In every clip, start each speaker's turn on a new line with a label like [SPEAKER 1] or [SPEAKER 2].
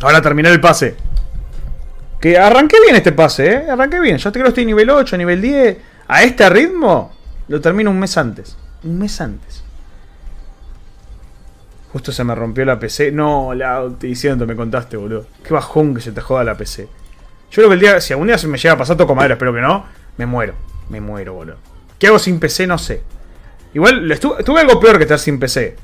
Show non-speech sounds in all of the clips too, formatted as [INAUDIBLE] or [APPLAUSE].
[SPEAKER 1] Ahora terminar el pase. Que arranqué bien este pase, ¿eh? Arranqué bien. Yo creo que estoy nivel 8, nivel 10. A este ritmo, lo termino un mes antes. Un mes antes. Justo se me rompió la PC. No, la diciendo me contaste, boludo. Qué bajón que se te joda la PC. Yo creo que el día, si algún día se me llega a pasar, toco madera, espero que no. Me muero. Me muero, boludo. ¿Qué hago sin PC? No sé. Igual estuve, algo peor que estar sin PC.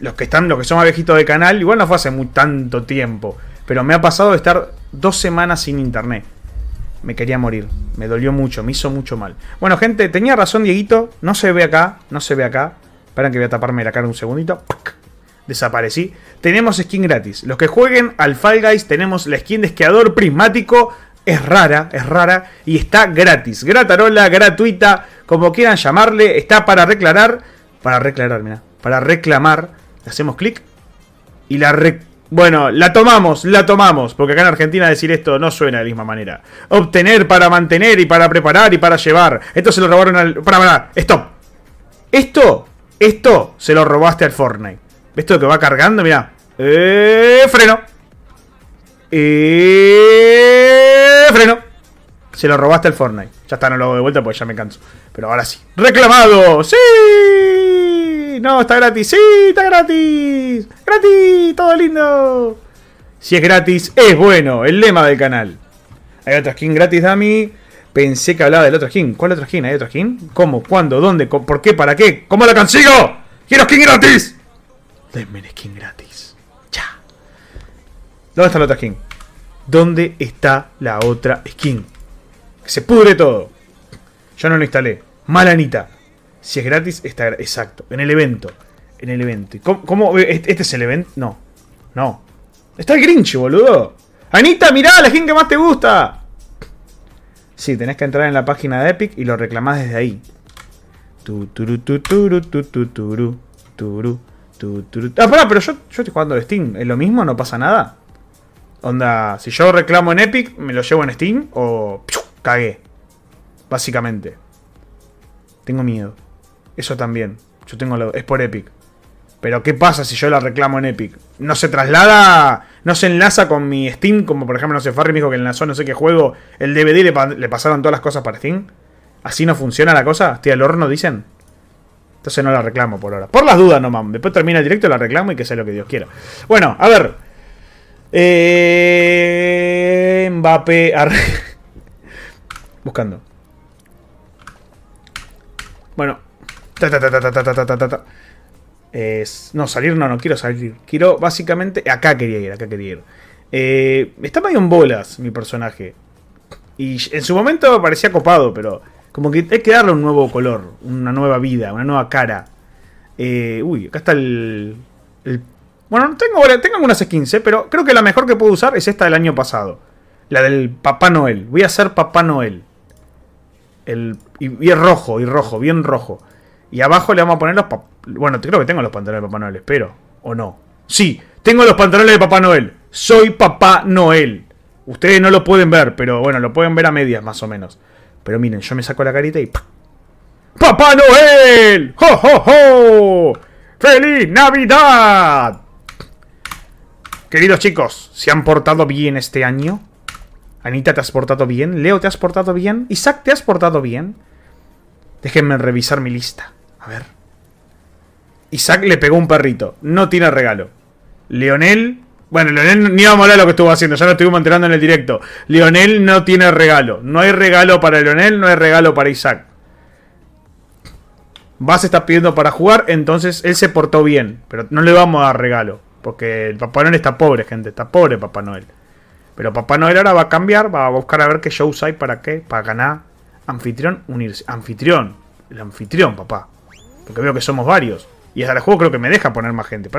[SPEAKER 1] Los que están, los que son abejitos de canal, igual no fue hace muy tanto tiempo. Pero me ha pasado de estar dos semanas sin internet. Me quería morir. Me dolió mucho, me hizo mucho mal. Bueno, gente, tenía razón Dieguito. No se ve acá, no se ve acá. Esperen que voy a taparme la cara un segundito. Desaparecí. Tenemos skin gratis. Los que jueguen al Fall Guys tenemos la skin de esquiador prismático. Es rara, es rara. Y está gratis. Gratarola, gratuita. Como quieran llamarle. Está para reclarar. Para reclarar, mira. Para reclamar. Le hacemos clic. Y la bueno, la tomamos, la tomamos, porque acá en Argentina decir esto no suena de la misma manera. Obtener para mantener y para preparar y para llevar. Esto se lo robaron al... Para, para, stop. Esto, esto se lo robaste al Fortnite. Esto que va cargando, mira. Eh, freno. Eh, freno. Se lo robaste al Fortnite. Ya está, no lo hago de vuelta porque ya me canso. Pero ahora sí. ¡Reclamado! ¡Sí! No, está gratis. Sí, está gratis. Gratis. Todo lindo. Si es gratis, es bueno. El lema del canal. Hay otra skin gratis, Dami. Pensé que hablaba del otro skin. ¿Cuál otro skin? ¿Hay otro skin? ¿Cómo? ¿Cuándo? ¿Dónde? ¿Por qué? ¿Para qué? ¿Cómo la consigo? ¡Quiero skin gratis! Denme skin gratis. Ya. ¿Dónde está la otra skin? ¿Dónde está la otra skin? Se pudre todo. Yo no lo instalé. Malanita. Si es gratis, está exacto. En el evento. En el evento. ¿Cómo, cómo, ¿Este es el evento? No. No. Está el Grinch, boludo. Anita, mirá, la gente que más te gusta. Sí, tenés que entrar en la página de Epic y lo reclamás desde ahí. Tu, turu, tu, turu, tu, tu, turu, turu, tu, turu. Ah, pará, pero yo, yo estoy jugando de Steam. ¿Es lo mismo? ¿No pasa nada? Onda, si yo reclamo en Epic, ¿me lo llevo en Steam? O... Cagué. Básicamente. Tengo miedo. Eso también. Yo tengo lo, es por Epic. Pero ¿qué pasa si yo la reclamo en Epic? No se traslada, no se enlaza con mi Steam, como por ejemplo, no sé, Farry me dijo que enlazó no sé qué juego, el DVD le, le pasaron todas las cosas para Steam. ¿Así no funciona la cosa? ¿Estoy al horno, dicen? Entonces no la reclamo por ahora. Por las dudas nomás. Después termina el directo, la reclamo y que sea lo que Dios quiera. Bueno, a ver. Eh, Mbappé. [LAUGHS] Buscando. Bueno, no, salir no, no quiero salir. Quiero básicamente... Acá quería ir, acá quería ir. Eh, está medio en bolas mi personaje. Y en su momento parecía copado, pero como que hay que darle un nuevo color, una nueva vida, una nueva cara. Eh, uy, acá está el, Bueno, tengo, tengo algunas skins, pero creo que la mejor que puedo usar es esta del año pasado. La del Papá Noel. Voy a hacer Papá Noel. El, y, y es rojo, y rojo, bien rojo. Y abajo le vamos a poner los... Bueno, creo que tengo los pantalones de Papá Noel, espero. ¿O no? Sí, tengo los pantalones de Papá Noel. Soy Papá Noel. Ustedes no lo pueden ver, pero bueno, lo pueden ver a medias más o menos. Pero miren, yo me saco la carita y... ¡Papá Noel! ¡Ho, ho, ho! ¡Feliz Navidad! Queridos chicos, ¿se han portado bien este año? Anita, ¿te has portado bien? Leo, ¿te has portado bien? Isaac, ¿te has portado bien? Déjenme revisar mi lista. A ver. Isaac le pegó un perrito. No tiene regalo. Leonel. Bueno, Leonel ni vamos a hablar lo que estuvo haciendo. Ya lo estuvimos enterando en el directo. Leonel no tiene regalo. No hay regalo para Leonel, no hay regalo para Isaac. Vas está pidiendo para jugar, entonces él se portó bien. Pero no le vamos a dar regalo. Porque el Papá Noel está pobre, gente. Está pobre Papá Noel. Pero Papá Noel ahora va a cambiar, va a buscar a ver qué shows hay para qué, para ganar. Anfitrión, unirse. Anfitrión el anfitrión, papá. Porque veo que somos varios. Y hasta el juego creo que me deja poner más gente.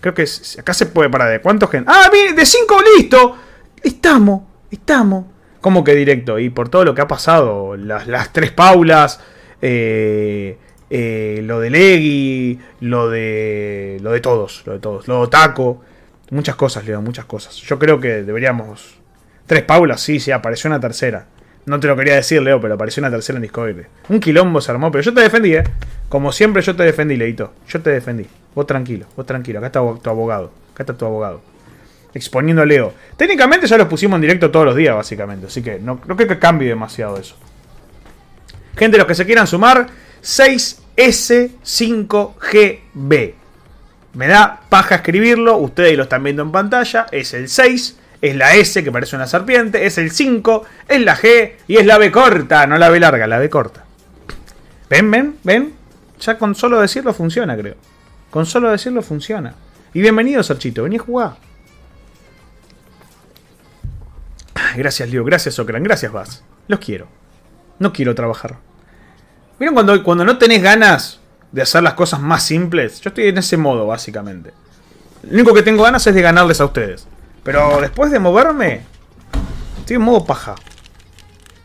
[SPEAKER 1] Creo que acá se puede parar de cuántos gente. ¡Ah, bien! ¡De 5 listo! Estamos, estamos. ¿Cómo que directo? Y por todo lo que ha pasado, las, tres Paulas, eh, eh, lo de Legui, lo de. lo de todos, lo de todos. Lo Taco. Muchas cosas, Leo, muchas cosas. Yo creo que deberíamos. Tres Paulas, sí, sí, apareció una tercera. No te lo quería decir, Leo, pero apareció una tercera en Discovery. Un quilombo se armó, pero yo te defendí, ¿eh? Como siempre, yo te defendí, Leito. Yo te defendí. Vos tranquilo, vos tranquilo. Acá está tu abogado. Acá está tu abogado. exponiendo a Leo. Técnicamente ya los pusimos en directo todos los días, básicamente. Así que no creo que cambie demasiado eso. Gente, los que se quieran sumar, 6S5GB. Me da paja escribirlo, ustedes lo están viendo en pantalla. Es el 6, es la S que parece una serpiente, es el 5, es la G y es la B corta, no la B larga, la B corta. ¿Ven, ven, ven? Ya con solo decirlo funciona, creo. Con solo decirlo funciona. Y bienvenido, Sarchito, vení a jugar. Gracias, Leo. Gracias, Okran. Gracias, Vaz. Los quiero. No quiero trabajar. Miren cuando, cuando no tenés ganas de hacer las cosas más simples. Yo estoy en ese modo, básicamente. Lo único que tengo ganas es de ganarles a ustedes. Pero después de moverme, estoy en modo paja.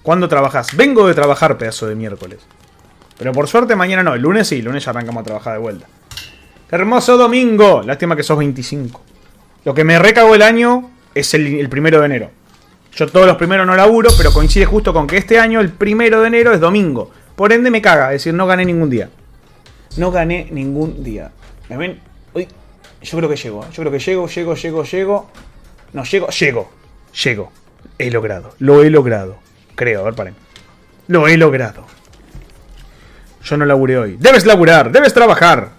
[SPEAKER 1] ¿Cuándo trabajas? Vengo de trabajar, pedazo de miércoles. Pero por suerte mañana no. El lunes sí, el lunes ya arrancamos a trabajar de vuelta. Hermoso domingo. Lástima que sos 25. Lo que me recago el año es el, el primero de enero. Yo todos los primeros no laburo, pero coincide justo con que este año, el primero de enero, es domingo. Por ende me caga, es decir, no gané ningún día. No gané ningún día. ¿Me ven? Uy, yo creo que llego. ¿eh? Yo creo que llego, llego, llego, llego. No, llego, llego. Llego. He logrado. Lo he logrado. Creo, a ver, paren. Lo he logrado. Yo no laburé hoy. Debes laburar, debes trabajar.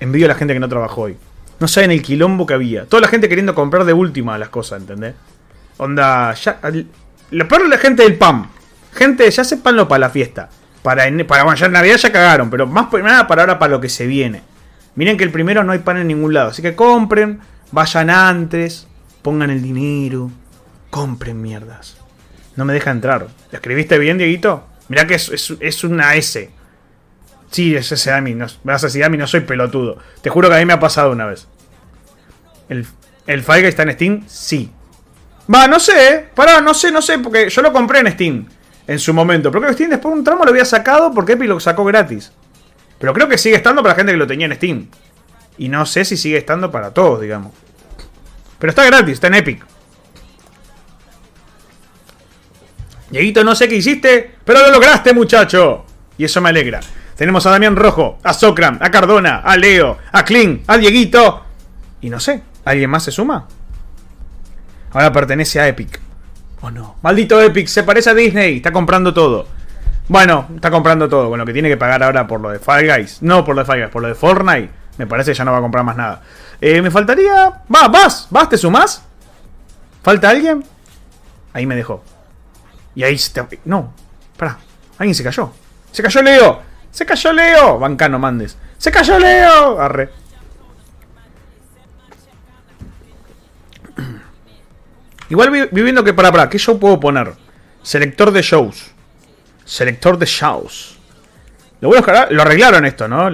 [SPEAKER 1] Envío a la gente que no trabajó hoy. No saben el quilombo que había. Toda la gente queriendo comprar de última las cosas, ¿entendés? Onda, ya. Lo peor es la gente del PAM. Gente, ya sepanlo para la fiesta. Para, para en Navidad ya cagaron, pero más nada para ahora para lo que se viene. Miren que el primero no hay pan en ningún lado. Así que compren, vayan antes, pongan el dinero, compren mierdas. No me deja entrar. ¿La escribiste bien, Dieguito? Mirá que es, es, una S. Sí, es ese Dami. No, vas a decir, Dami, no soy pelotudo. Te juro que a mí me ha pasado una vez. ¿El, el está en Steam? Sí. Va, no sé. Pará, no sé, no sé, porque yo lo compré en Steam en su momento. Pero creo que Steam después de un tramo lo había sacado porque Epic lo sacó gratis. Pero creo que sigue estando para la gente que lo tenía en Steam. Y no sé si sigue estando para todos, digamos. Pero está gratis, está en Epic. Dieguito, no sé qué hiciste, pero lo lograste, muchacho. Y eso me alegra. Tenemos a Damián Rojo, a Socram, a Cardona, a Leo, a Kling, a Dieguito. Y no sé, ¿alguien más se suma? Ahora pertenece a Epic. ¿O no? Maldito Epic, se parece a Disney, está comprando todo. Bueno, está comprando todo, lo que tiene que pagar ahora por lo de Fall Guys. No por lo de Fall Guys, por lo de Fortnite. Me parece que ya no va a comprar más nada. Eh, me faltaría... Va, vas, vas, ¿te sumás? ¿Falta alguien? Ahí me dejó. Y ahí se te... No, pará, alguien se cayó. ¡Se cayó Leo! ¡Se cayó Leo! Bancano mandes. ¡Se cayó Leo! Arre. Igual viviendo que para, para, ¿qué show puedo poner? Selector de shows. Selector de shows. Lo voy a buscar. Lo arreglaron esto, ¿no?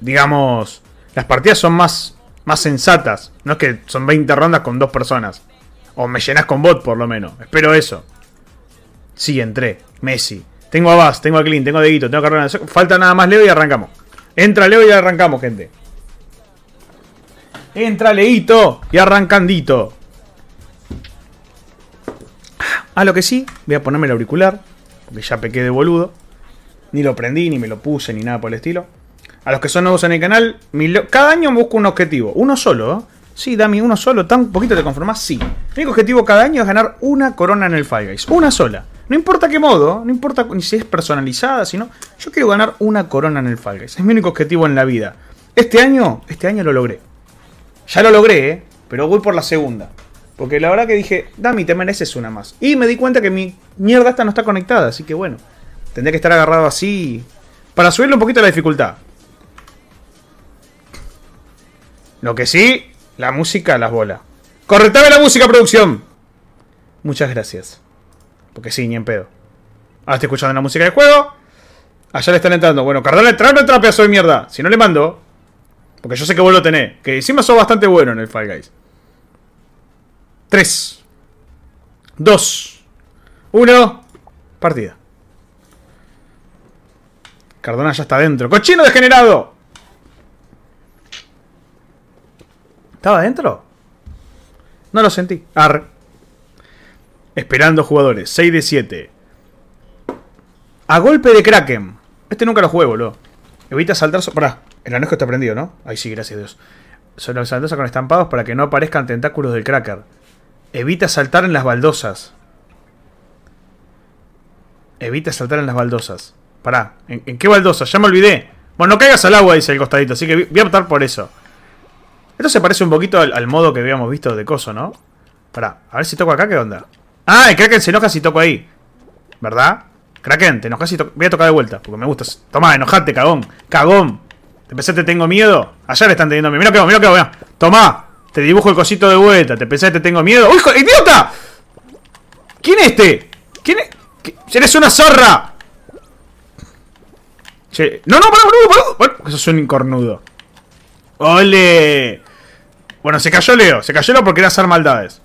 [SPEAKER 1] Digamos. Las partidas son más, más sensatas. No es que son 20 rondas con dos personas. O me llenas con bot, por lo menos. Espero eso. Sí, entré. Messi. Tengo a Bass, tengo a Clean, tengo a Deguito, tengo a Carrera. Falta nada más Leo y arrancamos. Entra Leo y arrancamos, gente. Entra Leito y arrancandito. A lo que sí, voy a ponerme el auricular. Porque ya pequé de boludo. Ni lo prendí, ni me lo puse, ni nada por el estilo. A los que son nuevos en el canal, cada año busco un objetivo. Uno solo, ¿eh? Sí, Dami, uno solo. ¿Tan poquito te conformás? Sí. Mi único objetivo cada año es ganar una corona en el Fall Guys. Una sola. No importa qué modo, no importa ni si es personalizada, sino. Yo quiero ganar una corona en el Fall Guys. Es mi único objetivo en la vida. Este año, este año lo logré. Ya lo logré, ¿eh? Pero voy por la segunda. Porque la verdad que dije, Dami, te mereces una más. Y me di cuenta que mi mierda esta no está conectada, así que bueno. Tendré que estar agarrado así. Para subirle un poquito la dificultad. Lo que sí, la música las bola. Correctame la música, producción. Muchas gracias. Porque sí, ni en pedo. Ahora estoy escuchando la música del juego. Allá le están entrando. Bueno, Cardona, entra no entra, pedazo de mierda. Si no le mando. Porque yo sé que vos lo tenés. Que encima sos bastante bueno en el Fall Guys. 3, 2, 1, partida. Cardona ya está dentro. ¡Cochino degenerado! ¿Estaba dentro? No lo sentí. Ar. Esperando jugadores. 6 de 7. A golpe de Kraken. Este nunca lo juego, boludo. Evita saltar... So Pará. El anejo está prendido, ¿no? Ahí sí, gracias a Dios. sobre las baldosas con estampados para que no aparezcan tentáculos del cracker. Evita saltar en las baldosas. Evita saltar en las baldosas. Pará, ¿en, qué baldosas? Ya me olvidé. Bueno, no caigas al agua, dice el costadito, así que voy a optar por eso. Esto se parece un poquito al, modo que habíamos visto de coso, ¿no? Pará, a ver si toco acá, ¿qué onda? Ah, el Kraken se enoja si toco ahí. ¿Verdad? Kraken, te enojas si toco... Voy a tocar de vuelta, porque me gusta. Tomá, enojate, cagón. Cagón. ¿Te pensaste que tengo miedo? Allá le están teniendo miedo. Mira que hago, mira que hago, Tomá, te dibujo el cosito de vuelta. ¿Te pensaste que tengo miedo? ¡Uy, hijo, idiota! ¿Quién es este? ¿Quién es? ¡Eres una zorra! Che, no, no, pará, boludo. Bueno, eso es un cornudo. ¡Ole! Bueno, se cayó Leo. Se cayó Leo porque era hacer maldades.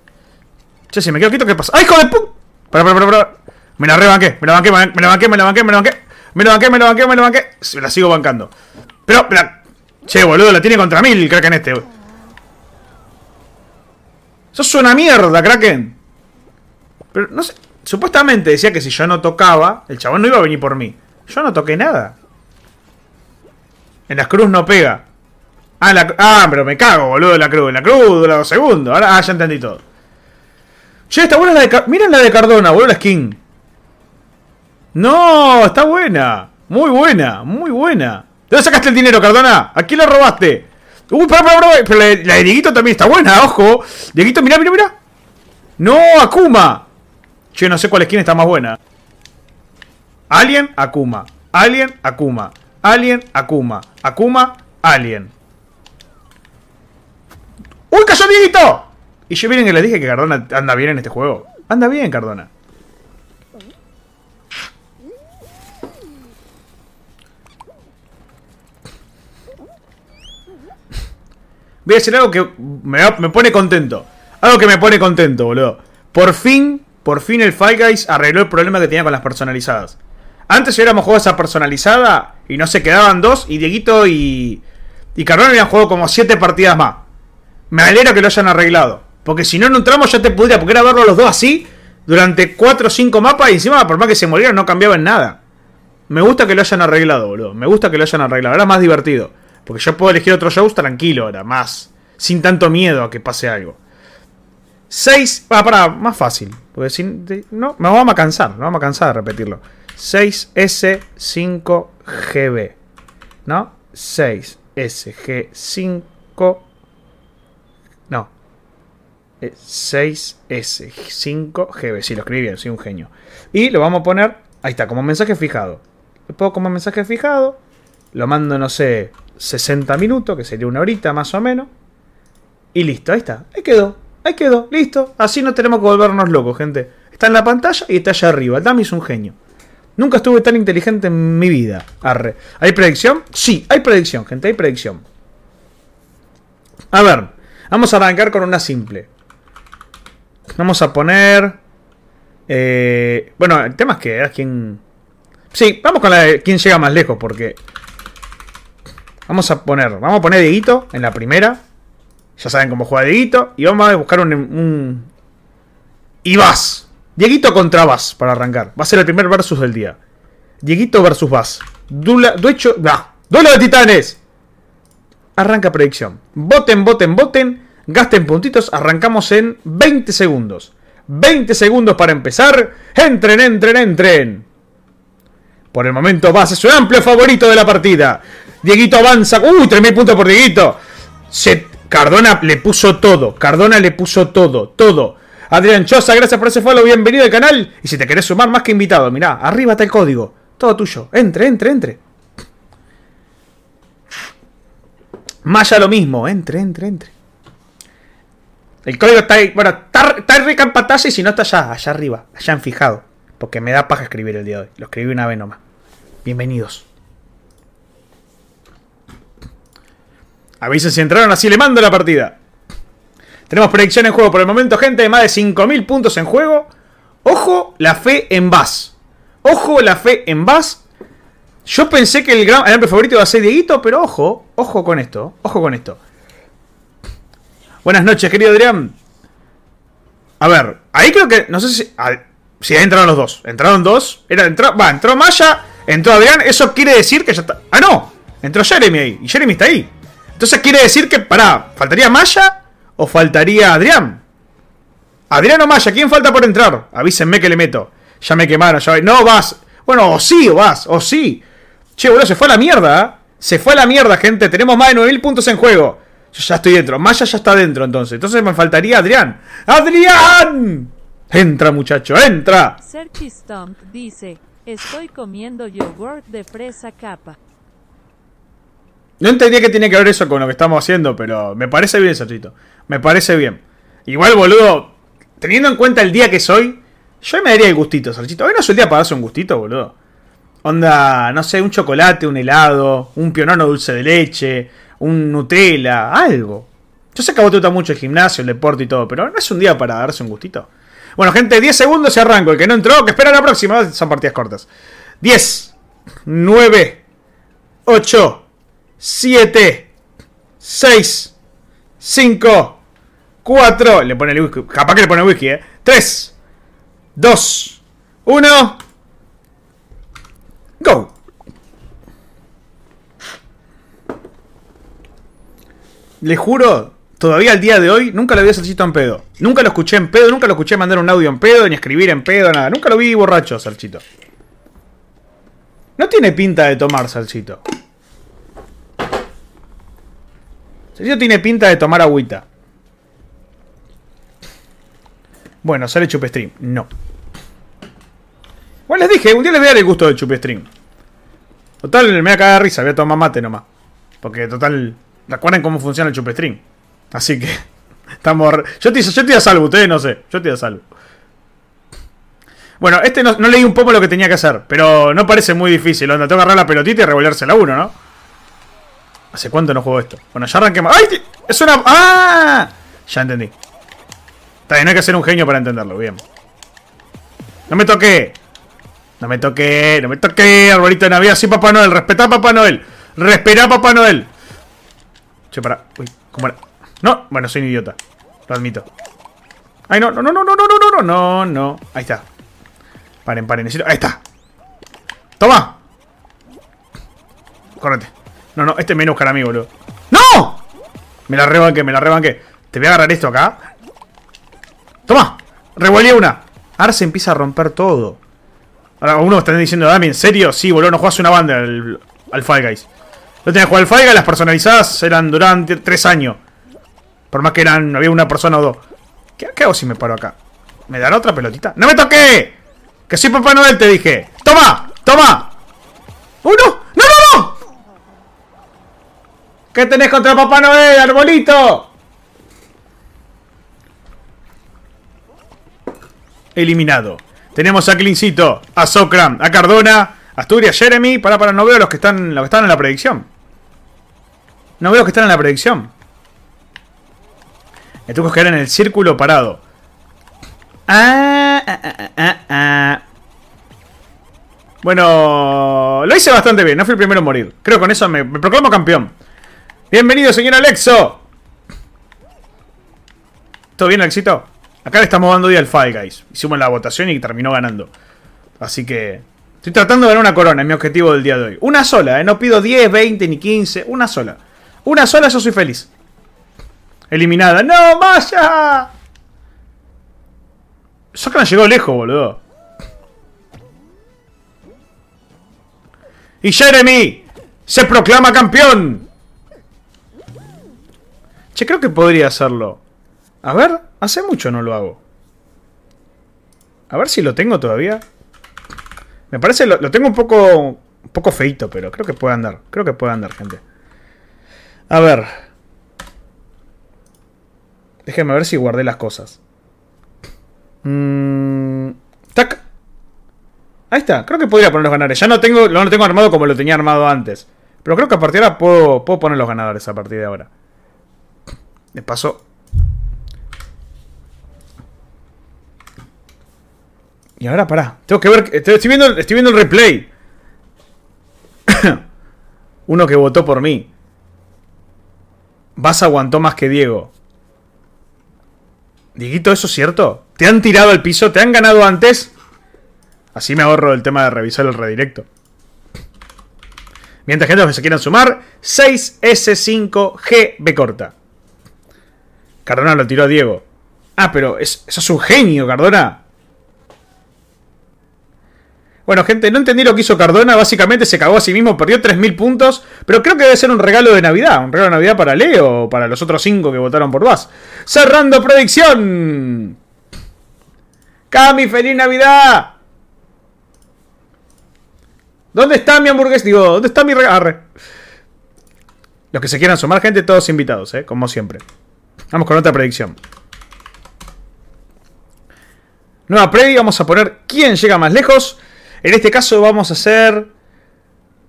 [SPEAKER 1] Che, si me quedo quieto, ¿qué pasa? ¡Ay, hijo de pu! Pará, pará, pará, pará. Me la rebanqué, me la banqué, me la banqué, me la banqué, me la banqué. Me la banqué, me la banqué, me la banqué. Me la sigo bancando. Pero, la... Che, boludo, la tiene contra mil, Kraken este. Sos una mierda, Kraken. Pero, no sé. Supuestamente decía que si yo no tocaba, el chabón no iba a venir por mí. Yo no toqué nada. En las cruz no pega. Ah, la, ah, pero me cago, boludo, la cruz. La cruz dura dos segundos. Ahora, ah, ya entendí todo. Che, está buena la de... Miren la de Cardona, boludo, la skin. No, está buena. Muy buena, muy buena. ¿De dónde sacaste el dinero, Cardona? ¿A quién lo robaste? Uy, pará, pará, pará. Pero la, de Dieguito también está buena, ojo. Dieguito, mira, mira, mira. No, Akuma. Che, no sé cuál skin está más buena. Alien, Akuma. Alien, Akuma. Alien, Akuma. Akuma, Alien. ¡Uy, cayó Dieguito! Y yo miren que les dije que Cardona anda bien en este juego. Anda bien, Cardona. Voy a decir algo que me, pone contento. Algo que me pone contento, boludo. Por fin, por fin el Fall Guys arregló el problema que tenía con las personalizadas. Antes hubiéramos jugado esa personalizada y no se quedaban dos. Y Dieguito y, y Cardona habían jugado como siete partidas más. Me alegra que lo hayan arreglado. Porque si no en un tramo ya te podría. Porque era verlo los dos así. Durante cuatro o cinco mapas. Y encima, por más que se murieran, no cambiaba en nada. Me gusta que lo hayan arreglado, boludo. Me gusta que lo hayan arreglado. Era más divertido. Porque yo puedo elegir otro shows tranquilo ahora. Más. Sin tanto miedo a que pase algo. 6. Ah, para, más fácil. Porque si. No, me vamos a cansar. No vamos a cansar de repetirlo. 6S5GB. ¿No? 6SG5. No. 6S5GB. Sí, lo escribí bien, soy un genio. Y lo vamos a poner. Ahí está, como mensaje fijado. Lo pongo como mensaje fijado. Lo mando, no sé, 60 minutos, que sería una horita más o menos. Y listo, ahí está. Ahí quedó. Ahí quedó, listo. Así no tenemos que volvernos locos, gente. Está en la pantalla y está allá arriba. El Dami es un genio. Nunca estuve tan inteligente en mi vida. Arre. ¿Hay predicción? Sí, hay predicción, gente, hay predicción. A ver, vamos a arrancar con una simple. Vamos a poner... Eh, bueno, el tema es que a quien... Sí, vamos con la de quién llega más lejos, porque... Vamos a poner... Vamos a poner Dieguito en la primera. Ya saben cómo juega Dieguito. Y vamos a buscar un... un... Y vas. Dieguito contra Bass para arrancar. Va a ser el primer versus del día. Dieguito versus Bass. Dula, duecho, ¡Duelo de titanes! Arranca predicción. Voten, voten, voten. Gasten puntitos. Arrancamos en 20 segundos. 20 segundos para empezar. Entren, entren, entren. Por el momento Bass es su amplio favorito de la partida. Dieguito avanza. ¡Uy! 3.000 puntos por Dieguito. Cardona le puso todo. Cardona le puso todo. Todo. Adrián Chosa, gracias por ese follow, bienvenido al canal. Y si te querés sumar, más que invitado, mirá, arriba está el código. Todo tuyo. Entre, entre, entre. Maya lo mismo, entre, entre, entre. El código está ahí, bueno, está, está rica en pantalla y si no está allá, allá arriba, allá en fijado. Porque me da paja escribir el día de hoy. Lo escribí una vez nomás. Bienvenidos. Avisen si entraron, así le mando la partida. Tenemos predicción en juego por el momento, gente. Más de 5.000 puntos en juego. Ojo, la fe en Bass. Ojo, la fe en Bass. Yo pensé que el gran el favorito iba a ser Dieguito, pero ojo, ojo con esto. Ojo con esto. Buenas noches, querido Adrián. A ver, ahí creo que. No sé si. si ahí entraron los dos. Entraron dos. Era, entró, va, entró Maya, entró Adrián. Eso quiere decir que ya está. ¡Ah, no! Entró Jeremy ahí. Y Jeremy está ahí. Entonces quiere decir que, pará, ¿faltaría Maya o faltaría Adrián? Adrián o Maya, ¿quién falta por entrar? Avísenme que le meto. Ya me quemaron, ya... No, vas. Bueno, o sí, o vas, o sí. Che, boludo, se fue a la mierda, ¿eh? Se fue a la mierda, gente. Tenemos más de 9000 puntos en juego. Yo ya estoy dentro. Maya ya está dentro, entonces. Entonces me faltaría Adrián. ¡Adrián! Entra, muchacho, entra.
[SPEAKER 2] Sergi Stump dice, estoy comiendo yogurt de fresa capa.
[SPEAKER 1] No entendía que tiene que ver eso con lo que estamos haciendo, pero me parece bien, Sergito. Me parece bien. Igual, boludo, teniendo en cuenta el día que soy, yo me daría el gustito, Sergito. Hoy no es el día para darse un gustito, boludo. Onda, no sé, un chocolate, un helado, un pionono dulce de leche, un Nutella, algo. Yo sé que a vos te gusta mucho el gimnasio, el deporte y todo, pero no es un día para darse un gustito. Bueno, gente, 10 segundos y arranco. El que no entró, que espera la próxima. Son partidas cortas. 10, 9, 8, 7, 6, 5, 4. Le pone el whisky. Capaz que le pone el whisky, eh. 3, 2, 1. Go. Le juro, todavía al día de hoy, nunca lo vi a en pedo. Nunca lo escuché en pedo, nunca lo escuché mandar un audio en pedo, ni escribir en pedo, nada. Nunca lo vi borracho, Salchito. No tiene pinta de tomar, Salchito. Salchito tiene pinta de tomar agüita. Bueno, sale chupestream. No. Bueno, les dije, un día les voy a dar el gusto del chupestream. Total, me voy a cagar de risa, voy a tomar mate nomás. Porque total, recuerden cómo funciona el chupestream. Así que, [LAUGHS] estamos... Yo te, yo a salvo, ustedes no sé. Yo estoy a salvo. Bueno, este no, leí un poco lo que tenía que hacer, pero no parece muy difícil. Onda, tengo que agarrar la pelotita y revolvérsela a uno, ¿no? ¿Hace cuánto no juego esto? Bueno, ya arranqué más. ¡Ay! Es una. ¡Ah! Ya entendí. No hay que ser un genio para entenderlo, bien. No me toqué. No me toqué, no me toqué, arbolito de Navidad. Sí, Papá Noel, respetá Papá Noel. Respetá a Papá Noel. Uy, ¿cómo era? No, bueno, soy un idiota. Lo admito. Ay, no, no, no, no, no, no, no, no, no, no. Ahí está. Paren, paren, necesito. Ahí está. ¡Toma! Córrete. No, no, este me buscar a mí, boludo. ¡No! Me la rebanqué, me la rebanqué. Te voy a agarrar esto acá. ¡Toma! Revolví una. Ahora se empieza a romper todo. Ahora uno está diciendo, Dami, ¿en serio? Sí, boludo, no juegas una banda al, al Fall Guys. Yo tenía que jugar al Guys, las personalizadas eran durante tres años. Por más que eran, había una persona o dos. ¿Qué, ¿Qué hago si me paro acá? ¿Me dan otra pelotita? ¡No me toqué! Que soy Papá Noel, te dije. ¡Toma! ¡Toma! ¡Uno! ¡No, no, no! ¿Qué tenés contra Papá Noel, arbolito? Eliminado. Tenemos a Clincito, a Socram, a Cardona, a Asturias, Jeremy. Para, para, no veo los que están, los que están en la predicción. No veo que están en la predicción. Me tengo que quedar en el círculo parado. Ah, ah, ah, ah, ah. Bueno, lo hice bastante bien. No fui el primero en morir. Creo que con eso me, me proclamo campeón. Bienvenido, señor Alexo. ¿Todo bien, Alexito? Acá le estamos dando día al Fall Guys. Hicimos la votación y terminó ganando. Así que... Estoy tratando de ganar una corona, es mi objetivo del día de hoy. Una sola, ¿eh? No pido 10, 20 ni 15. Una sola. Una sola, yo soy feliz. Eliminada. ¡No, Maya! Sokran llegó lejos, boludo. Y Jeremy se proclama campeón. Che, creo que podría hacerlo. A ver, hace mucho no lo hago. A ver si lo tengo todavía. Me parece, lo, tengo un poco, un poco feito, pero creo que puede andar. Creo que puede andar, gente. A ver. Déjenme ver si guardé las cosas. Mmm. ¡Tac! Ahí está, creo que podría poner los ganadores. Ya no tengo, lo tengo armado como lo tenía armado antes. Pero creo que a partir de ahora puedo, puedo poner los ganadores a partir de ahora. De paso. Y ahora pará. Tengo que ver. Estoy viendo, estoy viendo el replay. [COUGHS] Uno que votó por mí. Vas aguantó más que Diego. Dieguito, ¿eso es cierto? ¿Te han tirado al piso? ¿Te han ganado antes? Así me ahorro el tema de revisar el redirecto. Mientras que se quieran sumar, 6S5GB corta. Cardona lo tiró a Diego. Ah, pero es- eso es un genio, Cardona. Bueno, gente, no entendí lo que hizo Cardona. Básicamente se cagó a sí mismo, perdió 3.000 puntos. Pero creo que debe ser un regalo de Navidad. Un regalo de Navidad para Leo o para los otros 5 que votaron por Vaz. Cerrando predicción. Cami, feliz Navidad. ¿Dónde está mi hamburguesa? Digo, ¿dónde está mi regalo? Los que se quieran sumar, gente, todos invitados, ¿eh? Como siempre. Vamos con otra predicción. Nueva previa, vamos a poner quién llega más lejos. En este caso vamos a hacer...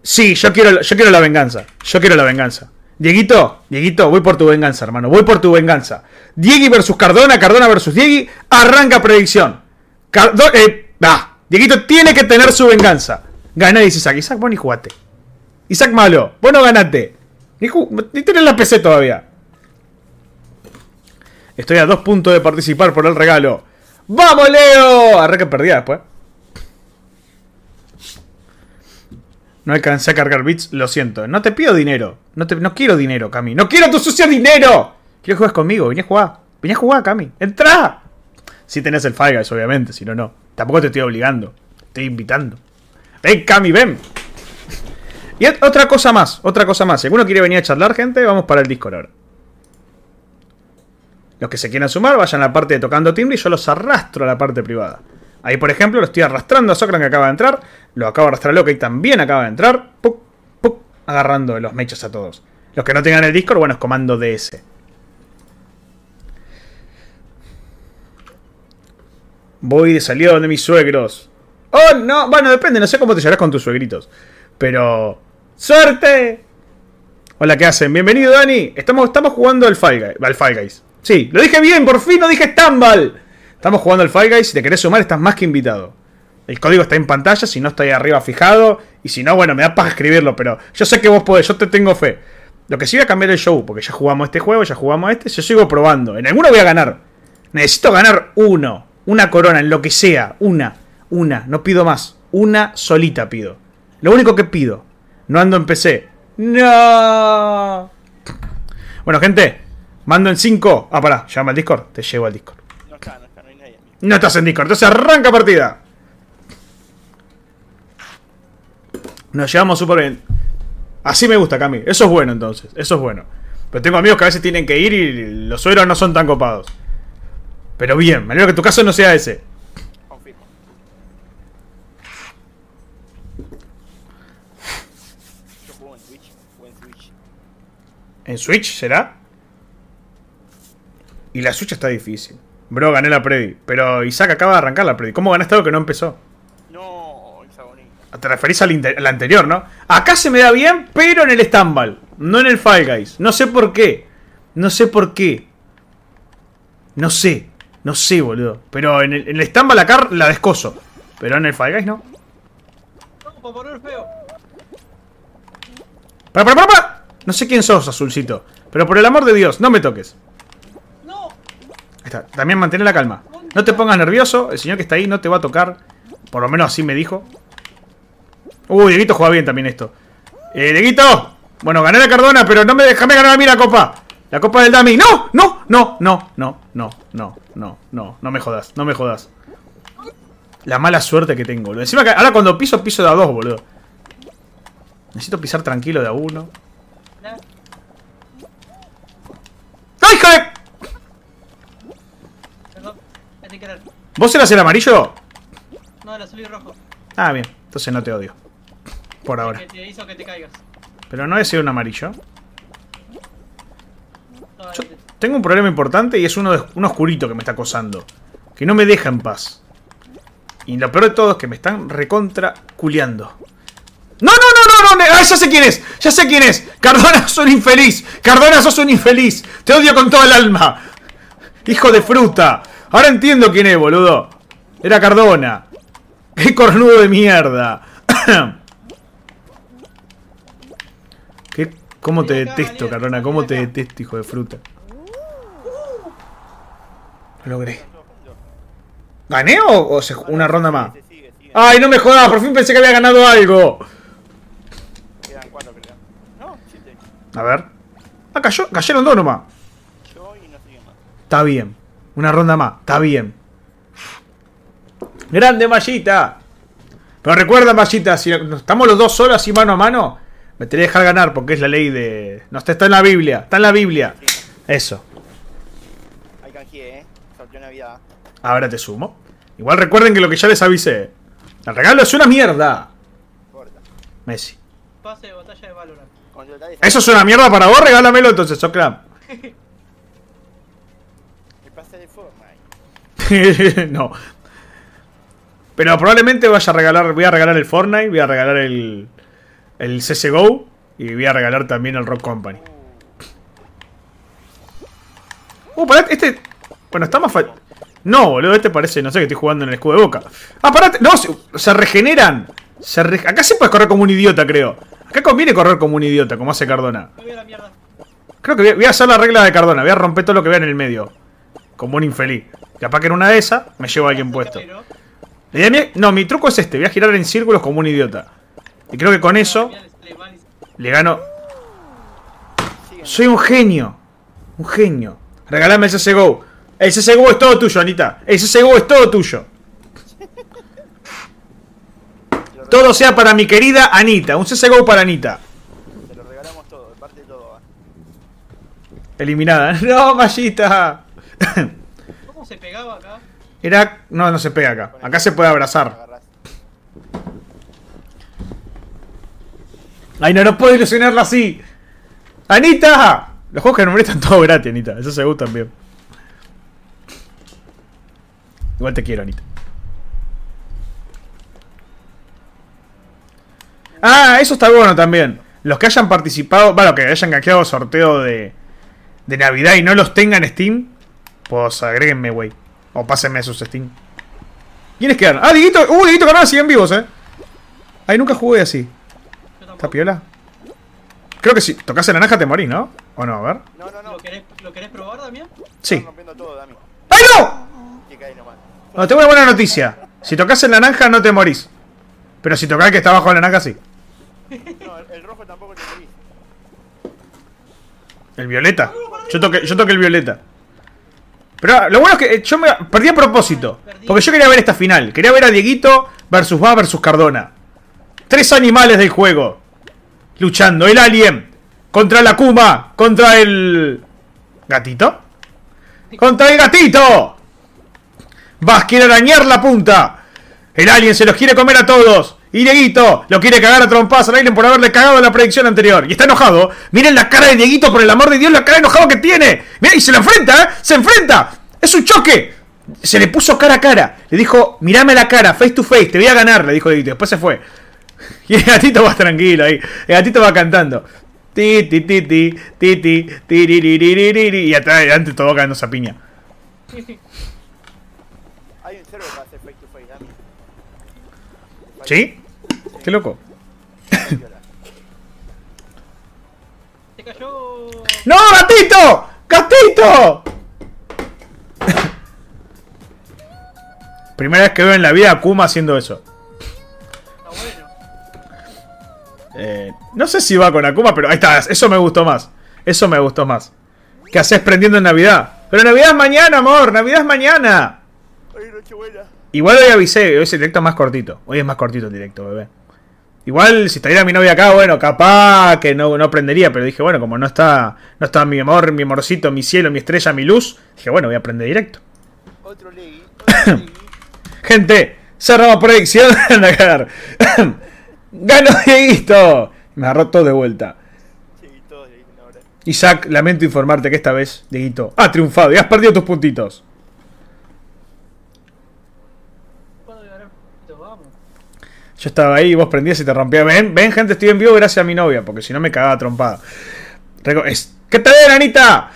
[SPEAKER 1] Sí, yo quiero, yo quiero la venganza. Yo quiero la venganza. Dieguito, Dieguito, voy por tu venganza, hermano. Voy por tu venganza. Diegui versus Cardona, Cardona versus Diegui. Arranca predicción. Cardo eh, Dieguito tiene que tener su venganza. Gana, dice Isaac. Isaac, vos ni jugate. Isaac malo, vos no ganaste. Ni tenés la PC todavía. Estoy a dos puntos de participar por el regalo. ¡Vamos, Leo! Arranca perdida después. No alcancé a cargar bits, lo siento. No te pido dinero. No, te, no quiero dinero, Cami. ¡No quiero tu sucio dinero! Quiero juegues conmigo. Vení a jugar. Vení a jugar, Cami. ¡Entra! Si tenés el Fall Guys, obviamente. Si no, no. Tampoco te estoy obligando. Te estoy invitando. Ven, Cami, ven. Y ot- otra cosa más. Otra cosa más. Si alguno quiere venir a charlar, gente, vamos para el Discord ahora. Los que se quieran sumar, vayan a la parte de tocando timbre y yo los arrastro a la parte privada. Ahí, por ejemplo, lo estoy arrastrando a Socran que acaba de entrar. Lo acabo de arrastrar a Loki también acaba de entrar. Puc, agarrando los mechos a todos. Los que no tengan el Discord, bueno, es comando DS. Voy de salida donde mis suegros. Oh, no. Bueno, depende. No sé cómo te llevarás con tus suegritos. Pero... ¡Suerte! Hola, ¿qué hacen? Bienvenido, Dani. Estamos, estamos jugando al Fall, Guys, al. Sí, lo dije bien, por fin no dije Stambal. Estamos jugando al Fall Guys. Si te querés sumar, estás más que invitado. El código está en pantalla, si no está ahí arriba fijado. Y si no, bueno, me da para escribirlo, pero yo sé que vos podés, yo te tengo fe. Lo que sí voy a cambiar el show, porque ya jugamos este juego, ya jugamos este, yo sigo probando. En alguno voy a ganar. Necesito ganar uno. Una corona, en lo que sea. Una. Una. No pido más. Una solita pido. Lo único que pido. No ando en PC. No. Bueno, gente. Mando en 5. Ah, pará. Llama al Discord. Te llevo al Discord.
[SPEAKER 3] No está, no está, no
[SPEAKER 1] estás en Discord. Entonces arranca partida. Nos llevamos súper bien. Así me gusta, Cami. Eso es bueno, entonces. Eso es bueno. Pero tengo amigos que a veces tienen que ir y los suegros no son tan copados. Pero bien. Me alegro que tu caso no sea ese.
[SPEAKER 3] En Twitch. ¿En
[SPEAKER 1] Switch será? Y la Switch está difícil. Bro, gané la Predi. Pero Isaac acaba de arrancar la Predi. ¿Cómo ganaste algo que no empezó?
[SPEAKER 3] No, esa bonita.
[SPEAKER 1] Te referís al, al anterior, ¿no? Acá se me da bien, pero en el Stambal. No en el Fall Guys. No sé por qué. No sé por qué. No sé. No sé, boludo. Pero en el, en el Stambal acá la descoso. Pero en el Fall Guys no.
[SPEAKER 4] No, para poner feo.
[SPEAKER 1] Para, para, para, para. No sé quién sos, azulcito. Pero por el amor de Dios, no me toques.
[SPEAKER 4] No,
[SPEAKER 1] está. También mantén la calma. No te pongas nervioso. El señor que está ahí no te va a tocar. Por lo menos así me dijo. Uy, Dieguito juega bien también esto. Eh, Dieguito. Bueno, gané la Cardona, pero no me déjame ganar a mí la copa. La copa del Dami. ¡No! ¡No! ¡No! ¡No! ¡No! ¡No! ¡No! ¡No! ¡No! No me jodas. No me jodas. La mala suerte que tengo, boludo. Encima que ahora cuando piso, piso de a dos, boludo. Necesito pisar tranquilo de a uno. ¡Ay, joder! ¿Vos eras el amarillo?
[SPEAKER 4] No, el azul y rojo.
[SPEAKER 1] Ah, bien. Entonces no te odio. Por ahora.
[SPEAKER 4] Que te hizo que te caigas.
[SPEAKER 1] Pero no he sido un amarillo. Yo tengo un problema importante y es uno de, un oscurito que me está acosando. Que no me deja en paz. Y lo peor de todo es que me están recontra culeando. ¡No, no, no, no, no! ¡Ah, ya sé quién es! ¡Ya sé quién es! ¡Cardona, sos un infeliz! ¡Cardona, sos un infeliz! ¡Te odio con toda el alma! ¡Hijo de fruta! Ahora entiendo quién es, boludo. Era Cardona. ¡Qué cornudo de mierda! [COUGHS] ¿Qué, ¿Cómo te detesto, Cardona? ¿Cómo te detesto, hijo de fruta? Lo logré. ¿Gané o, o se- una ronda más? ¡Ay, no me jodas! Por fin pensé que había ganado algo. A ver. Ah, cayó, cayeron dos nomás.
[SPEAKER 3] Yo y no sé quién más.
[SPEAKER 1] Está bien. Una ronda más. Está bien. Grande Mallita. Pero recuerda, Mallita, si estamos los dos solos así mano a mano, me tenés que dejar ganar porque es la ley de... No, está está en la Biblia. Está en la Biblia. Eso.
[SPEAKER 3] Ahí canjeé, eh. Sorteo Navidad.
[SPEAKER 1] Ahora te sumo. Igual recuerden que lo que ya les avisé. El regalo es una mierda. Messi.
[SPEAKER 4] Pase de batalla de Valorant.
[SPEAKER 3] Con total
[SPEAKER 1] ¿Eso es una mierda para vos? Regálamelo entonces, Socram. [LAUGHS] [LAUGHS] no. Pero probablemente vaya a regalar. Voy a regalar el Fortnite, voy a regalar el. El CSGO. Y voy a regalar también el Rock Company. Uh, pará, este. Bueno, está más fa- No, boludo, este parece, no sé que estoy jugando en el escudo de boca. Ah, pará, no, se, se regeneran. Se re- Acá se puede correr como un idiota, creo. Acá conviene correr como un idiota, como hace Cardona. Creo que voy a- voy a hacer la regla de Cardona, voy a romper todo lo que vea en el medio. Como un infeliz. Capaz que en una de esas me llevo a alguien puesto. No, mi truco es este, voy a girar en círculos como un idiota. Y creo que con eso
[SPEAKER 4] le
[SPEAKER 1] gano. Soy un genio. Un genio. Regalame el CSGO. El CSGO es todo tuyo, Anita. El CSGO es todo tuyo. Todo sea para mi querida Anita. Un CSGO para Anita.
[SPEAKER 3] te lo regalamos todo, de parte de todo. va.
[SPEAKER 1] Eliminada. [LAUGHS] No, Mallita.
[SPEAKER 4] ¿Cómo se pegaba acá?
[SPEAKER 1] Era. No, no se pega acá. Acá se puede abrazar. Ay, no, no puedo ilusionarla así. ¡Anita! Los juegos que nombré están todos gratis, Anita. Eso se gusta también. Igual te quiero, Anita. Ah, eso está bueno también. Los que hayan participado, bueno, que hayan canjeado sorteo de, de Navidad y no los tengan en Steam, pues agréguenme, güey. O pásenme sus Steam. ¿Quiénes quedan? Ah, Dieguito. Uh, Dieguito Canal siguen vivos, eh. Ay, nunca jugué así. ¿Está piola? Creo que si tocas el naranja te morís, ¿no? ¿O no? A ver.
[SPEAKER 3] No, no, no.
[SPEAKER 4] ¿Lo querés, ¿Lo querés probar, Damián?
[SPEAKER 1] Sí.
[SPEAKER 3] Todo, Dami.
[SPEAKER 1] ¡Ay, no! No, tengo una buena noticia. Si tocas el naranja no te morís. Pero si tocas el que está abajo del naranja, sí.
[SPEAKER 3] No, el, el rojo tampoco te morís.
[SPEAKER 1] El violeta. Yo toqué, yo toqué el violeta. Pero lo bueno es que eh, yo me perdí a propósito. Porque yo quería ver esta final. Quería ver a Dieguito versus Va versus Cardona. Tres animales del juego. Luchando. El alien. Contra la Kuma. Contra el... ¿Gatito? ¡Contra el gatito! Vas, quiere arañar la punta. El alien se los quiere comer a todos. Y Dieguito lo quiere cagar a trompadas al alien por haberle cagado la predicción anterior. Y está enojado. Miren la cara de Dieguito, por el amor de Dios, la cara de enojado que tiene. Mira, y se lo enfrenta, ¿eh? Se enfrenta. Es un choque. Se le puso cara a cara. Le dijo, mirame la cara, face to face, te voy a ganar, le dijo Dieguito. Después se fue. [LAUGHS] Y el gatito va tranquilo ahí. El gatito va cantando. Ti, ti, ti, ti, ti, ti, ti, ri, ri, ri, ri. Y atrás adelante todo cagando esa piña.
[SPEAKER 3] Hay un server para hacer face to face, Dami.
[SPEAKER 1] ¿Sí? Qué loco.
[SPEAKER 4] Se cayó.
[SPEAKER 1] ¡No, gatito! ¡Gatito! Primera vez que veo en la vida a Kuma haciendo eso.
[SPEAKER 4] Está bueno.
[SPEAKER 1] Eh, no sé si va con Akuma, pero ahí está. Eso me gustó más. Eso me gustó más. ¿Qué haces prendiendo en Navidad? Pero Navidad es mañana, amor. Navidad es mañana.
[SPEAKER 3] Ay, Nochebuena.
[SPEAKER 1] Igual hoy avisé. Hoy es el directo más cortito. Hoy es más cortito el directo, bebé. Igual si estuviera mi novia acá, bueno, capaz que no, no prendería. Pero dije, bueno, como no está, no está mi amor, mi amorcito, mi cielo, mi estrella, mi luz. Dije, bueno, voy a prender directo.
[SPEAKER 3] Otro [COUGHS] leggy. Otro leggy.
[SPEAKER 1] Gente, cerramos predicción. [COUGHS] [COUGHS] Ganó Dieguito. Me agarró todo de vuelta. Isaac, lamento informarte que esta vez, Dieguito, ha triunfado y has perdido tus puntitos.
[SPEAKER 4] ¿Puedo ganar? Vamos.
[SPEAKER 1] Yo estaba ahí y vos prendías y te rompía. Ven, ven, gente, estoy en vivo gracias a mi novia, porque si no me cagaba trompada. Reco- es- ¿Qué tal, Anita?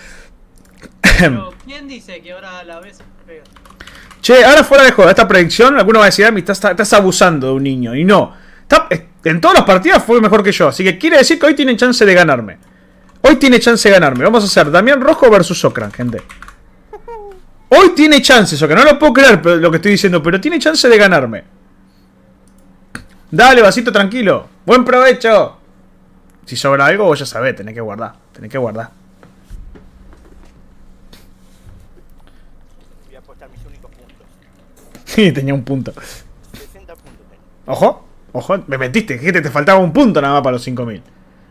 [SPEAKER 4] Pero, [COUGHS] ¿quién dice que ahora a la vez pega?
[SPEAKER 1] Che, ahora fuera de joda, esta predicción, alguno va a decir, "Ami, estás, estás abusando de un niño. Y no. Está- en todas las partidas fue mejor que yo. Así que quiere decir que hoy tienen chance de ganarme. Hoy tiene chance de ganarme. Vamos a hacer Damián Rojo versus Socran, gente. [LAUGHS] Hoy tiene chance, Socran. No lo puedo creer pero- lo que estoy diciendo, pero tiene chance de ganarme. Dale, vasito tranquilo. Buen provecho. Si sobra algo, vos ya sabés, tenés que guardar. Tenés que guardar.
[SPEAKER 3] Voy a apostar mis únicos puntos.
[SPEAKER 1] Sí, tenía un punto.
[SPEAKER 3] 60 puntos tengo.
[SPEAKER 1] Ojo, ojo, me mentiste, dijiste que te faltaba un punto nada más para los 5000.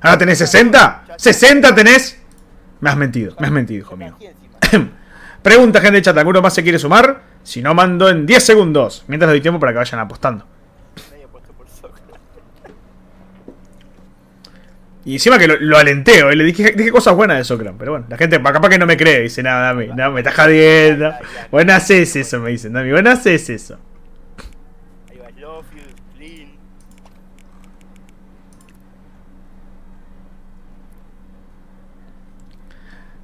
[SPEAKER 1] ¿Ahora tenés 60? ¿60 tenés? Me has mentido, me has mentido, hijo mío. [COUGHS] Pregunta, gente de chat, ¿alguno más se quiere sumar? Si no, mando en 10 segundos. Mientras doy tiempo para que vayan apostando.
[SPEAKER 3] Medio puesto por soccer.
[SPEAKER 1] Y encima que lo, lo alenteo, eh, le dije, dije cosas buenas de Socran, pero bueno, la gente capaz que no me cree, dice, nada, dame, no, me estás jodiendo. Bueno, haces eso, me dicen, Dami, bueno, haces eso.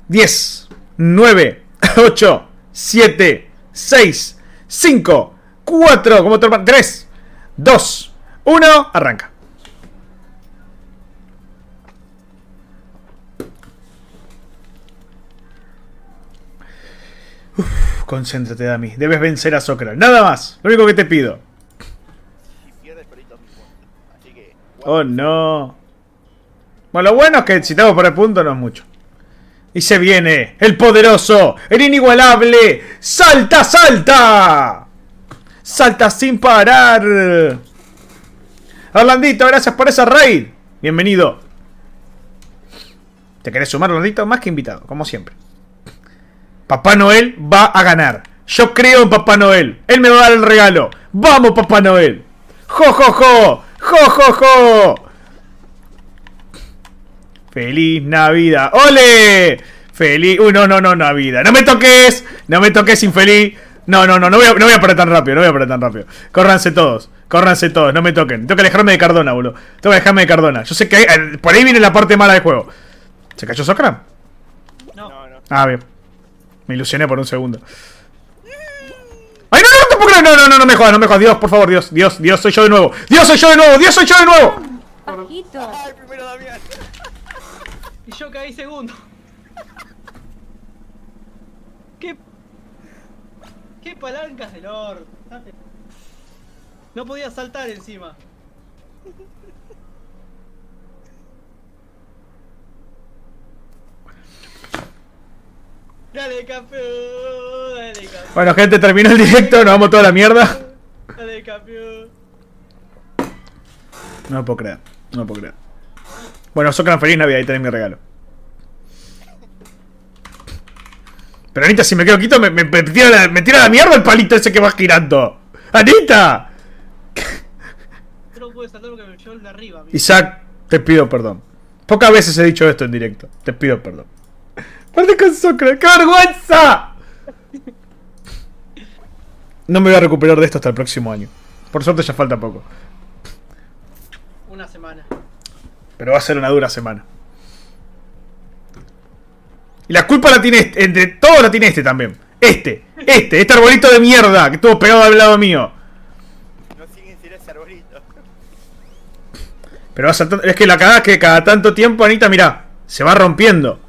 [SPEAKER 1] Diez, nueve, [LAUGHS] ocho, siete, seis, cinco, cuatro, como tu hermano, 3, 2, 1, arranca. Uf, concéntrate, Dami. Debes vencer a Socran. Nada más. Lo único que te pido. Oh, no. Bueno, lo bueno es que si estamos por el punto no es mucho. Y se viene el poderoso, el inigualable. ¡Salta, salta! ¡Salta sin parar! Orlandito, gracias por esa raid. Bienvenido. ¿Te querés sumar, Orlandito? Más que invitado, como siempre. Papá Noel va a ganar. Yo creo en Papá Noel. Él me va a dar el regalo. ¡Vamos, Papá Noel! ¡Jo, jo, jo! ¡Jo, jo, jo! ¡Feliz Navidad! ¡Ole! ¡Feliz! ¡Uy, no, no, no, Navidad! ¡No me toques! ¡No me toques, infeliz! No, no, no, no voy, a, no voy a parar tan rápido, no voy a parar tan rápido. Córranse todos, córranse todos, no me toquen. Tengo que alejarme de Cardona, boludo. Tengo que alejarme de Cardona. Yo sé que hay- por ahí viene la parte mala del juego. ¿Se cayó Socra?
[SPEAKER 4] No.
[SPEAKER 1] Ah, bien. Me ilusioné por un segundo. ¡Ay, no, no, creer! No, no, no, no me jodas, no me jodas. Dios, por favor, Dios, Dios, Dios, soy yo de nuevo. Dios, soy yo de nuevo, Dios, soy yo de nuevo.
[SPEAKER 5] Bajito.
[SPEAKER 3] ¡Ay, primero Damián!
[SPEAKER 4] Y yo caí segundo. ¿Qué? ¿Qué palancas de Lord? No podía saltar encima. Dale campeón, dale campeón,
[SPEAKER 1] Bueno, gente, terminó el directo, nos vamos toda la mierda.
[SPEAKER 4] dale campeón.
[SPEAKER 1] No lo puedo creer, no lo puedo creer. Bueno, Socran, feliz Navidad, ahí tenés mi regalo. Pero Anita, si me quedo quito, me, me- me tira la, me tira la mierda el palito ese que va girando. ¡Anita!
[SPEAKER 4] No pude saltar porque me llevó el de arriba. amigo.
[SPEAKER 1] Isaac, te pido perdón. Pocas veces he dicho esto en directo. Te pido perdón. Parte con Socran, ¡qué vergüenza! No me voy a recuperar de esto hasta el próximo año. Por suerte ya falta poco.
[SPEAKER 4] Una semana.
[SPEAKER 1] Pero va a ser una dura semana. Y la culpa la tiene este, entre todos la tiene este también. Este, este, este arbolito de mierda que estuvo pegado al lado mío.
[SPEAKER 3] No siguen sin ese arbolito.
[SPEAKER 1] Pero va saltando. Es que la cagada es que cada tanto tiempo, Anita, mirá, se va rompiendo.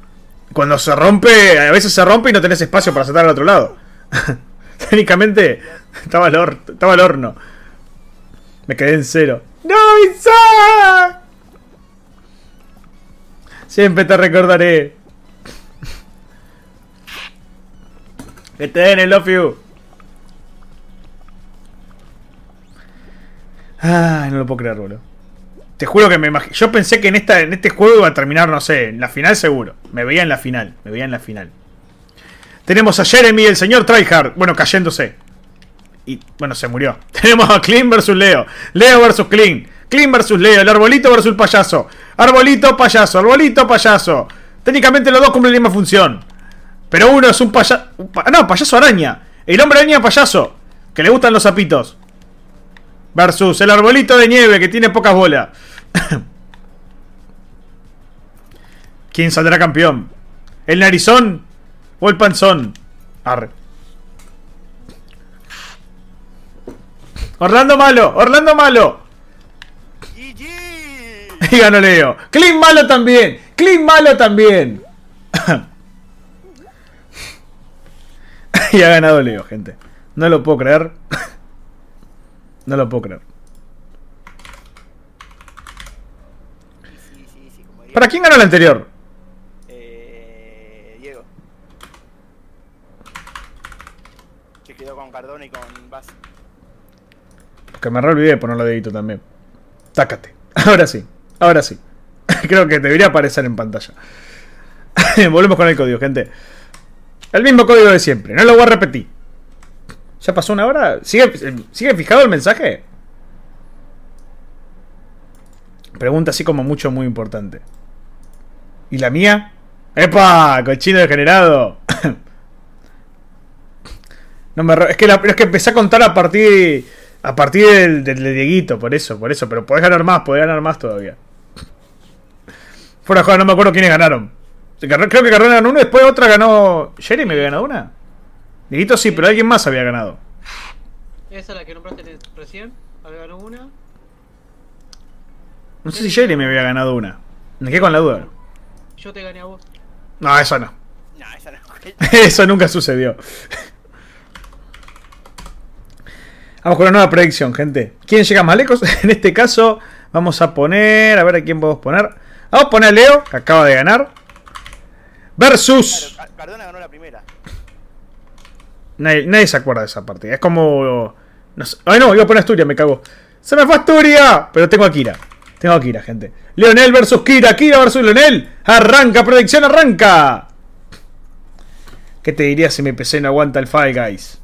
[SPEAKER 1] Cuando se rompe, a veces se rompe y no tenés espacio para saltar al otro lado. [LAUGHS] Técnicamente, estaba al, hor- estaba al horno. Me quedé en cero. ¡No, Isaac! Siempre te recordaré. Que te love you. Ay, no lo puedo creer, boludo. Te juro que me imagino. Yo pensé que en, este juego iba a terminar, no sé, en la final seguro. Me veía en la final. Me veía en la final. Tenemos a Jeremy, el señor Tryhard. Bueno, cayéndose. Y bueno, se murió. [LAUGHS] Tenemos a Clean versus Leo. Leo versus Clean. Clean versus Leo. El arbolito versus el payaso. Arbolito, payaso. Arbolito, payaso. Técnicamente los dos cumplen la misma función. Pero uno es un payaso. no, payaso araña. El hombre araña payaso. Que le gustan los sapitos. Versus el arbolito de nieve que tiene pocas bolas. [COUGHS] ¿Quién saldrá campeón? ¿El narizón o el panzón? Arre. Orlando malo, Orlando malo. [LAUGHS] Y ganó Leo. Clean malo también. Clean malo también. [COUGHS] y ha ganado Leo, gente. No lo puedo creer. [COUGHS] no lo puedo creer. ¿Para quién ganó el anterior?
[SPEAKER 3] Eh, Diego. Que quedó con Cardona y con Bass.
[SPEAKER 1] Que me re olvidé de ponerlo dedito también. Tácate. [LAUGHS] Ahora sí. Ahora sí. [LAUGHS] Creo que debería aparecer en pantalla. [LAUGHS] Volvemos con el código, gente. El mismo código de siempre. No lo voy a repetir. ¿Ya pasó una hora? ¿Sigue, ¿sigue fijado el mensaje? Pregunta así como mucho, muy importante. ¿Y la mía? ¡Epa! Cochino degenerado. [COUGHS] no me es, que es que empecé a contar a partir a partir del, del de Dieguito, por eso, por eso. Pero podés ganar más, podés ganar más todavía. Fuera de joda, no me acuerdo quiénes ganaron. Creo que Carrera ganó una, después otra ganó. ¿Jeremy había ganado una? Dieguito sí, pero alguien más había ganado.
[SPEAKER 4] Esa es la que nombraste recién. Había ganado una.
[SPEAKER 1] No sé si Jeremy había ganado una. Me quedé con la duda.
[SPEAKER 4] Yo te gané a vos.
[SPEAKER 1] No, eso no.
[SPEAKER 3] No, esa no. [LAUGHS]
[SPEAKER 1] Eso nunca sucedió. Vamos con una nueva predicción, gente. ¿Quién llega más lejos? [LAUGHS] En este caso, vamos a poner. A ver a quién podemos poner. Vamos a poner a Leo, que acaba de ganar. Versus.
[SPEAKER 3] Cardona ganó la primera.
[SPEAKER 1] Nadie, se acuerda de esa partida. Es como. Ay, no, iba a poner Asturias, me cago. ¡Se me fue Asturias! Pero tengo a Kira. Tengo a Kira, gente. Leonel versus Kira. Kira versus Leonel. Arranca, predicción, arranca. ¿Qué te diría si mi PC no aguanta el Fall Guys?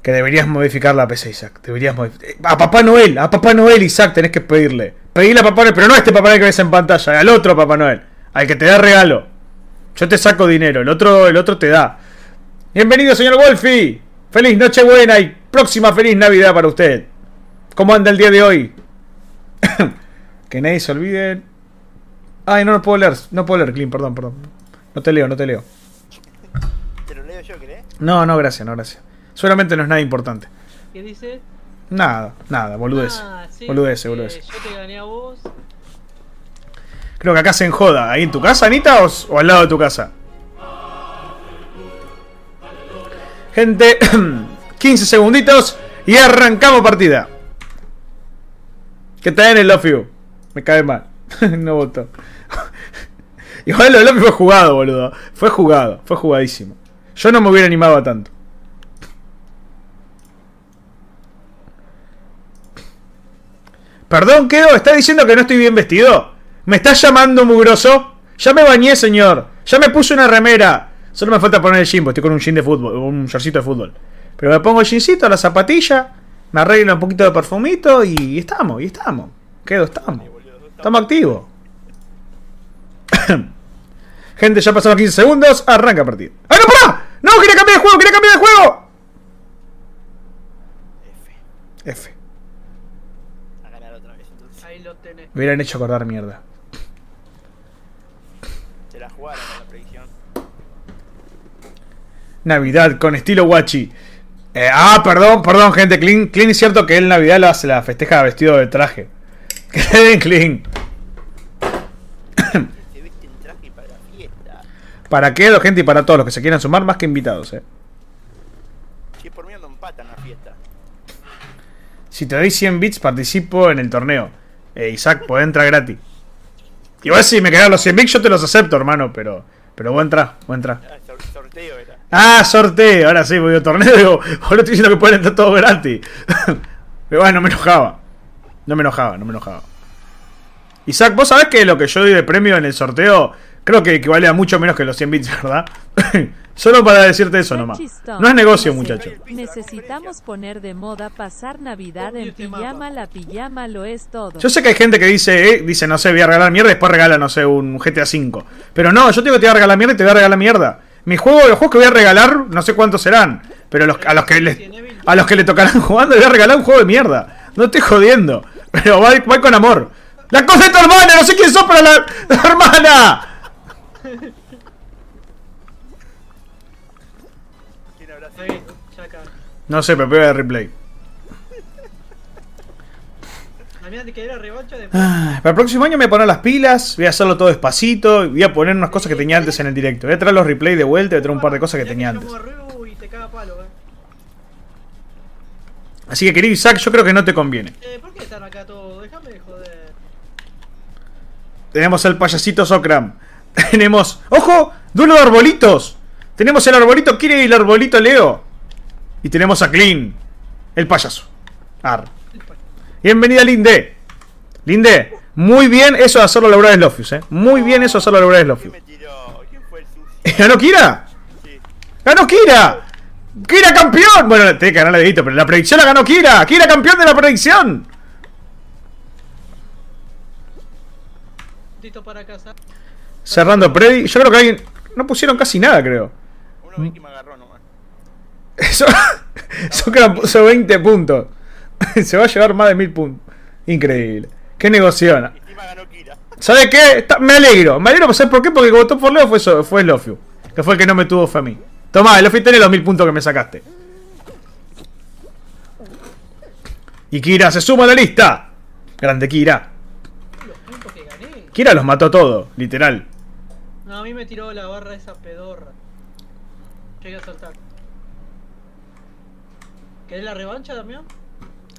[SPEAKER 1] Que deberías modificar la PC, Isaac. Deberías modificar. A Papá Noel, a Papá Noel, Isaac, tenés que pedirle. Pedirle a Papá Noel, pero no a este Papá Noel que ves en pantalla, al otro Papá Noel. Al que te da regalo. Yo te saco dinero, el otro, el otro te da. Bienvenido, señor Wolfi. Feliz Nochebuena y próxima feliz Navidad para usted. ¿Cómo anda el día de hoy? [COUGHS] que nadie se olvide. Ay, no, no puedo leer. No puedo leer, Clean, perdón, perdón. No te leo, no te leo.
[SPEAKER 3] Te lo leo yo, ¿querés?
[SPEAKER 1] No, no, gracias, no, gracias. Seguramente no es nada importante.
[SPEAKER 4] ¿Qué dice?
[SPEAKER 1] Nada, nada, boludez.
[SPEAKER 4] Ah, sí,
[SPEAKER 1] boludez,
[SPEAKER 4] eh,
[SPEAKER 1] boludez.
[SPEAKER 4] Yo te gané a vos.
[SPEAKER 1] Creo que acá se enjoda. ¿Ahí en tu casa, Anita, o, o al lado de tu casa? Gente, [CLEARS THROAT] 15 segunditos y arrancamos partida. ¿Qué tal en el Love You? Me cae mal. [LAUGHS] no voto. [LAUGHS] Igual lo Love You fue jugado, boludo. Fue jugado, fue jugadísimo. Yo no me hubiera animado a tanto. Perdón, Keo, ¿está diciendo que no estoy bien vestido? ¿Me estás llamando mugroso? Ya me bañé, señor. Ya me puse una remera. Solo me falta poner el jean, porque estoy con un jean de fútbol, un shortcito de fútbol. Pero me pongo el jeancito, la zapatilla, me arreglo un poquito de perfumito y estamos, y estamos. Quedo, estamos. Estamos activos. [COUGHS] Gente, ya pasaron 15 segundos, arranca partido. ¡Ah, no, pará! ¡No, quería cambiar de juego, quería cambiar de juego!
[SPEAKER 3] F.
[SPEAKER 1] F.
[SPEAKER 3] A ganar otra vez entonces.
[SPEAKER 4] Ahí lo tenés.
[SPEAKER 1] Me hubieran hecho acordar mierda.
[SPEAKER 3] La predicción.
[SPEAKER 1] Navidad con estilo guachi. Eh, ah, perdón, perdón, gente. Clean, Clean es cierto que él Navidad la, se la festeja vestido de traje. [LAUGHS] Clean.
[SPEAKER 3] Se viste en traje para la fiesta.
[SPEAKER 1] Para gente, y para todos los que se quieran sumar, más que invitados, eh.
[SPEAKER 3] Si es por mí no empatan la fiesta.
[SPEAKER 1] Si te doy 100 bits, participo en el torneo. Eh, Isaac, podés entrar gratis. Igual si me quedan los 100 bits, yo te los acepto, hermano, pero. Pero vos entrá, vos entrá.
[SPEAKER 3] Ah, sor- sorteo era.
[SPEAKER 1] Ah, sorteo. Ahora sí, voy a torneo. Digo, [LAUGHS] ahora estoy diciendo que pueden entrar todo gratis. [LAUGHS] Pero bueno, no me enojaba. No me enojaba, no me enojaba. Isaac, vos sabés que lo que yo doy de premio en el sorteo creo que equivale a mucho menos que los 100 bits, ¿verdad? [LAUGHS] Solo para decirte eso nomás. No es negocio, muchacho.
[SPEAKER 2] Necesitamos poner de moda pasar Navidad en
[SPEAKER 4] Este
[SPEAKER 2] pijama, la pijama lo es todo.
[SPEAKER 1] Yo sé que hay gente que dice, eh, dice, no sé, voy a regalar mierda y después regala, no sé, un GTA V. Pero no, yo te digo que te voy a regalar mierda y te voy a regalar mierda. Mi juego, los juegos que voy a regalar, no sé cuántos serán. Pero los- a los que le, a los que le tocarán [LAUGHS] jugando, le voy a regalar un juego de mierda. No estoy jodiendo. Pero va, va con amor. ¡La cosa de tu hermana! ¡No sé quién sos, pero la, la hermana! No sé, pero pega de replay. Ah, para el próximo año me voy a poner las pilas, voy a hacerlo todo despacito, voy a poner unas cosas que tenía antes en el directo. Voy a traer los replays de vuelta y voy a traer un par de cosas que tenía antes.
[SPEAKER 4] eh.
[SPEAKER 1] Así que querido Isaac, yo creo que no te conviene.
[SPEAKER 4] Eh, ¿Por qué están acá todos? Déjame de joder.
[SPEAKER 1] Tenemos el payasito Socram. [LAUGHS] Tenemos. ¡Ojo! ¡Duelo de arbolitos! Tenemos el arbolito Kira y el arbolito Leo. Y tenemos a Clean, el payaso. Ar. Bienvenida, Linde. Linde, muy bien eso de hacerlo lograr Slofius, eh. Muy bien eso de hacerlo lograr
[SPEAKER 3] ¿Quién
[SPEAKER 1] Slofius. ¿Ganó Kira? ¡Ganó Kira! ¡Kira campeón! Bueno, tiene que ganar la dedito, pero la predicción la ganó Kira. ¡Kira campeón de la predicción!
[SPEAKER 4] Listo para casa.
[SPEAKER 1] Cerrando Predi. Yo creo que alguien. No pusieron casi nada, creo.
[SPEAKER 3] Uno vi que me agarró nomás. [LAUGHS]
[SPEAKER 1] Eso. Eso que puso 20 puntos. [LAUGHS] Se va a llevar más de 1000 puntos. Increíble. Qué
[SPEAKER 3] Kira.
[SPEAKER 1] ¿Sabes qué? Está- me alegro. Me alegro, ¿sabes por qué? Porque como votó por Leo fue, eso- fue Slofiu. Que fue el que no me tuvo fe a mí. Tomá, Slofiu tenés los 1000 puntos que me sacaste. Y Kira se suma a la lista. Grande Kira.
[SPEAKER 4] Los puntos que gané.
[SPEAKER 1] Kira los mató todo, literal.
[SPEAKER 4] No, a mí me tiró la barra esa pedorra. Llegué a saltar. ¿Querés la revancha, Damián?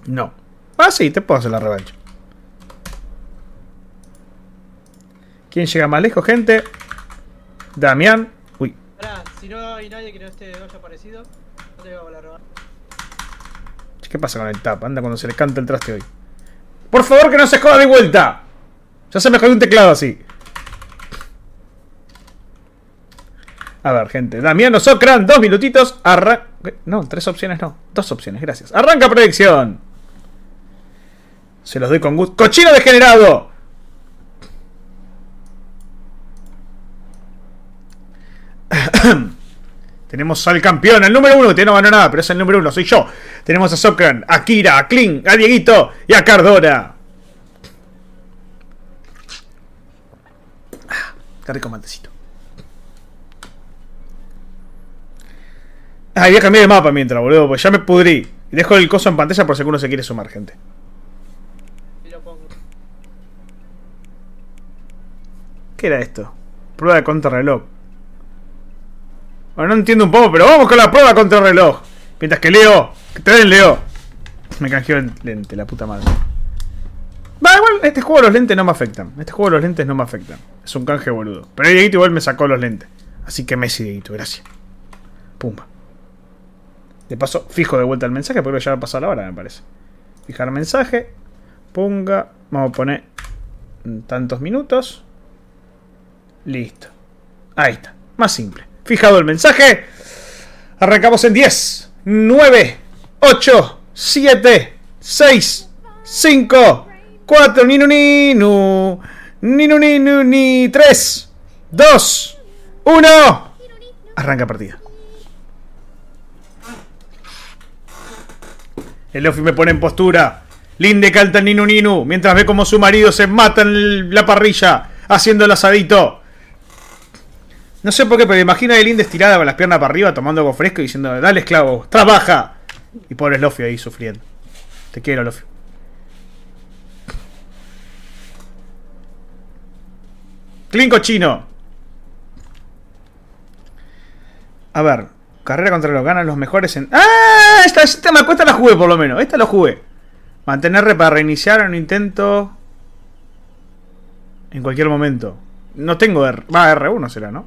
[SPEAKER 1] No. Ah, sí, te puedo hacer la revancha. ¿Quién llega más lejos, gente? Damián. Uy.
[SPEAKER 4] Pará, si no hay nadie que no esté haya aparecido, no te hago la revancha.
[SPEAKER 1] ¿Qué pasa con el tap? Anda cuando se le canta el traste hoy. Por favor, que no se joda de vuelta. Ya se me jodió un teclado así. A ver, gente. Damiano Socran, dos minutitos. Arranca. No, tres opciones no. Dos opciones, gracias. Arranca predicción. Se los doy con gusto. ¡Cochino degenerado! [COUGHS] Tenemos al campeón, el número uno, que no ganó nada, pero es el número uno, soy yo. Tenemos a Sokran, a Kira, a Kling, a Dieguito y a Cardona. Ah, qué rico matecito. Ah, voy a cambiar de mapa mientras, boludo, porque ya me pudrí. Dejo el coso en pantalla por si alguno se quiere sumar, gente. ¿Qué era esto? Prueba de contrarreloj. Bueno, no entiendo un poco, pero vamos con la prueba de contrarreloj. Mientras que Leo. Que te den Leo. Me canjeó el lente, la puta madre. Va, igual, este juego los lentes no me afectan. Este juego los lentes no me afectan. Es un canje boludo. Pero Dieguito igual me sacó los lentes. Así que Messi, Dieguito, gracias. Pumba. De paso, fijo de vuelta el mensaje porque ya va a pasar la hora, me parece. Fijar mensaje. Ponga. Vamos a poner tantos minutos. Listo. Ahí está. Más simple. Fijado el mensaje. Arrancamos en 10, 9, 8, 7, 6, 5, 4, ninu ninu. Ninu ninu ni 3, 2, 1. Arranca partida. El Lofi me pone en postura. Linde canta el Ninu Ninu mientras ve como su marido se mata en la parrilla haciendo el asadito. No sé por qué, pero imagina a Linde estirada con las piernas para arriba tomando algo fresco y diciendo, dale esclavo, trabaja. Y pobre Lofi ahí sufriendo. Te quiero, Lofi. Clinco chino. A ver, carrera contra los ganan los mejores en. ¡Ah! Esta, esta me cuesta la jugué por lo menos. Esta la jugué. Mantener para reiniciar un intento. En cualquier momento. No tengo R. Va, R1 será, ¿no?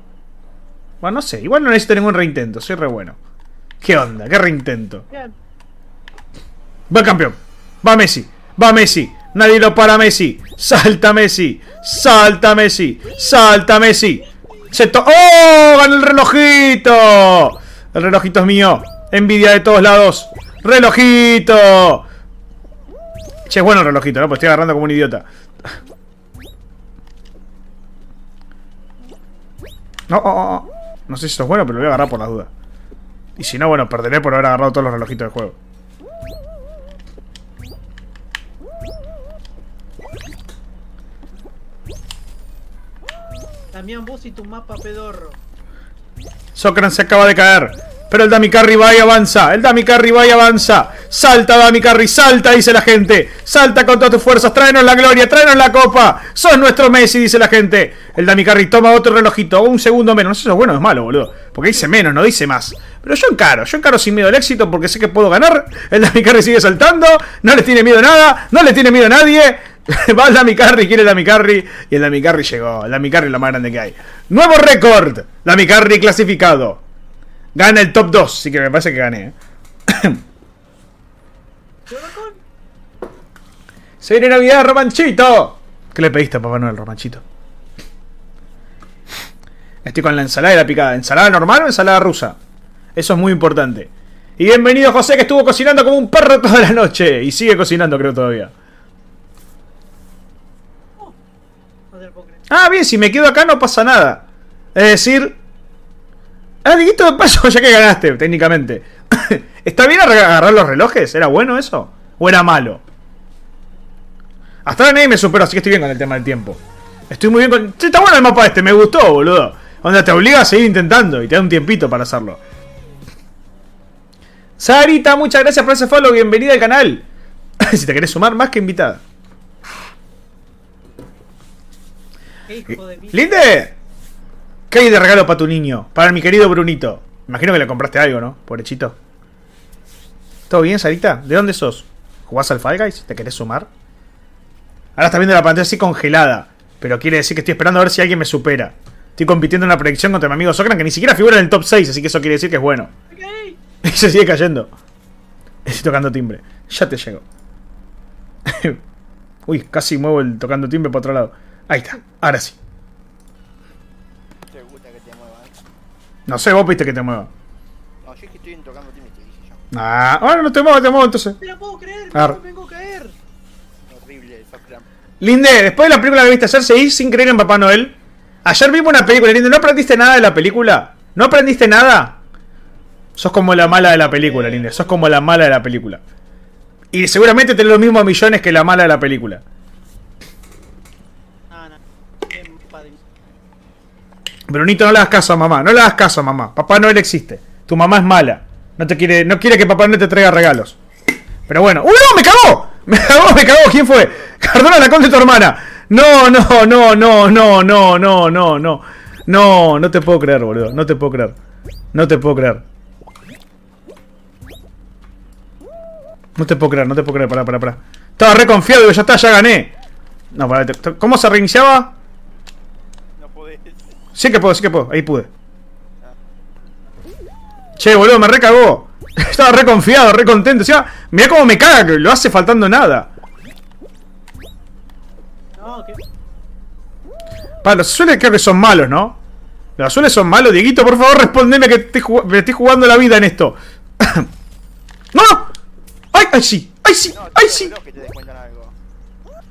[SPEAKER 1] Bueno, no sé. Igual no necesito ningún reintento. Soy re bueno. ¿Qué onda? ¿Qué reintento? Va el campeón. Va Messi. Va Messi. Nadie lo para Messi. Salta Messi. Salta Messi. Salta Messi. Se to ¡Oh! ¡Gana el relojito! El relojito es mío. Envidia de todos lados. ¡Relojito! Che, es bueno el relojito, ¿no? Pues estoy agarrando como un idiota. No, oh, oh, oh. no sé si esto es bueno, pero lo voy a agarrar por las dudas. Y si no, bueno, perderé por haber agarrado todos los relojitos del juego.
[SPEAKER 4] Damián, vos y tu mapa pedorro.
[SPEAKER 1] Socran se acaba de caer. Pero el Dami Carry va y avanza. El Dami Carry va y avanza. Salta, Dami Carry, salta, dice la gente. Salta con todas tus fuerzas. Tráenos la gloria, tráenos la copa. Sos nuestro Messi, dice la gente. El Dami Carry toma otro relojito. Un segundo menos. No sé si es bueno o es malo, boludo. Porque dice menos, no dice más. Pero yo encaro, yo encaro sin miedo al éxito porque sé que puedo ganar. El Dami Carry sigue saltando. No le tiene miedo a nada. No le tiene miedo a nadie. [LAUGHS] Va el Dami Carry, quiere el Dami Carry. Y el Dami Carry llegó. El Dami Carry es lo más grande que hay. Nuevo récord. Dami Carry clasificado. Gana el top 2. Así que me parece que gané. ¿eh? [COUGHS] Se viene Navidad, Romanchito. ¿Qué le pediste a Papá Noel, Romanchito? Estoy con la ensalada y la picada. ¿Ensalada normal o ensalada rusa? Eso es muy importante. Y bienvenido José que estuvo cocinando como un perro toda la noche. Y sigue cocinando creo todavía.
[SPEAKER 4] Creer.
[SPEAKER 1] Ah, bien, si me quedo acá no pasa nada. Es decir... Ah, de paso [LAUGHS] ya que ganaste, técnicamente. [COUGHS] ¿Está bien agar- agarrar los relojes? ¿Era bueno eso? ¿O era malo? Hasta ahora nadie me superó, así que estoy bien con el tema del tiempo. Estoy muy bien con... Che, está bueno el mapa este, me gustó, boludo. Onda, te obliga a seguir intentando y te da un tiempito para hacerlo. Sarita, muchas gracias por ese follow, bienvenida al canal. [COUGHS] si te querés sumar, más que invitada.
[SPEAKER 4] Hijo de mí.
[SPEAKER 1] ¡Linde! ¿Qué hay de regalo para tu niño? Para mi querido Brunito. Imagino que le compraste algo, ¿no? Pobrechito. ¿Todo bien, Sarita? ¿De dónde sos? ¿Jugás al Fall Guys? ¿Te querés sumar? Ahora estás viendo la pantalla así congelada. Pero quiere decir que estoy esperando a ver si alguien me supera. Estoy compitiendo en una predicción contra mi amigo Socran, que ni siquiera figura en el top 6, así que eso quiere decir que es bueno. Y se [LAUGHS] sigue cayendo. Estoy tocando timbre. Ya te llego. [LAUGHS] Uy, casi muevo el tocando timbre para otro lado. Ahí está. Ahora sí. No sé, vos viste que te mueva.
[SPEAKER 3] No, yo es que estoy tocando timbre, te dije yo.
[SPEAKER 1] Ah, ahora no te muevo, te muevo entonces.
[SPEAKER 4] No la puedo creer.
[SPEAKER 1] Ar.
[SPEAKER 4] ¿Cómo vengo a caer?
[SPEAKER 3] Horrible el.
[SPEAKER 1] Linde, después de la película que viste ayer, seguís sin creer en Papá Noel. Ayer vimos una película, Linde, ¿no aprendiste nada de la película? ¿No aprendiste nada? Sos como la mala de la película, Linde. Sos como la mala de la película. Y seguramente tenés los mismos millones que la mala de la película.
[SPEAKER 4] Ah, no. Qué padre.
[SPEAKER 1] Brunito, no le hagas caso a mamá. No le hagas caso a mamá. Papá Noel existe. Tu mamá es mala. No te quiere, no quiere que Papá Noel te traiga regalos. Pero bueno. ¡Uy, no! ¡Me cagó! [LAUGHS] ¡Me cagó, me cagó! ¿Quién fue? [LAUGHS] Cardona la conde tu hermana. No, no, no, no, no, no, no, no, no. No, no te puedo creer, boludo. No te puedo creer. No te puedo creer. No te puedo creer, no te puedo creer. Pará, pará, pará. Estaba re confiado, digo, ya está, ya gané. No, pará. ¿Cómo se reiniciaba? Sí que puedo, sí que puedo. Ahí pude. Che, boludo, me recagó. [LAUGHS] Estaba re confiado, re contento. Encima, mirá cómo me caga, que lo hace faltando nada.
[SPEAKER 4] No, que.
[SPEAKER 1] Pa, los azules creo que son malos, ¿no? Los azules son malos. Dieguito, por favor, respondeme que estoy me estoy jugando la vida en esto. [COUGHS] ¡No! ¡Ay, ay, sí! ¡Ay, sí! ¡Ay, sí!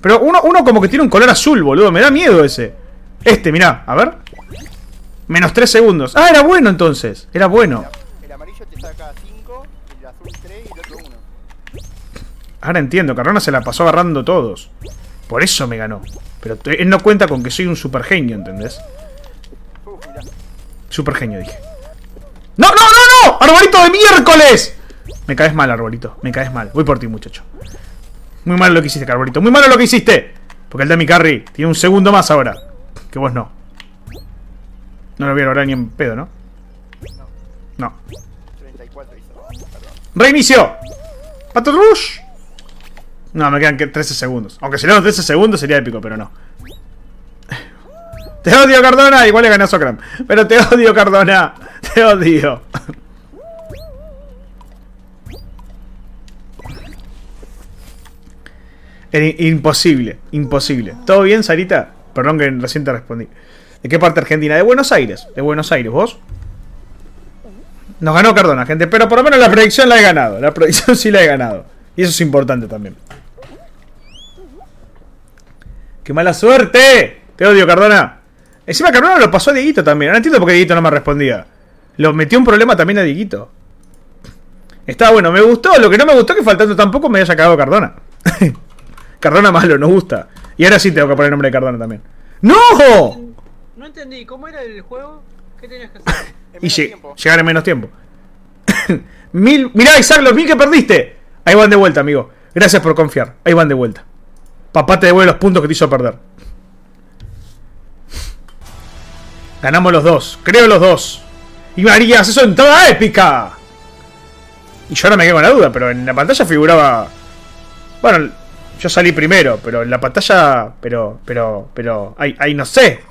[SPEAKER 1] Pero uno, uno como que tiene un color azul, boludo. Me da miedo ese. Este, mirá, a ver. Menos 3 segundos. Ah, era bueno entonces. Era bueno.
[SPEAKER 3] El amarillo te saca 5, el azul 3 y el otro 1.
[SPEAKER 1] Ahora entiendo, Carrona se la pasó agarrando todos. Por eso me ganó. Pero él no cuenta con que soy un super genio, ¿entendés? Super genio, dije. ¡No, no, no, no! ¡Arbolito de miércoles! Me caes mal, Arbolito. Me caes mal. Voy por ti, muchacho. Muy malo lo que hiciste, Arbolito. Muy malo lo que hiciste. Porque el de mi carry tiene un segundo más ahora. Que vos no. No lo voy a lograr ni en pedo, ¿no? No.
[SPEAKER 3] 34 hizo. Perdón.
[SPEAKER 1] ¡Reinicio! ¡Pato Rush! No, me quedan que 13 segundos. Aunque si damos 13 segundos sería épico, pero no. [LAUGHS] Te odio, Cardona. Igual le gané a Socram. Pero te odio, Cardona. Te odio. [LAUGHS] Era imposible, imposible. ¿Todo bien, Sarita? Perdón que recién te respondí. ¿De qué parte Argentina? De Buenos Aires. De Buenos Aires, ¿vos? Nos ganó Cardona, gente, pero por lo menos la predicción la he ganado. La predicción [LAUGHS] sí la he ganado. Y eso es importante también. ¡Qué mala suerte! Te odio, Cardona. Encima Cardona lo pasó a Dieguito también. No entiendo por qué Dieguito no me respondía. Lo metió un problema también a Dieguito. Está bueno, me gustó. Lo que no me gustó es que faltando tampoco me haya cagado Cardona. [LAUGHS] Cardona malo, nos gusta. Y ahora sí tengo que poner el nombre de Cardona también. ¡No!
[SPEAKER 4] No entendí, ¿cómo era el juego? ¿Qué tenías que hacer? [COUGHS]
[SPEAKER 3] En
[SPEAKER 1] Y
[SPEAKER 3] menos
[SPEAKER 1] lle-
[SPEAKER 3] tiempo.
[SPEAKER 1] llegar en menos tiempo. [COUGHS] mil, mirá, Isaac, los mil que perdiste. Ahí van de vuelta, amigo. Gracias por confiar. Ahí van de vuelta. Papá te devuelve los puntos que te hizo perder. Ganamos los dos. Creo los dos. Y María, eso en toda épica. Y yo ahora me quedo con la duda, pero en la pantalla figuraba. Bueno, Yo salí primero, pero en la pantalla. Pero, pero, pero. Ahí, ahí no sé.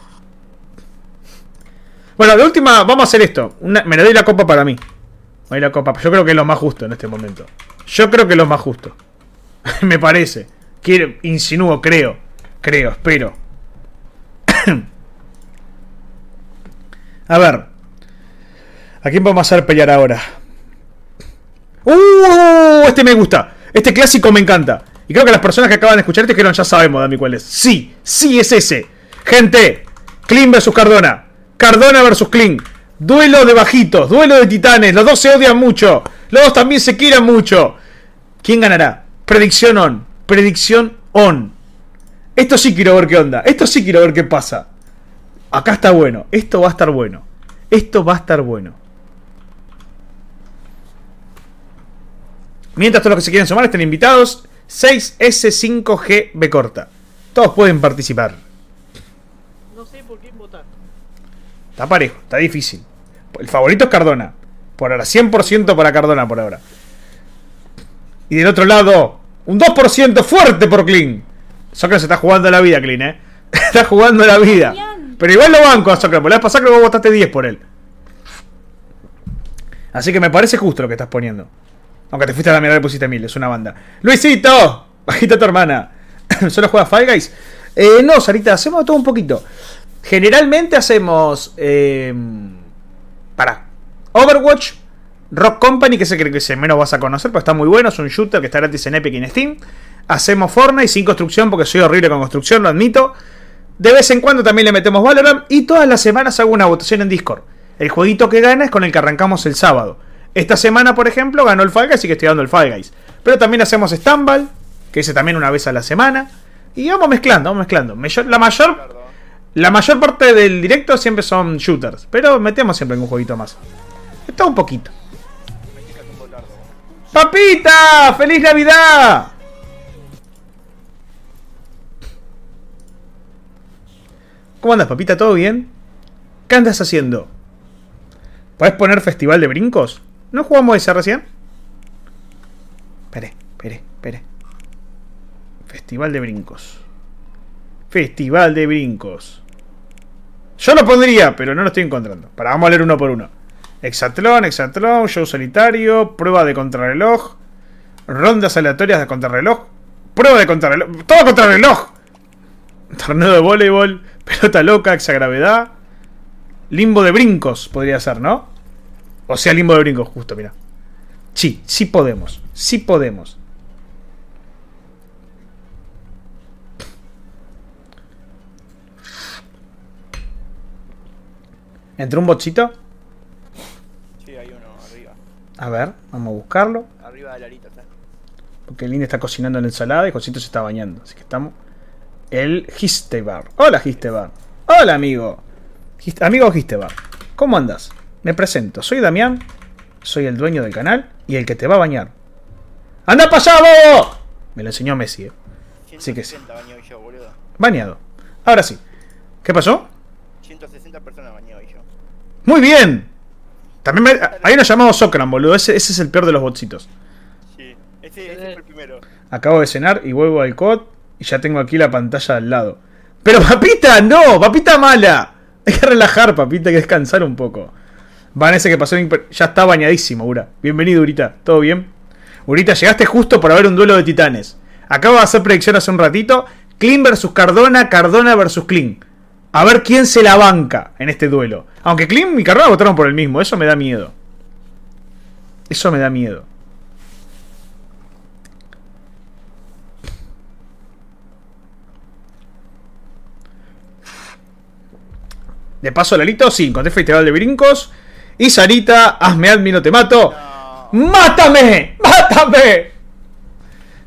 [SPEAKER 1] Bueno, de última, vamos a hacer esto. Una- me le doy la copa para mí. Me doy la copa. Yo creo que es lo más justo en este momento. Yo creo que es lo más justo. [LAUGHS] me parece. Quiero, insinúo, creo. Creo, espero. [CLEARS THROAT] a ver. ¿A quién vamos a hacer pelear ahora? ¡Uh! Este me gusta. Este clásico me encanta. Y creo que las personas que acaban de escuchar este dijeron ya sabemos, Dami, cuál es. Sí, sí es ese. Gente, Clean versus Cardona. Cardona versus Clean. Duelo de bajitos, duelo de titanes. Los dos se odian mucho. Los dos también se quieren mucho. ¿Quién ganará? Predicción on. Predicción on. Esto sí quiero ver qué onda. Esto sí quiero ver qué pasa. Acá está bueno. Esto va a estar bueno. Esto va a estar bueno. Mientras todos los que se quieren sumar estén invitados. 6S5GB corta. Todos pueden participar.
[SPEAKER 4] No sé por quién votar.
[SPEAKER 1] Está parejo, está difícil. El favorito es Cardona. Por ahora, 100% para Cardona por ahora. Y del otro lado, un 2% fuerte por Clean. Se está jugando la vida, Clean, ¿eh? [LAUGHS] está jugando la vida. Pero igual lo banco a Soccer. La vez pasada creo que vos votaste 10 por él. Así que me parece justo lo que estás poniendo. Aunque te fuiste a la mirada y pusiste mil, es una banda. ¡Luisito! Bajita tu hermana. [LAUGHS] ¿Solo juega Fall Guys? Eh, no, Sarita, hacemos todo un poquito. Generalmente hacemos. Eh, para. Overwatch, Rock Company, que es el que se menos vas a conocer, pero está muy bueno. Es un shooter que está gratis en Epic y en Steam. Hacemos Fortnite sin construcción, porque soy horrible con construcción, lo admito. De vez en cuando también le metemos Valorant. Y todas las semanas hago una votación en Discord. El jueguito que gana es con el que arrancamos el sábado. Esta semana, por ejemplo, ganó el Fall Guys, así que estoy dando el Fall Guys. Pero también hacemos Stumble, que ese también una vez a la semana. Y vamos mezclando, vamos mezclando. La mayor. La mayor parte del directo siempre son shooters, pero metemos siempre algún jueguito más. Está un poquito. ¡Papita! ¡Feliz Navidad! ¿Cómo andas, papita? ¿Todo bien? ¿Qué andas haciendo? ¿Puedes poner Festival de Brincos? ¿No jugamos ese recién? Espere, espere, espere. Festival de Brincos. Festival de Brincos. Yo lo pondría, pero no lo estoy encontrando. Para, vamos a leer uno por uno. Exatlón, Exatlón, show solitario, prueba de contrarreloj, rondas aleatorias de contrarreloj, prueba de contrarreloj, todo contrarreloj. [LAUGHS] Torneo de voleibol, [LAUGHS] pelota loca, exagravedad, limbo de brincos podría ser, ¿no? O sea, limbo de brincos, justo, mira. Sí, sí podemos, sí podemos. ¿Entró un botcito?
[SPEAKER 3] Sí, hay uno arriba.
[SPEAKER 1] A ver, vamos a buscarlo.
[SPEAKER 3] Arriba de la arita, ¿sabes?
[SPEAKER 1] Porque el está cocinando la ensalada y Josito se está bañando. Así que estamos. El Gistebar. Hola, Gistebar. Hola, amigo. Gist- amigo Gistebar. ¿Cómo andas? Me presento. Soy Damián. Soy el dueño del canal y el que te va a bañar. ¡Anda para allá, bobo! Me lo enseñó Messi. eh. Sí que sí.
[SPEAKER 3] 160 bañé hoy yo, boludo.
[SPEAKER 1] Bañado. Ahora sí. ¿Qué pasó?
[SPEAKER 3] 160 personas yo.
[SPEAKER 1] Muy bien. También me... Hay uno llamado Socran, boludo. Ese, ese es el peor de los botcitos.
[SPEAKER 3] Sí. Ese, ese fue el primero.
[SPEAKER 1] Acabo de cenar y vuelvo al COD y ya tengo aquí la pantalla al lado. Pero papita, no, papita mala. Hay que relajar, papita, hay que descansar un poco. Vanessa que pasó ya está bañadísimo, Ura. Bienvenido, Urita. ¿Todo bien? Urita, llegaste justo para ver un duelo de titanes. Acabo de hacer predicción hace un ratito. Clean versus Cardona, Cardona versus Clean. A ver quién se la banca en este duelo. Aunque Clean y Cardona votaron por el mismo, eso me da miedo. Eso me da miedo. De paso, Lalito, sí, encontré Festival de Brincos. Y Sarita, hazme admin no te mato.
[SPEAKER 3] No.
[SPEAKER 1] ¡Mátame! ¡Mátame!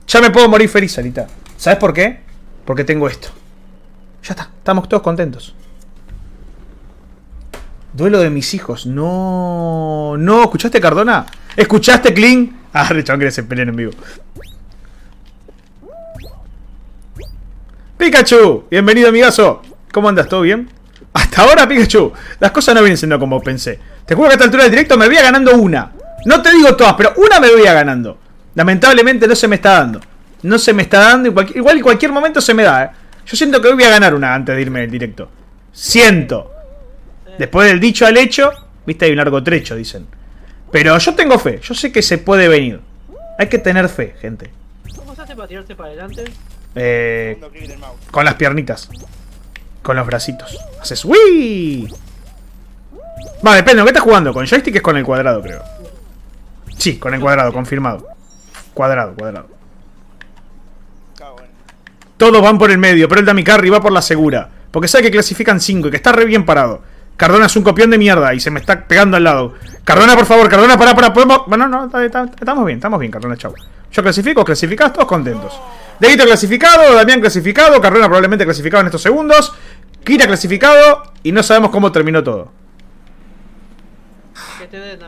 [SPEAKER 1] Ya me puedo morir feliz, Sarita. ¿Sabes por qué? Porque tengo esto. Ya está, estamos todos contentos. Duelo de mis hijos. No. No, ¿escuchaste Cardona? ¿Escuchaste Clean? [LAUGHS] Ah, el chabón que se peleen en vivo. Pikachu, bienvenido amigazo. ¿Cómo andas? ¿Todo bien? Hasta ahora, Pikachu, las cosas no vienen siendo como pensé. Te juro que a esta altura del directo me veía ganando una. No te digo todas, pero una me veía ganando. Lamentablemente no se me está dando. No se me está dando. igual en cualquier momento se me da, ¿eh? Yo siento que hoy voy a ganar una antes de irme del directo. Siento. Después del dicho al hecho, viste, hay un largo trecho, dicen. Pero yo tengo fe. Yo sé que se puede venir. Hay que tener fe, gente.
[SPEAKER 4] ¿Cómo se hace para tirarse para adelante?
[SPEAKER 1] Eh, con las piernitas. Con los bracitos. Haces ¡Wii! Va, depende, ¿con qué estás jugando? ¿Con joystick es con el cuadrado, creo? Sí, con el cuadrado, confirmado. Cuadrado, cuadrado. Todos van por el medio, pero el Damicarri va por la segura. Porque sabe que clasifican 5 y que está re bien parado. Cardona es un copión de mierda y se me está pegando al lado. Cardona, por favor, Cardona, para, para, podemos. Bueno, no, está- está- estamos bien, estamos bien, Cardona, chau. Yo clasifico, clasificás, todos contentos. Deguito clasificado, Damián clasificado, Cardona probablemente clasificado en estos segundos. Kira clasificado y no sabemos cómo terminó todo.
[SPEAKER 4] Que te den.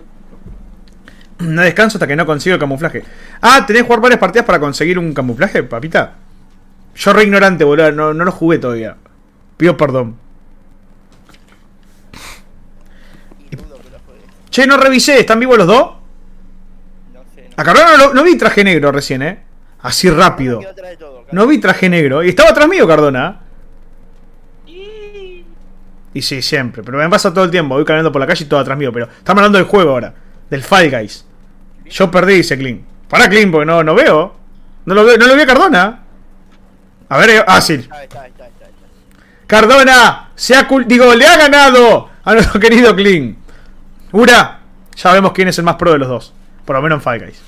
[SPEAKER 1] No descanso hasta que no consigo el camuflaje. Ah, ¿tenés que jugar varias partidas para conseguir un camuflaje, papita? Yo re ignorante, boludo. No, no lo jugué todavía. Pido perdón.
[SPEAKER 3] Y dudo que lo juegue.
[SPEAKER 1] Che, no revisé. ¿Están vivos los dos?
[SPEAKER 3] No sé.
[SPEAKER 1] A Cardona no, lo- no vi traje negro recién, ¿eh? Así rápido.
[SPEAKER 3] Todo,
[SPEAKER 1] No vi traje negro. Y estaba atrás mío, Cardona.
[SPEAKER 4] Y...
[SPEAKER 1] Y sí, siempre. Pero me pasa todo el tiempo. Voy caminando por la calle y todo atrás mío. Pero estamos hablando del juego ahora. Del Fall Guys. Yo perdí, dice Clean. Para Clean, porque no, no veo. No lo veo, no lo vi a Cardona. A ver, eh, ah. Cardona, se ha cul- digo, le ha ganado a nuestro [LAUGHS] querido Kling. Ura, ya vemos quién es el más pro de los dos. Por lo menos en Fall Guys.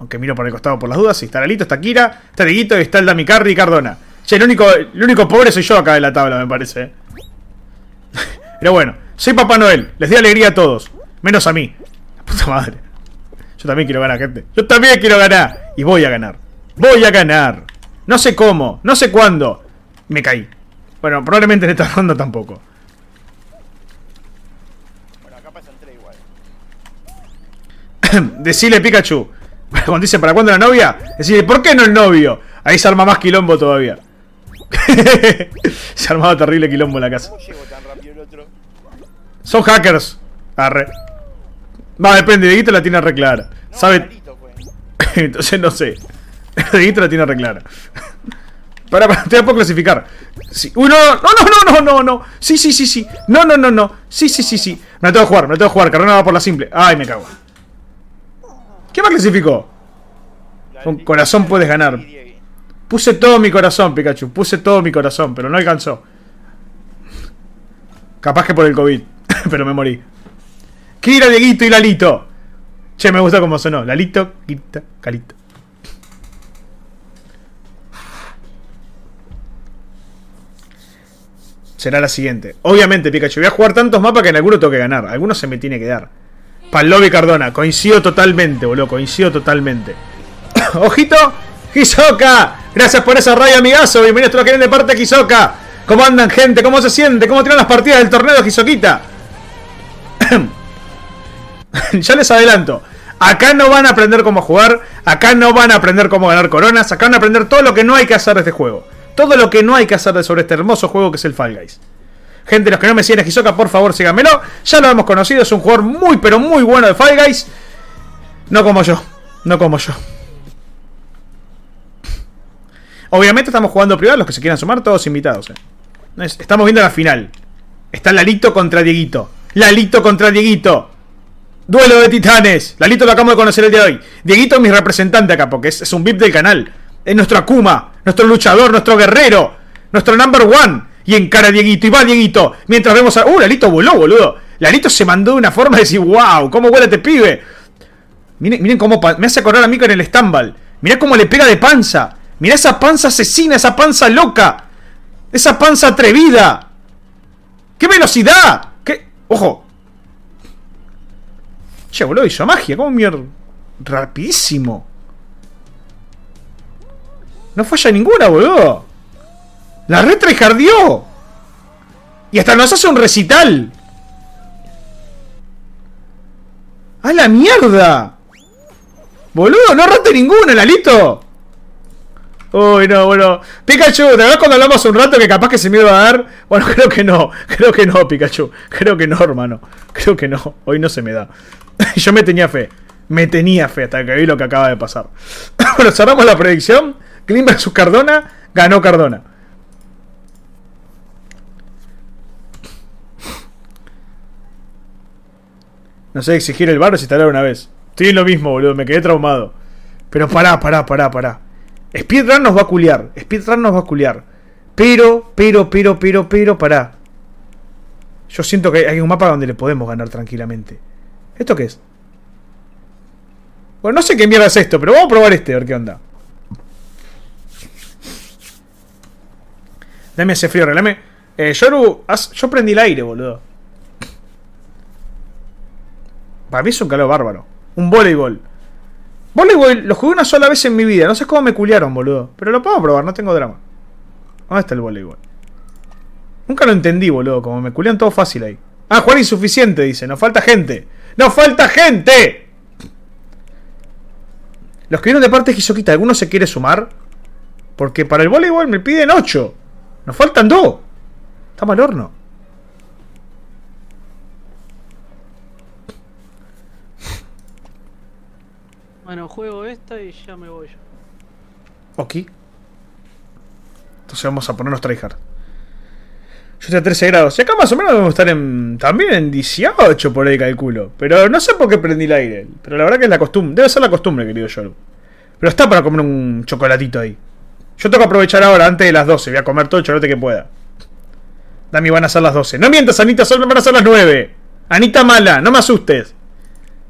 [SPEAKER 1] Aunque miro por el costado por las dudas. Sí, está Lalito, está Kira, está Dieguito y está el Damicarri y Cardona. Che, el único, el único pobre soy yo acá de la tabla, me parece. eh. [LAUGHS] Pero bueno, soy Papá Noel. Les doy alegría a todos. Menos a mí. La [LAUGHS] puta madre. Yo también quiero ganar, gente. Yo también quiero ganar. Y voy a ganar. Voy a ganar. No sé cómo, no sé cuándo. Me caí. Bueno, probablemente en esta [LAUGHS] ronda tampoco.
[SPEAKER 3] Bueno, acá pasan tres igual. [COUGHS]
[SPEAKER 1] Decile Pikachu. [LAUGHS] Cuando dice para cuándo la novia, decile, ¿por qué no el novio? Ahí se arma más quilombo todavía. [LAUGHS] se armaba terrible quilombo en la casa.
[SPEAKER 3] ¿Cómo llego tan rápido el otro?
[SPEAKER 1] Son hackers. Arre. Va, depende, Dieguito la tiene re clara.
[SPEAKER 3] No,
[SPEAKER 1] ¿Sabe? [LAUGHS] Entonces no sé. [LAUGHS] Dieguito la tiene re clara. Para, para, te la puedo clasificar. Sí. Uy, no, no, no, no, no, no. Sí, sí, sí, sí. No, no, no, no. Sí, sí, sí, sí. Me la tengo que jugar, me la tengo que jugar. Carrera va por la simple. Ay, me cago. ¿Qué más clasificó?
[SPEAKER 3] La
[SPEAKER 1] Con corazón puedes ganar. Puse todo mi corazón, Pikachu. Puse todo mi corazón, pero no alcanzó. Capaz que por el COVID. [LAUGHS] pero me morí. Kira, Dieguito y Lalito. Che, me gusta cómo sonó. Lalito, Quita, Calito. Será la siguiente. Obviamente, Pikachu. Voy a jugar tantos mapas que en alguno tengo que ganar. Algunos se me tiene que dar. Palovi Cardona. Coincido totalmente, boludo. Coincido totalmente. [COUGHS] ¡Ojito! ¡Hisoka! Gracias por esa raya, amigazo. Bienvenidos todos los que vienen de parte de Hisoka. ¿Cómo andan, gente? ¿Cómo se siente? ¿Cómo tiran las partidas del torneo de? [COUGHS] [LAUGHS] ya les adelanto. Acá no van a aprender cómo jugar. Acá no van a aprender cómo ganar coronas. Acá van a aprender todo lo que no hay que hacer de este juego. Todo lo que no hay que hacer sobre este hermoso juego que es el Fall Guys. Gente, los que no me siguen a Hisoka, por favor, síganmelo. Ya lo hemos conocido. Es un jugador muy, pero muy bueno de Fall Guys. No como yo. No como yo. Obviamente estamos jugando privado, los que se quieran sumar, todos invitados. eh. Estamos viendo la final. Está Lalito contra Dieguito. Lalito contra Dieguito. Duelo de titanes. Lalito lo acabamos de conocer el día de hoy. Dieguito es mi representante acá, porque es, un VIP del canal. Es nuestro Akuma, nuestro luchador, nuestro guerrero, nuestro number one. Y encara a Dieguito, y va Dieguito. Mientras vemos a. ¡Uh! Lalito voló, boludo. Lalito se mandó de una forma de decir, wow, ¿cómo huele este pibe? Miren, miren cómo me hace acordar a mí con el Stambal. Mirá cómo le pega de panza. Mirá esa panza asesina, esa panza loca. Esa panza atrevida. ¡Qué velocidad! ¡Qué. ¡Ojo! Che, boludo, hizo magia. ¿Cómo mierda? Rapidísimo. No falla ninguna, boludo. La retra y jardió. Y hasta nos hace un recital. ¡A la mierda! Boludo, no rate ninguna, Lalito. Uy, no, bueno. Pikachu, ¿te acuerdas cuando hablamos un rato que capaz que se me iba a dar? Bueno, [LAUGHS] creo que no. Creo que no, Pikachu. Creo que no, hermano. Creo que no. Hoy no se me da. [LAUGHS] Yo me tenía fe. Me tenía fe hasta que vi lo que acaba de pasar. [LAUGHS] bueno, cerramos la predicción. Green vs Cardona. Ganó Cardona. No sé exigir el bar o instalar una vez. Estoy en lo mismo, boludo. Me quedé traumado. Pero pará, pará, pará, pará. Speedrun nos va a culiar. Speedrun nos va a culiar. Pero, pero, pero, pero, pero, pará. Yo siento que hay un mapa donde le podemos ganar tranquilamente. ¿Esto qué es? Bueno, no sé qué mierda es esto, pero vamos a probar este, a ver qué onda. Dame ese frío, relame. Eh, Yoru, yo prendí el aire, boludo. Para mí es un calor bárbaro. Un voleibol. Voleibol lo jugué una sola vez en mi vida. No sé cómo me culiaron, boludo. Pero lo puedo probar, no tengo drama. ¿Dónde está el voleibol? Nunca lo entendí, boludo. Como me culian todo fácil ahí. Ah, jugar insuficiente, dice. Nos falta gente. ¡Nos falta gente! Los que vieron de parte de Hisoquita, ¿alguno se quiere sumar? Porque para el voleibol me piden 8. Nos faltan 2. Estamos al horno.
[SPEAKER 4] Bueno, juego esta y ya me voy yo.
[SPEAKER 1] Ok. Entonces vamos a ponernos tryhard. Yo estoy a 13 grados. Y acá más o menos debemos estar en, también en 18 por ahí calculo. Pero no sé por qué prendí el aire. Pero la verdad que es la costumbre. Debe ser la costumbre, querido Yoru. Pero está para comer un chocolatito ahí. Yo tengo que aprovechar ahora antes de las 12. Voy a comer todo el chocolate que pueda. Dami, van a ser las 12. No mientas, Anita, solo van a ser las 9. Anita mala, no me asustes.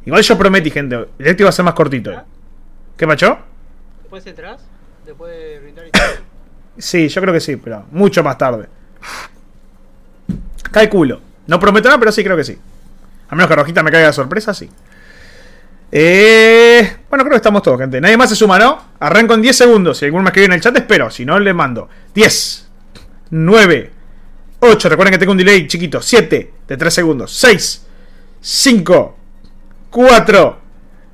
[SPEAKER 1] Igual yo prometí, gente. El directo iba a ser más cortito. ¿Qué macho?
[SPEAKER 4] ¿Después entras? Después de brindar y. [COUGHS]
[SPEAKER 1] Sí, yo creo que sí, pero mucho más tarde. Calculo. No prometo nada, pero sí creo que sí. A menos que Rojita me caiga de sorpresa, sí. Eh, bueno, creo que estamos todos, gente. Nadie más se suma, ¿no? Arranco en 10 segundos. Si alguno me escribe en el chat, espero. Si no, le mando. 10, 9, 8. Recuerden que tengo un delay chiquito. 7 de 3 segundos. 6, 5, 4,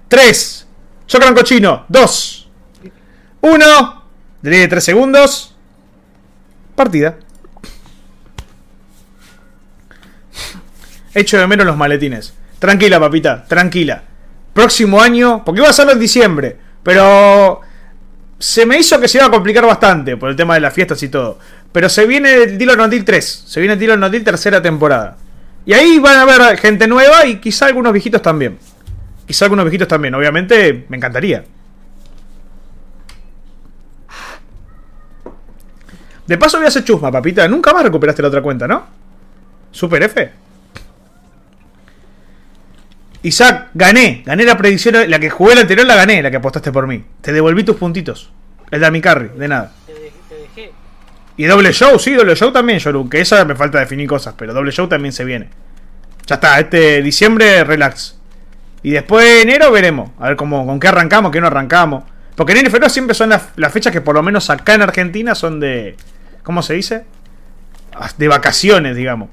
[SPEAKER 1] 3. Chocran cochino. 2, 1. Delay de 3 segundos. Partida. Echo de menos los maletines. Tranquila, papita, tranquila. Próximo año, porque iba a hacerlo en diciembre, pero se me hizo que se iba a complicar bastante por el tema de las fiestas y todo. Pero se viene el Deal or No Deal 3, se viene el Deal or No Deal tercera temporada. Y ahí van a ver gente nueva y quizá algunos viejitos también. Quizá algunos viejitos también, obviamente me encantaría. De paso voy a hacer chusma, papita. Nunca más recuperaste la otra cuenta, ¿no? Super F. Isaac, gané. Gané la predicción. La que jugué la anterior la gané, la que apostaste por mí. Te devolví tus puntitos. El de mi carry, de nada.
[SPEAKER 4] Te, dej- te dejé.
[SPEAKER 1] Y doble show, sí, doble show también, Yoru. Que esa me falta definir cosas, pero doble show también se viene. Ya está, este diciembre, relax. Y después de enero veremos. A ver cómo, con qué arrancamos, qué no arrancamos. Porque enero y febrero siempre son las, las fechas que por lo menos acá en Argentina son de. ¿Cómo se dice? Ah, De vacaciones, digamos.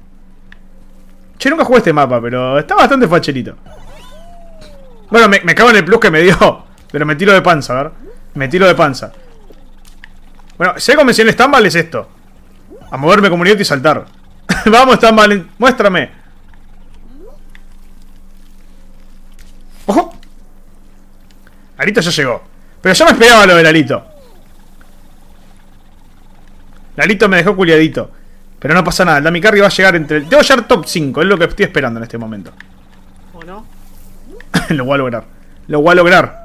[SPEAKER 1] Che, nunca jugué este mapa, pero está bastante facherito. Bueno, me, me cago en el plus que me dio. Pero me tiro de panza, a ver. Me tiro de panza. Bueno, si hay convención Stambal es esto. A moverme como un idiota y saltar. [LAUGHS] Vamos, Stambal, muéstrame. ¡Ojo! Alito ya llegó. Pero yo me esperaba lo del Alito. Lalito me dejó culiadito. Pero no pasa nada, el Dami Carry va a llegar entre el. Debo llegar top 5, es lo que estoy esperando en este momento.
[SPEAKER 4] ¿O no? [LAUGHS]
[SPEAKER 1] lo voy a lograr. Lo voy a lograr.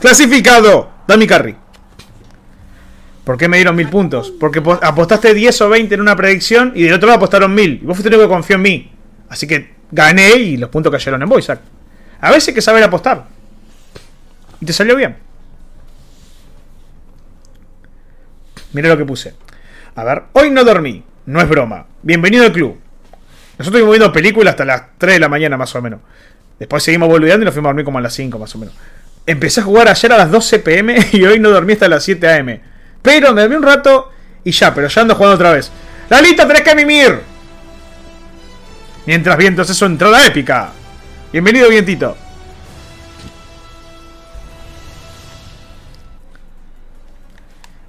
[SPEAKER 1] Clasificado. Dami Carry. ¿Por qué me dieron mil puntos? Porque po- apostaste 10 o 20 en una predicción y del otro lado apostaron mil. Y vos fuiste el único que confió en mí. Así que gané y los puntos cayeron en vos. A veces hay que saber apostar. Y te salió bien. Mira lo que puse. A ver, hoy no dormí. No es broma. Bienvenido al club. Nosotros estuvimos viendo películas hasta las 3 de la mañana más o menos. Después seguimos volviendo y nos fuimos a dormir como a las 5 más o menos. Empecé a jugar ayer a las 12 pm [LAUGHS] y hoy no dormí hasta las 7 am. Pero me dormí un rato y ya, pero ya ando jugando otra vez. ¡Lalita, tenés que mimir! Mientras vientos eso entrada épica. Bienvenido, vientito.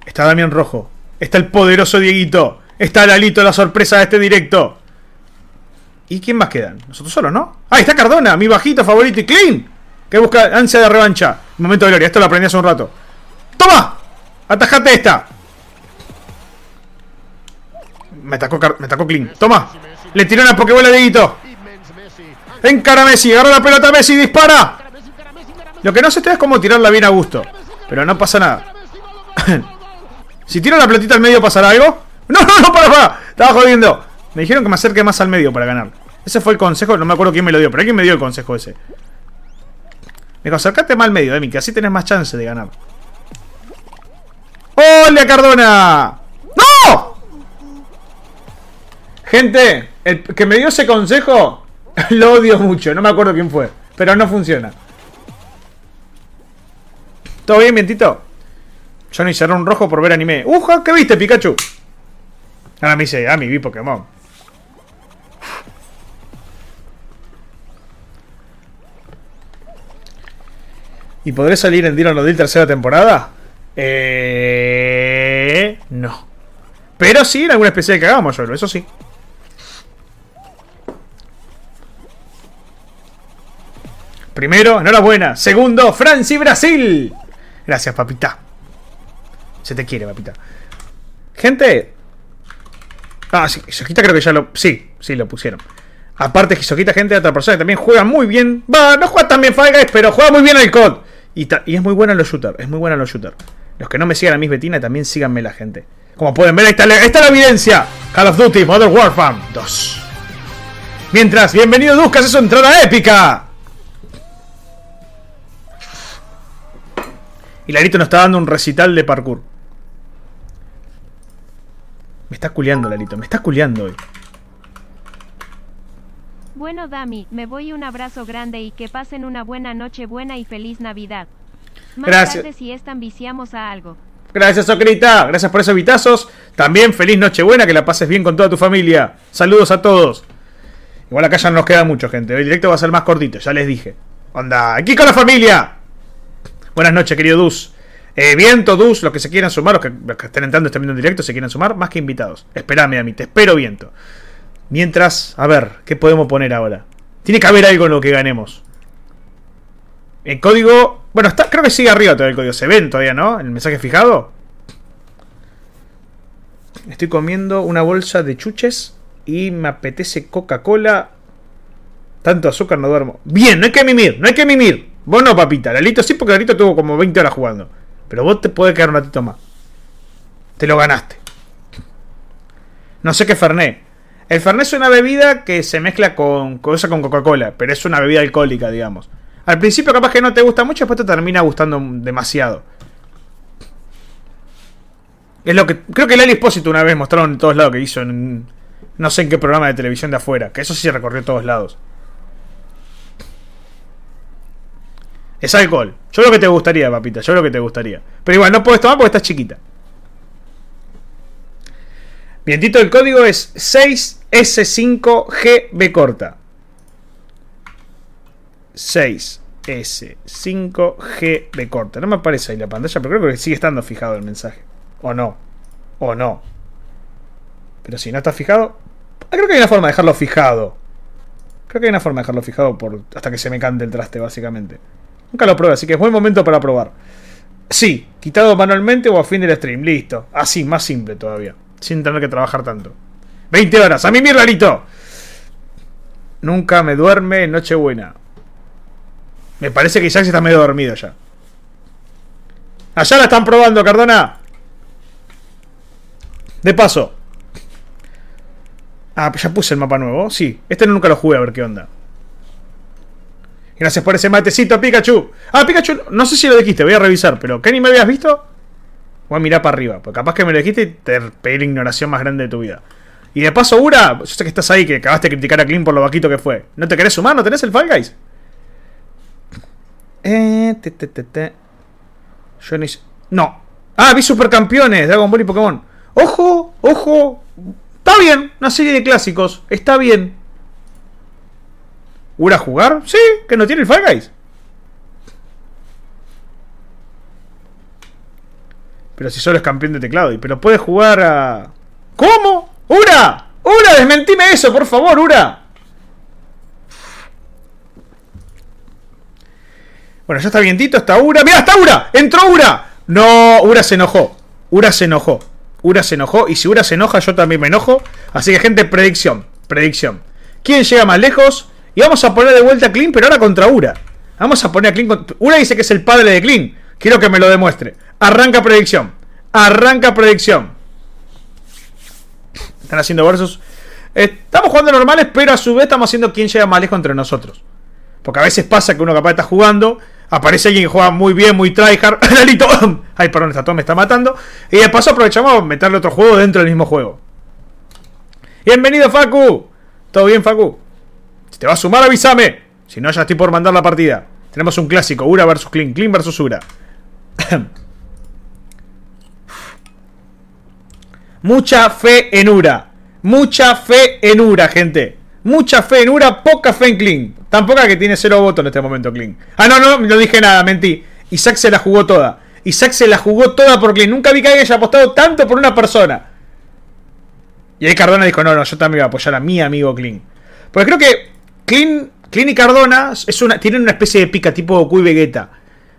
[SPEAKER 1] Está Damián Rojo. Está el poderoso Dieguito. Está Lalito, la sorpresa de este directo. ¿Y quién más quedan? Nosotros solos, ¿no? Ah, está Cardona, mi bajito favorito y clean. Que busca ansia de revancha. Momento de gloria, esto lo aprendí hace un rato. ¡Toma! ¡Atajate esta! Me atacó, me atacó clean. ¡Toma! Le tiró una pokebola de Guito. Encara a Messi, agarra la pelota Messi, dispara. Lo que no sé es cómo tirarla bien a gusto. Pero no pasa nada. [LAUGHS] si tiro la pelotita al medio, ¿pasará algo? [LAUGHS] No, no, no, para, para. Estaba jodiendo. Me dijeron que me acerque más al medio para ganar. Ese fue el consejo, no me acuerdo quién me lo dio, pero alguien me dio el consejo ese. Me dijo, acercate más al medio, Demi, que así tenés más chance de ganar. ¡Hola, Cardona! ¡No! Gente, el que me dio ese consejo [LAUGHS] lo odio mucho, no me acuerdo quién fue, pero no funciona. ¿Todo bien, vientito? Johnny cerró un rojo por ver anime. ¡Uja! ¿Qué viste, Pikachu? Ahora me dice, ah, mi vi Pokémon. ¿Y podré salir en Dino Nodil tercera temporada? Eh... No. Pero sí en alguna especie que hagamos, solo, eso sí. Primero, enhorabuena. Segundo, Francia y Brasil. Gracias, papita. Se te quiere, papita. Gente. Ah, sí, Hisoquita creo que ya lo. Sí, sí, lo pusieron. Aparte, Hisoquita, gente de otra persona que también juega muy bien. Va, no juega tan bien Fall Guys, pero juega muy bien el COD. Y, y es muy buena en los shooters. Es muy buena en los shooters. Los que no me sigan a Miss Betina también síganme la gente. Como pueden ver, ahí está, la- evidencia. Call of Duty Modern Warfare 2. Mientras, bienvenido Dusk, hace su entrada épica. Y Larito nos está dando un recital de parkour. Me está culeando, Larito. Me está culeando hoy.
[SPEAKER 5] Bueno, Dami, me voy un abrazo grande y que pasen una buena noche buena y feliz Navidad. Más
[SPEAKER 1] Gracias.
[SPEAKER 5] tarde si están viciamos a algo.
[SPEAKER 1] Gracias, Socrita. Gracias por esos vitazos. También feliz Nochebuena, que la pases bien con toda tu familia. Saludos a todos. Igual acá ya no nos queda mucho, gente. El directo va a ser más cortito, ya les dije. Onda, aquí con la familia. Buenas noches, querido Dus. Eh, viento, Dus, los que se quieran sumar, los que, los que estén entrando, estén viendo en directo, se quieran sumar, más que invitados. Espérame a mí, te espero, viento. Mientras, a ver, ¿qué podemos poner ahora? Tiene que haber algo en lo que ganemos. El código. Bueno, está, creo que sigue arriba todavía el código. Se ven todavía, ¿no? El mensaje fijado. Estoy comiendo una bolsa de chuches y me apetece Coca-Cola. Tanto azúcar no duermo. Bien, no hay que mimir, no hay que mimir. Vos no, papita. Lalito sí, porque Lalito tuvo como 20 horas jugando. Pero vos te puede quedar un ratito más. Te lo ganaste. No sé qué Fernet. El Fernet es una bebida que se mezcla con cosa con Coca-Cola, pero es una bebida alcohólica, digamos. Al principio capaz que no te gusta mucho, después te termina gustando demasiado. Es lo que creo que Lali Espósito una vez mostraron en todos lados que hizo en no sé en qué programa de televisión de afuera, que eso sí recorrió todos lados. Es alcohol. Yo creo que te gustaría, papita, yo creo que te gustaría. Pero igual no puedes tomar porque estás chiquita. Vientito, el código es 6S5GB corta. 6S5GB corta. No me aparece ahí la pantalla, pero creo que sigue estando fijado el mensaje. O no. O no. Pero si no está fijado. Ah, creo que hay una forma de dejarlo fijado. Creo que hay una forma de dejarlo fijado por, hasta que se me cante el traste, básicamente. Nunca lo probé, así que es buen momento para probar. Sí, quitado manualmente o a fin del stream. Listo. Así, más simple todavía. Sin tener que trabajar tanto. 20 horas. A mí, mi rarito. Nunca me duerme en Nochebuena. Me parece que Jack está medio dormido ya. Allá la están probando, Cardona. De paso. Ah, ya puse el mapa nuevo. Sí, este nunca lo jugué a ver qué onda. Gracias por ese matecito, Pikachu. Ah, Pikachu, no sé si lo dijiste, voy a revisar, pero ¿qué me habías visto? Voy a mirar para arriba, porque capaz que me lo dijiste y te pedí la ignoración más grande de tu vida. Y de paso, Ura, yo sé que estás ahí, que acabaste de criticar a Clean por lo vaquito que fue. ¿No te querés sumar? ¿No tenés el Fall Guys? Eh, te, te, te, te. Yo ni... No. Ah, vi Supercampeones, Dragon Ball y Pokémon. Ojo, ojo. Está bien, una serie de clásicos. Está bien. ¿Ura jugar? Sí, que no tiene el Fall Guys. Pero si solo es campeón de teclado. Pero puede jugar a. ¿Cómo? ¡Ura! ¡Ura! ¡Desmentime eso, por favor, Ura! Bueno, ya está vientito, está Ura. ¡Mira, está Ura! ¡Entró Ura! No, Ura se enojó. Ura se enojó. Ura se enojó. Y si Ura se enoja, yo también me enojo. Así que, gente, predicción. Predicción. ¿Quién llega más lejos? Y vamos a poner de vuelta a Clean, pero ahora contra Ura. Vamos a poner a Clean contra... Ura dice que es el padre de Clean. Quiero que me lo demuestre. Arranca predicción. Arranca predicción. Están haciendo versus. Estamos jugando normales, pero a su vez estamos haciendo quién llega más lejos entre nosotros. Porque a veces pasa que uno capaz está jugando, aparece alguien que juega muy bien, muy tryhard. [LAUGHS] Lalito. Ay, perdón, esta todo me está matando. Y de paso aprovechamos a meterle otro juego dentro del mismo juego. Bienvenido, Facu. ¿Todo bien, Facu? Si te vas a sumar, avísame. Si no, ya estoy por mandar la partida. Tenemos un clásico, Ura versus Clean, Clean versus Ura. [CLEARS THROAT] Mucha fe en Ura. Mucha fe en Ura, gente. Mucha fe en Ura, poca fe en Clean. Tan poca que tiene cero votos en este momento, Clean. Ah, no, no, no dije nada, mentí. Isaac se la jugó toda. Isaac se la jugó toda por Clean. Nunca vi que alguien haya apostado tanto por una persona. Y ahí Cardona dijo, no, no, yo también voy a apoyar a mi amigo Clean. Porque creo que Clean, Clean y Cardona es una, tienen una especie de pica tipo Goku y Vegeta.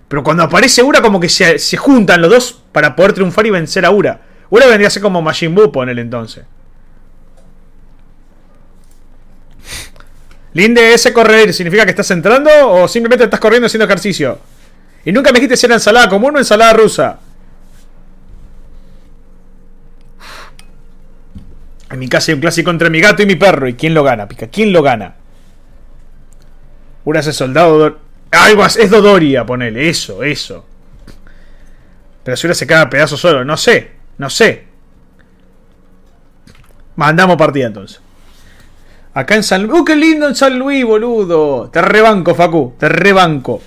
[SPEAKER 1] Pero cuando aparece Ura como que se, se juntan los dos para poder triunfar y vencer a Ura. Ura vendría a ser como Majin Buu en el entonces. Linde, ¿ese correr significa que estás entrando o simplemente estás corriendo haciendo ejercicio? Y nunca me dijiste si era ensalada común o ensalada rusa. En mi casa hay un clásico entre mi gato y mi perro. ¿Y quién lo gana, pica? ¿Quién lo gana? Ura ese soldado. Dor- Algo es Dodoria, ponele. Eso, eso. Pero si Ura se caga a pedazos solo. No sé, no sé. Mandamos partida entonces. Acá en San Luis. ¡Uh, qué lindo en San Luis, boludo! Te rebanco, Facu. Te rebanco.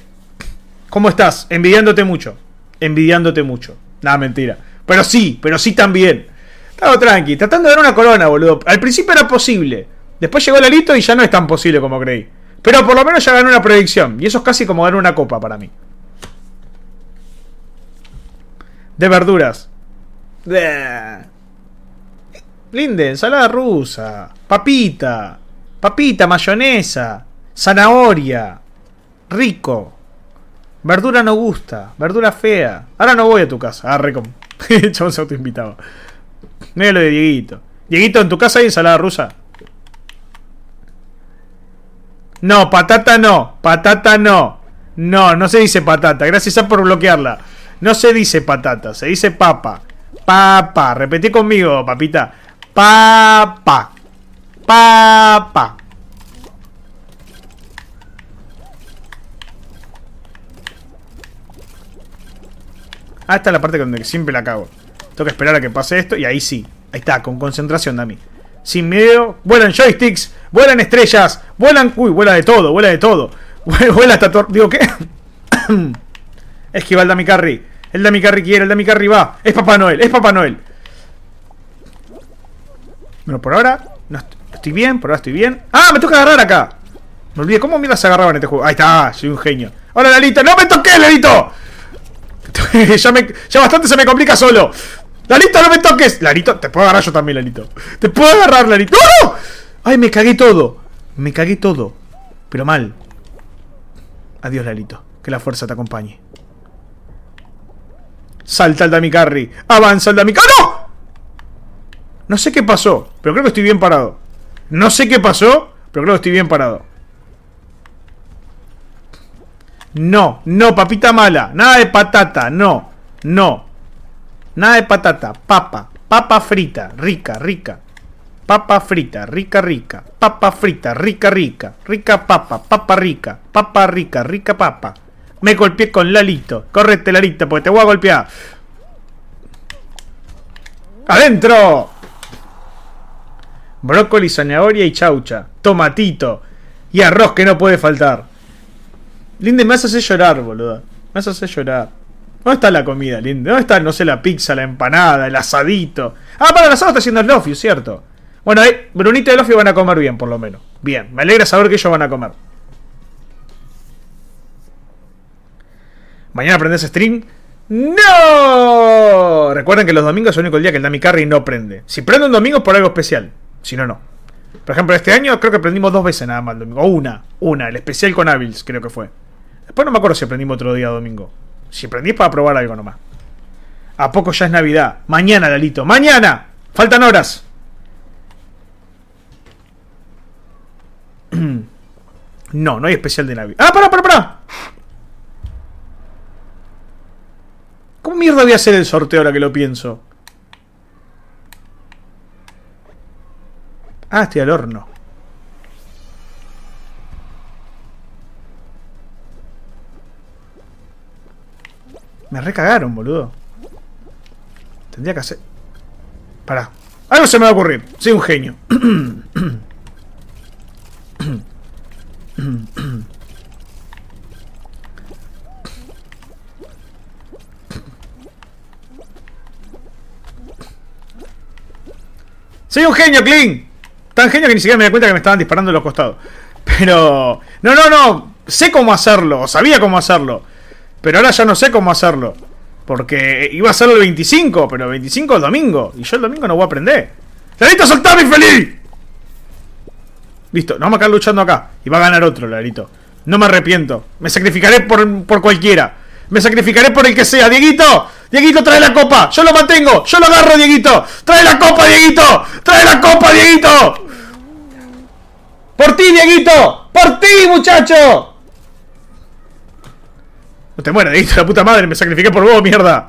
[SPEAKER 1] ¿Cómo estás? Envidiándote mucho. Envidiándote mucho. Nada, mentira. Pero sí, pero sí también. Estaba tranqui. Tratando de dar una corona, boludo. Al principio era posible. Después llegó Lalito y ya no es tan posible como creí. Pero por lo menos ya ganó una predicción. Y eso es casi como ganar una copa para mí. De verduras. Linde, ensalada rusa, papita, papita, mayonesa, zanahoria, rico. Verdura no gusta, verdura fea. Ahora no voy a tu casa. Ah, recom. [LAUGHS] Chabón se autoinvitaba. Mira lo de Dieguito. Dieguito, ¿en tu casa hay ensalada rusa? No, patata no. Patata no. No, no se dice patata. Gracias por bloquearla. No se dice patata, se dice papa. Papa. Repetí conmigo, papita. Papa. Papa. Ah, esta es la parte donde siempre la cago. Tengo que esperar a que pase esto y ahí sí. Ahí está, con concentración, Dami. Sin miedo. Vuelan joysticks, vuelan estrellas, vuelan. Uy, vuela de todo, vuela de todo. [LAUGHS] Vuela hasta. Digo, ¿qué? [COUGHS] Esquiva el Dami Carry. El Dami Carry quiere, el Dami Carry va. Es Papá Noel, es Papá Noel. Bueno, por ahora no est- estoy bien, por ahora estoy bien. ¡Ah! Me toca agarrar acá. Me olvidé, ¿cómo mierda se agarraba en este juego? Ahí está, soy un genio. ¡Hola, Lalito! ¡No me toques, Lalito! [LAUGHS] ya, me, ya bastante se me complica solo. Lalito, no me toques. Lalito, te puedo agarrar yo también, Lalito. Te puedo agarrar, Lalito. ¡No! Ay, me cagué todo. Me cagué todo. Pero mal. Adiós, Lalito. Que la fuerza te acompañe. Salta el Dami Carry. Avanza el Dami Carry. ¡No! No sé qué pasó, pero creo que estoy bien parado. No sé qué pasó, pero creo que estoy bien parado. No, no, papita mala. Nada de patata, no, no. Nada de patata, papa. Papa frita, rica, rica. Papa frita, rica, rica. Papa frita, rica, rica. Rica papa, papa rica. Papa rica, rica papa. Me golpeé con Lalito. Correte, Lalito, porque te voy a golpear. ¡Adentro! Brócoli, zanahoria y chaucha. Tomatito. Y arroz que no puede faltar. Linde, me hacer llorar, boludo. Me hacer llorar. ¿Dónde está la comida, Linde? ¿Dónde está, no sé, la pizza, la empanada, el asadito? Ah, para el asado está haciendo el Lofio, ¿cierto? Bueno, ahí, Brunito y Lofio van a comer bien, por lo menos. Bien, me alegra saber que ellos van a comer. ¿Mañana aprendes stream? ¡No! Recuerden que los domingos es el único día que el Dami Carry no prende. Si prende un domingo es por algo especial. Si no, no. Por ejemplo, este año creo que prendimos dos veces nada más el domingo. O una. Una. El especial con Avils, creo que fue. Después no me acuerdo si aprendimos otro día domingo. Si aprendí para probar algo nomás. A poco ya es Navidad. Mañana, Lalito. ¡Mañana! Faltan horas. [CLEARS THROAT] No, no hay especial de Navidad. ¡Ah, pará, pará, pará! ¿Cómo mierda voy a hacer el sorteo ahora que lo pienso? Ah, estoy al horno. Me recagaron, boludo. Tendría que hacer... Pará. Algo se me va a ocurrir. Soy un genio. Soy un genio, Clean. Tan genio que ni siquiera me di cuenta que me estaban disparando en los costados. Pero... No, no, no. Sé cómo hacerlo. o Sabía cómo hacerlo. Pero ahora ya no sé cómo hacerlo. Porque iba a ser el 25, pero el 25 es domingo. Y yo el domingo no voy a aprender. ¡Larito, soltame, infeliz! Listo, nos vamos a quedar luchando acá. Y va a ganar otro, Larito. No me arrepiento. Me sacrificaré por, por cualquiera. Me sacrificaré por el que sea. Dieguito, Dieguito, trae la copa. Yo lo mantengo. Yo lo agarro, Dieguito. Trae la copa, Dieguito. Trae la copa, Dieguito. Por ti, Dieguito. Por ti, muchacho. No te mueras, Dieguito, la puta madre. Me sacrifiqué por vos, mierda.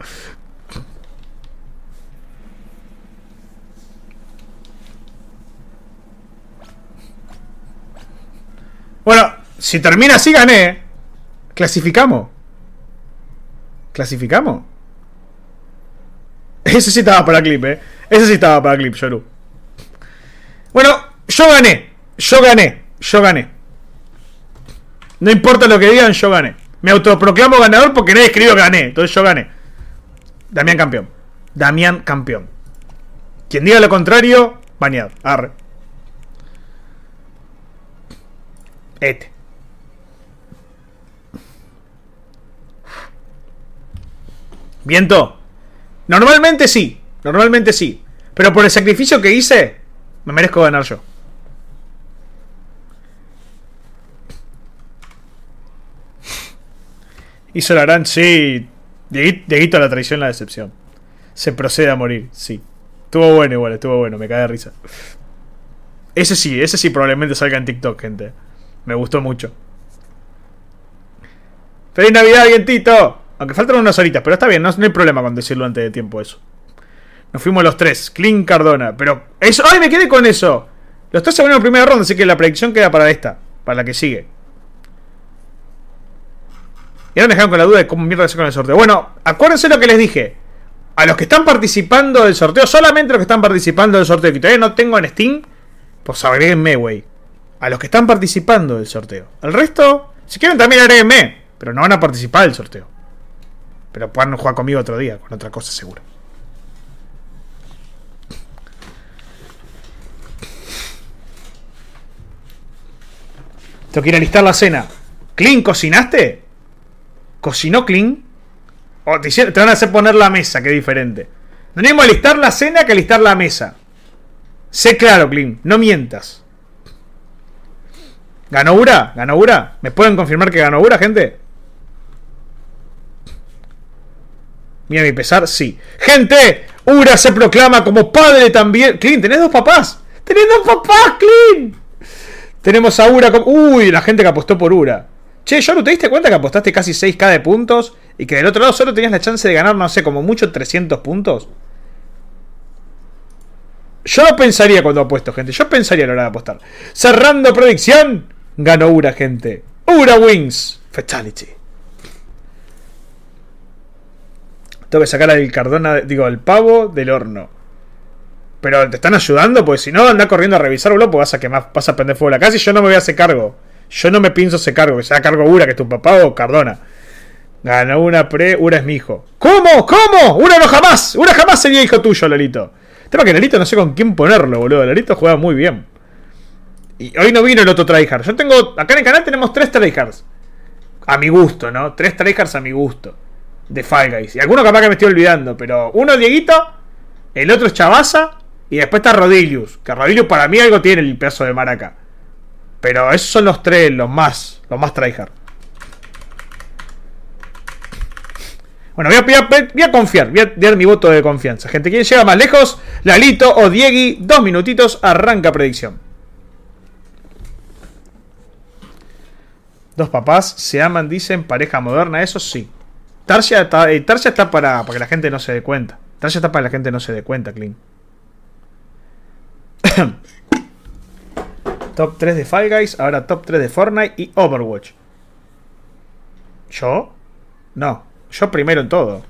[SPEAKER 1] Bueno, si termina así, gané. Clasificamos. ¿Clasificamos? Ese sí estaba para clip, eh. Ese sí estaba para clip, Yoru. Bueno, yo gané. Yo gané. Yo gané. No importa lo que digan, yo gané. Me autoproclamo ganador porque nadie escribió gané. Entonces yo gané. Damián campeón. Damián campeón. Quien diga lo contrario, bañado. Arre. Este. Viento. Normalmente sí. Normalmente sí. Pero por el sacrificio que hice, me merezco ganar yo. [LAUGHS] Hizo la gran... Sí. Dieguito, la traición, la decepción. Se procede a morir, sí. Estuvo bueno igual, estuvo bueno, me cae de risa. Ese sí, ese sí probablemente salga en TikTok, gente. Me gustó mucho. ¡Feliz Navidad, vientito! Aunque faltan unas horitas, pero está bien, no, hay problema con decirlo antes de tiempo eso. Nos fuimos los tres, Clean Cardona. Pero eso. ¡Ay, me quedé con eso! Los tres se van en la primera ronda, así que la predicción queda para esta, para la que sigue. Y ahora me dejaron con la duda de cómo mierda hacer con el sorteo. Bueno, acuérdense lo que les dije. A los que están participando del sorteo, solamente los que están participando del sorteo, que todavía no tengo en Steam, pues agréguenme, güey. A los que están participando del sorteo. El resto, si quieren también agréguenme, pero no van a participar del sorteo. Pero puedan jugar conmigo otro día, con otra cosa seguro. Tengo que ir a listar la cena. ¿Clean cocinaste? ¿Cocinó Clean? O te, van a hacer poner la mesa, que diferente. No mismo alistar la cena que alistar la mesa. Sé claro, Clean, no mientas. ¿Ganó Ura? ¿Ganó Ura? ¿Me pueden confirmar que ganó Ura, gente? Mira mi pesar, sí. ¡Gente! Ura se proclama como padre también. Clean, ¿tenés dos papás? ¡Tenés dos papás, Clean! Tenemos a Ura como... Uy, la gente que apostó por Ura. Che, ¿yo no te diste cuenta que apostaste casi 6k de puntos? Y que del otro lado solo tenías la chance de ganar, no sé, como mucho 300 puntos. Yo no pensaría cuando apuesto, gente. Yo pensaría a la hora de apostar. Cerrando predicción. Ganó Ura, gente. Ura wins. Fatality. Tengo que sacar al Cardona, digo, al pavo del horno. Pero te están ayudando, pues si no, anda corriendo a revisarlo, pues vas a quemar, vas a prender fuego la casa y yo no me voy a hacer cargo. Yo no me pienso hacer cargo, que sea cargo Ura, que es tu papá o Cardona. Ganó una pre, Ura es mi hijo. ¿Cómo? ¿Cómo? Ura no jamás. Ura jamás sería hijo tuyo, Lolito. Tema que Lolito no sé con quién ponerlo, boludo. Lolito juega muy bien. Y hoy no vino el otro tryhard. Yo tengo. Acá en el canal tenemos tres tryhards. A mi gusto, ¿no? Tres tryhards a mi gusto. De Fall. Y alguno capaz que me estoy olvidando. Pero uno es Dieguito. El otro es Chavasa. Y después está Rodilius. Que Rodilius para mí algo tiene el pedazo de maraca. Pero esos son los tres, los más. Los más tryhard. Bueno, voy a, a- voy a confiar, voy a dar mi voto de confianza. Gente, ¿quién llega más lejos? Lalito o Diegui, dos minutitos, arranca predicción. Dos papás se aman, dicen, pareja moderna, eso sí. Tarsia está, eh, para que la gente no se dé cuenta. Tarsia está para que la gente no se dé cuenta, Clean. [COUGHS] top 3 de Fall Guys, ahora top 3 de Fortnite y Overwatch. ¿Yo? No, yo primero en todo.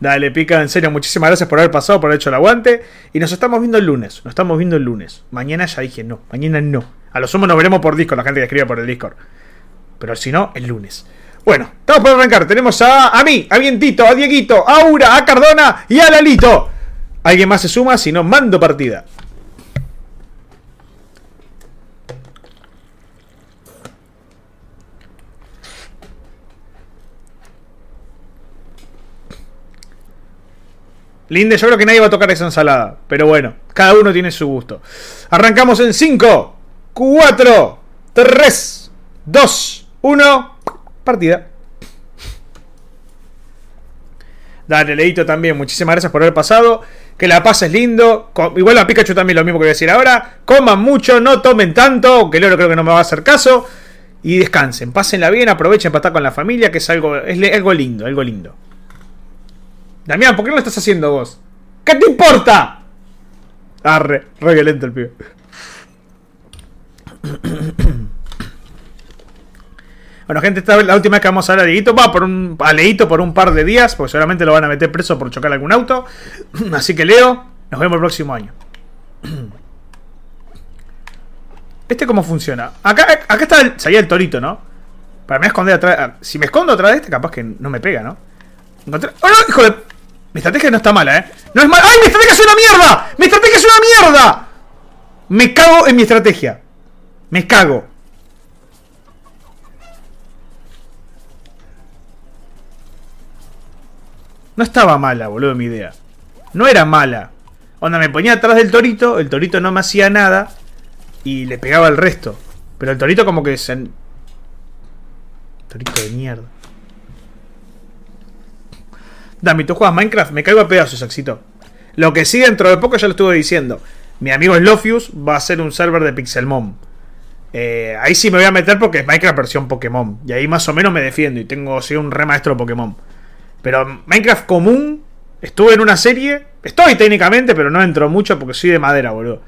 [SPEAKER 1] Dale, pica, en serio, muchísimas gracias por haber pasado, por haber hecho el aguante. Y nos estamos viendo el lunes. Nos estamos viendo el lunes. Mañana ya dije no. Mañana no. A lo sumo nos veremos por Discord, la gente que escribe por el Discord. Pero si no, el lunes. Bueno, estamos por arrancar. Tenemos a, a mí, a Vientito, a Dieguito, a Aura, a Cardona y a Lalito. ¿Alguien más se suma? Si no, mando partida. Linde, yo creo que nadie va a tocar esa ensalada. Pero bueno, cada uno tiene su gusto. Arrancamos en 5, 4, 3, 2, 1. Partida. Dale, Leito también. Muchísimas gracias por haber pasado. Que la pases lindo. Igual a Pikachu también lo mismo que voy a decir ahora. Coman mucho, no tomen tanto. Aunque Leo creo que no me va a hacer caso. Y descansen. Pásenla bien, aprovechen para estar con la familia. Que es algo, es algo lindo, algo lindo. Damián, ¿por qué no lo estás haciendo vos? ¿Qué te importa? Arre, re violento el pibe. Bueno, gente, esta es la última vez que vamos a ver a Dieguito. Va por un, a Leito por un par de días, porque seguramente lo van a meter preso por chocar algún auto. [CLEARS THROAT] Así que Leo, nos vemos el próximo año. [CLEARS THROAT] ¿Este cómo funciona? Acá, acá está el, salía el torito, ¿no? Para me esconder atrás. Si me escondo atrás de este, capaz que no me pega, ¿no? Encontré- ¡Oh, no, hijo de! Mi estrategia no está mala, ¿eh? No es mala. ¡Ay, mi estrategia es una mierda! ¡Mi estrategia es una mierda! Me cago en mi estrategia. Me cago. No estaba mala, boludo, mi idea. No era mala. Onda, me ponía atrás del torito, el torito no me hacía nada y le pegaba al resto. Pero el torito como que se... Torito de mierda. Dami, tú juegas Minecraft, me caigo a pedazos, Axito. Lo que sí, dentro de poco ya lo estuve diciendo. Mi amigo Slofius va a hacer un server de Pixelmon. Eh, ahí sí me voy a meter porque es Minecraft versión Pokémon. Y ahí más o menos me defiendo y tengo soy un re maestro Pokémon. Pero Minecraft común, estuve en una serie. Estoy técnicamente, pero no entro mucho porque soy de madera, boludo.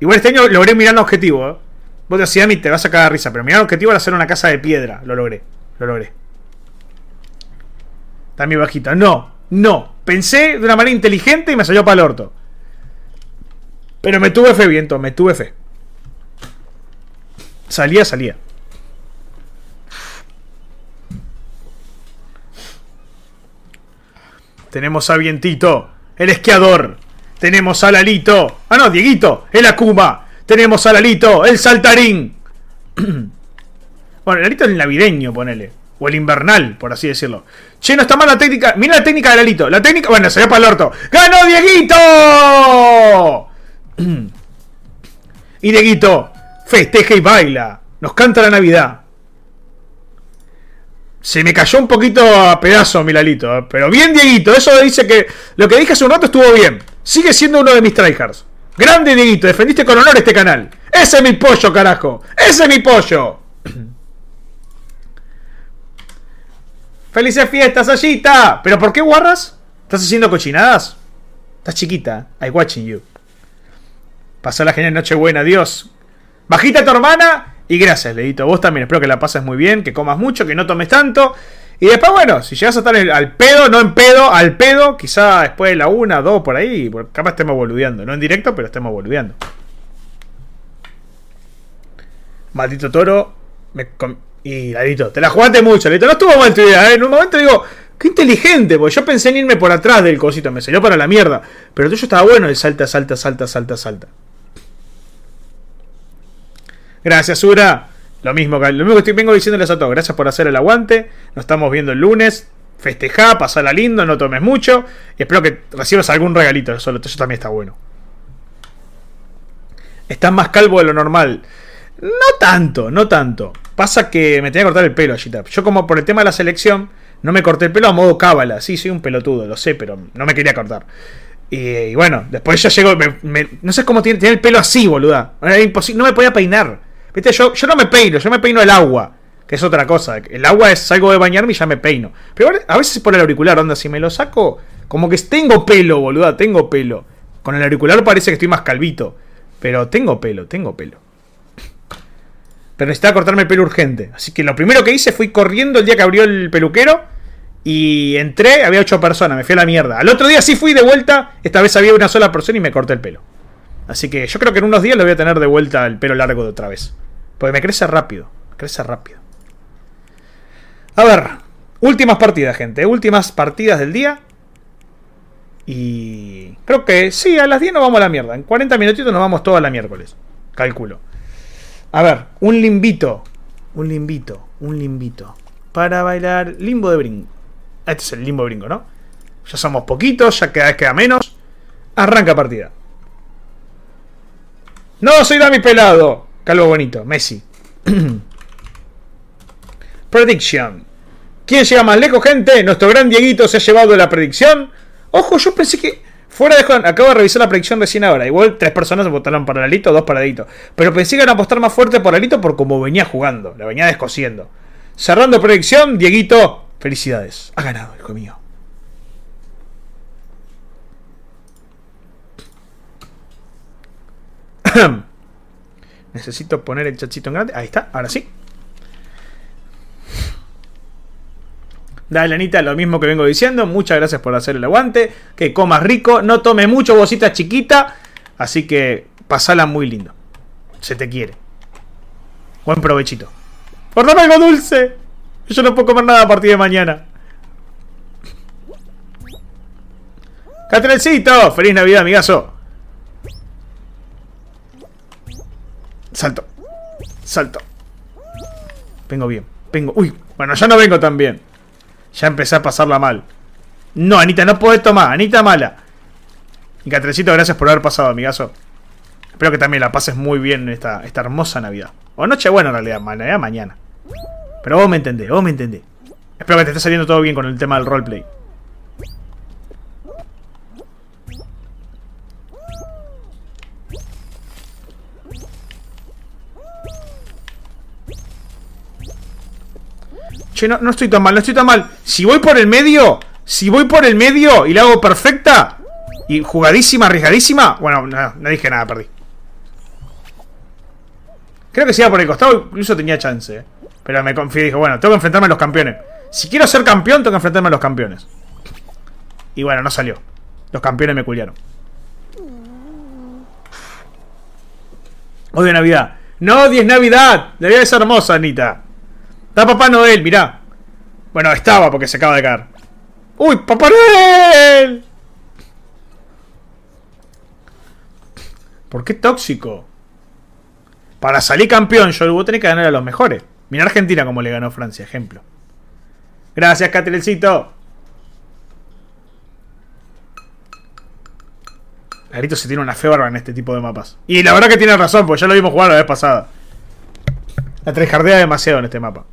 [SPEAKER 1] Igual este año logré mirar el objetivo, ¿eh? Vos te a mí te vas a cagar risa, pero mirar el objetivo era hacer una casa de piedra. Lo logré, lo logré. Mi bajita. No, no. Pensé de una manera inteligente y me salió para el orto. Pero me tuve fe, viento, me tuve fe. Salía, salía. Tenemos a Vientito, el esquiador. Tenemos a Lalito. Ah, no, Dieguito, el Akuma. Tenemos a Lalito, el saltarín. [CLEARS THROAT] bueno, Lalito es el navideño, ponele. O el invernal, por así decirlo. Che, no está mal la técnica. Mira la técnica de Lalito. La técnica. Bueno, se ve para el orto. ¡Ganó Dieguito! [CLEARS THROAT] y Dieguito festeja y baila. Nos canta la Navidad. Se me cayó un poquito a pedazo, mi Lalito. ¿eh? Pero bien, Dieguito. Eso dice que lo que dije hace un rato estuvo bien. Sigue siendo uno de mis tryhards. Grande, Dieguito. Defendiste con honor este canal. Ese es mi pollo, carajo. Ese es mi pollo. [CLEARS THROAT] ¡Felices fiestas, Ayita! ¿Pero por qué guarras? ¿Estás haciendo cochinadas? Estás chiquita. I watching you. Pasó la genial noche buena, Dios. Bajita a tu hermana. Y gracias, Leito. Vos también. Espero que la pases muy bien, que comas mucho, que no tomes tanto. Y después, bueno, si llegas a estar al pedo, no en pedo, al pedo, quizá después de la una, dos, por ahí, capaz estemos boludeando. No en directo, pero estemos boludeando. Maldito toro. Me y Ladito, te la jugaste mucho, Ladito. No estuvo mal tu idea, ¿eh? En un momento digo, qué inteligente, porque yo pensé en irme por atrás del cosito, me salió para la mierda. Pero tuyo estaba bueno, el salta, salta, salta, salta, salta. Gracias, Ura. Lo mismo, que- lo mismo estoy, vengo diciéndoles a todos. Gracias por hacer el aguante. Nos estamos viendo el lunes. Festejá, pasala lindo, no tomes mucho. Y espero que recibas algún regalito. Eso, eso también está bueno. Estás más calvo de lo normal. No tanto, no tanto. Pasa que me tenía que cortar el pelo, Gitap. Yo, como por el tema de la selección, no me corté el pelo a modo cábala. Sí, soy un pelotudo, lo sé, pero no me quería cortar. Y, bueno, después ya llegó. me- me- no sé cómo tiene, tiene el pelo así, boluda. Era imposible, no me podía peinar. Viste, yo, yo no me peino, yo me peino el agua. Que es otra cosa. El agua es salgo de bañarme y ya me peino. Pero a veces por el auricular, onda, si me lo saco, como que tengo pelo, boluda, tengo pelo. Con el auricular parece que estoy más calvito. Pero tengo pelo, tengo pelo. Pero necesitaba cortarme el pelo urgente. Así que lo primero que hice fui corriendo el día que abrió el peluquero. Y entré, había ocho personas, me fui a la mierda. Al otro día sí fui de vuelta. Esta vez había una sola persona y me corté el pelo. Así que yo creo que en unos días lo voy a tener de vuelta el pelo largo de otra vez. Porque me crece rápido. Crece rápido. A ver. Últimas partidas, gente. Últimas partidas del día. Y creo que sí, a las 10 nos vamos a la mierda. En 40 minutitos nos vamos toda la miércoles. Calculo. A ver, un limbito. Un limbito. Un limbito. Para bailar limbo de brinco. Este es el limbo de brinco, ¿no? Ya somos poquitos, ya cada vez queda menos. Arranca partida. No, soy Dami Pelado. Calvo bonito, Messi. [CLEARS THROAT] Prediction. ¿Quién llega más lejos, gente? Nuestro gran Dieguito se ha llevado la predicción. Ojo, yo pensé que. Fuera de Juan, acabo de revisar la predicción recién ahora. Igual tres personas votaron para Lalito, dos para Dedito. Pero pensé que iban a apostar más fuerte por Lalito por como venía jugando. La venía descosiendo. Cerrando predicción, Dieguito, felicidades. Ha ganado, hijo mío. [COUGHS] Necesito poner el chachito en grande. Ahí está, ahora sí. Dale, Anita, lo mismo que vengo diciendo. Muchas gracias por hacer el aguante. Que comas rico. No tome mucho, bolsita chiquita. Así que pasala muy lindo. Se te quiere. Buen provechito. ¡Guardame algo dulce! Yo no puedo comer nada a partir de mañana. ¡Catrecito! ¡Feliz Navidad, amigazo! Salto. Salto. Vengo bien. Vengo. Uy. Bueno, ya no vengo tan bien. Ya empecé a pasarla mal. No, Anita, no podés tomar. Anita mala. Y gracias por haber pasado, amigazo. Espero que también la pases muy bien esta, esta hermosa Navidad. O noche buena en realidad, Navidad mañana. Pero vos me entendés, vos me entendés. Espero que te esté saliendo todo bien con el tema del roleplay. No, no estoy tan mal, no estoy tan mal. Si voy por el medio, si voy por el medio y la hago perfecta y jugadísima, arriesgadísima, bueno, no, no dije nada, perdí. Creo que si iba por el costado, incluso tenía chance. eh. Pero me confié y dije, bueno, tengo que enfrentarme a los campeones. Si quiero ser campeón, tengo que enfrentarme a los campeones. Y bueno, no salió. Los campeones me culiaron. Odio Navidad. No odies Navidad. Navidad es hermosa, Anita. Está Papá Noel, mirá. Bueno, estaba porque se acaba de caer. ¡Uy, Papá Noel! ¿Por qué tóxico? Para salir campeón, yo voy a tener que ganar a los mejores. Mira Argentina como le ganó Francia, ejemplo. Gracias, Catrelcito. Larito se tiene una fe bárbara en este tipo de mapas. Y la verdad que tiene razón, porque ya lo vimos jugar la vez pasada. La trejardea demasiado en este mapa.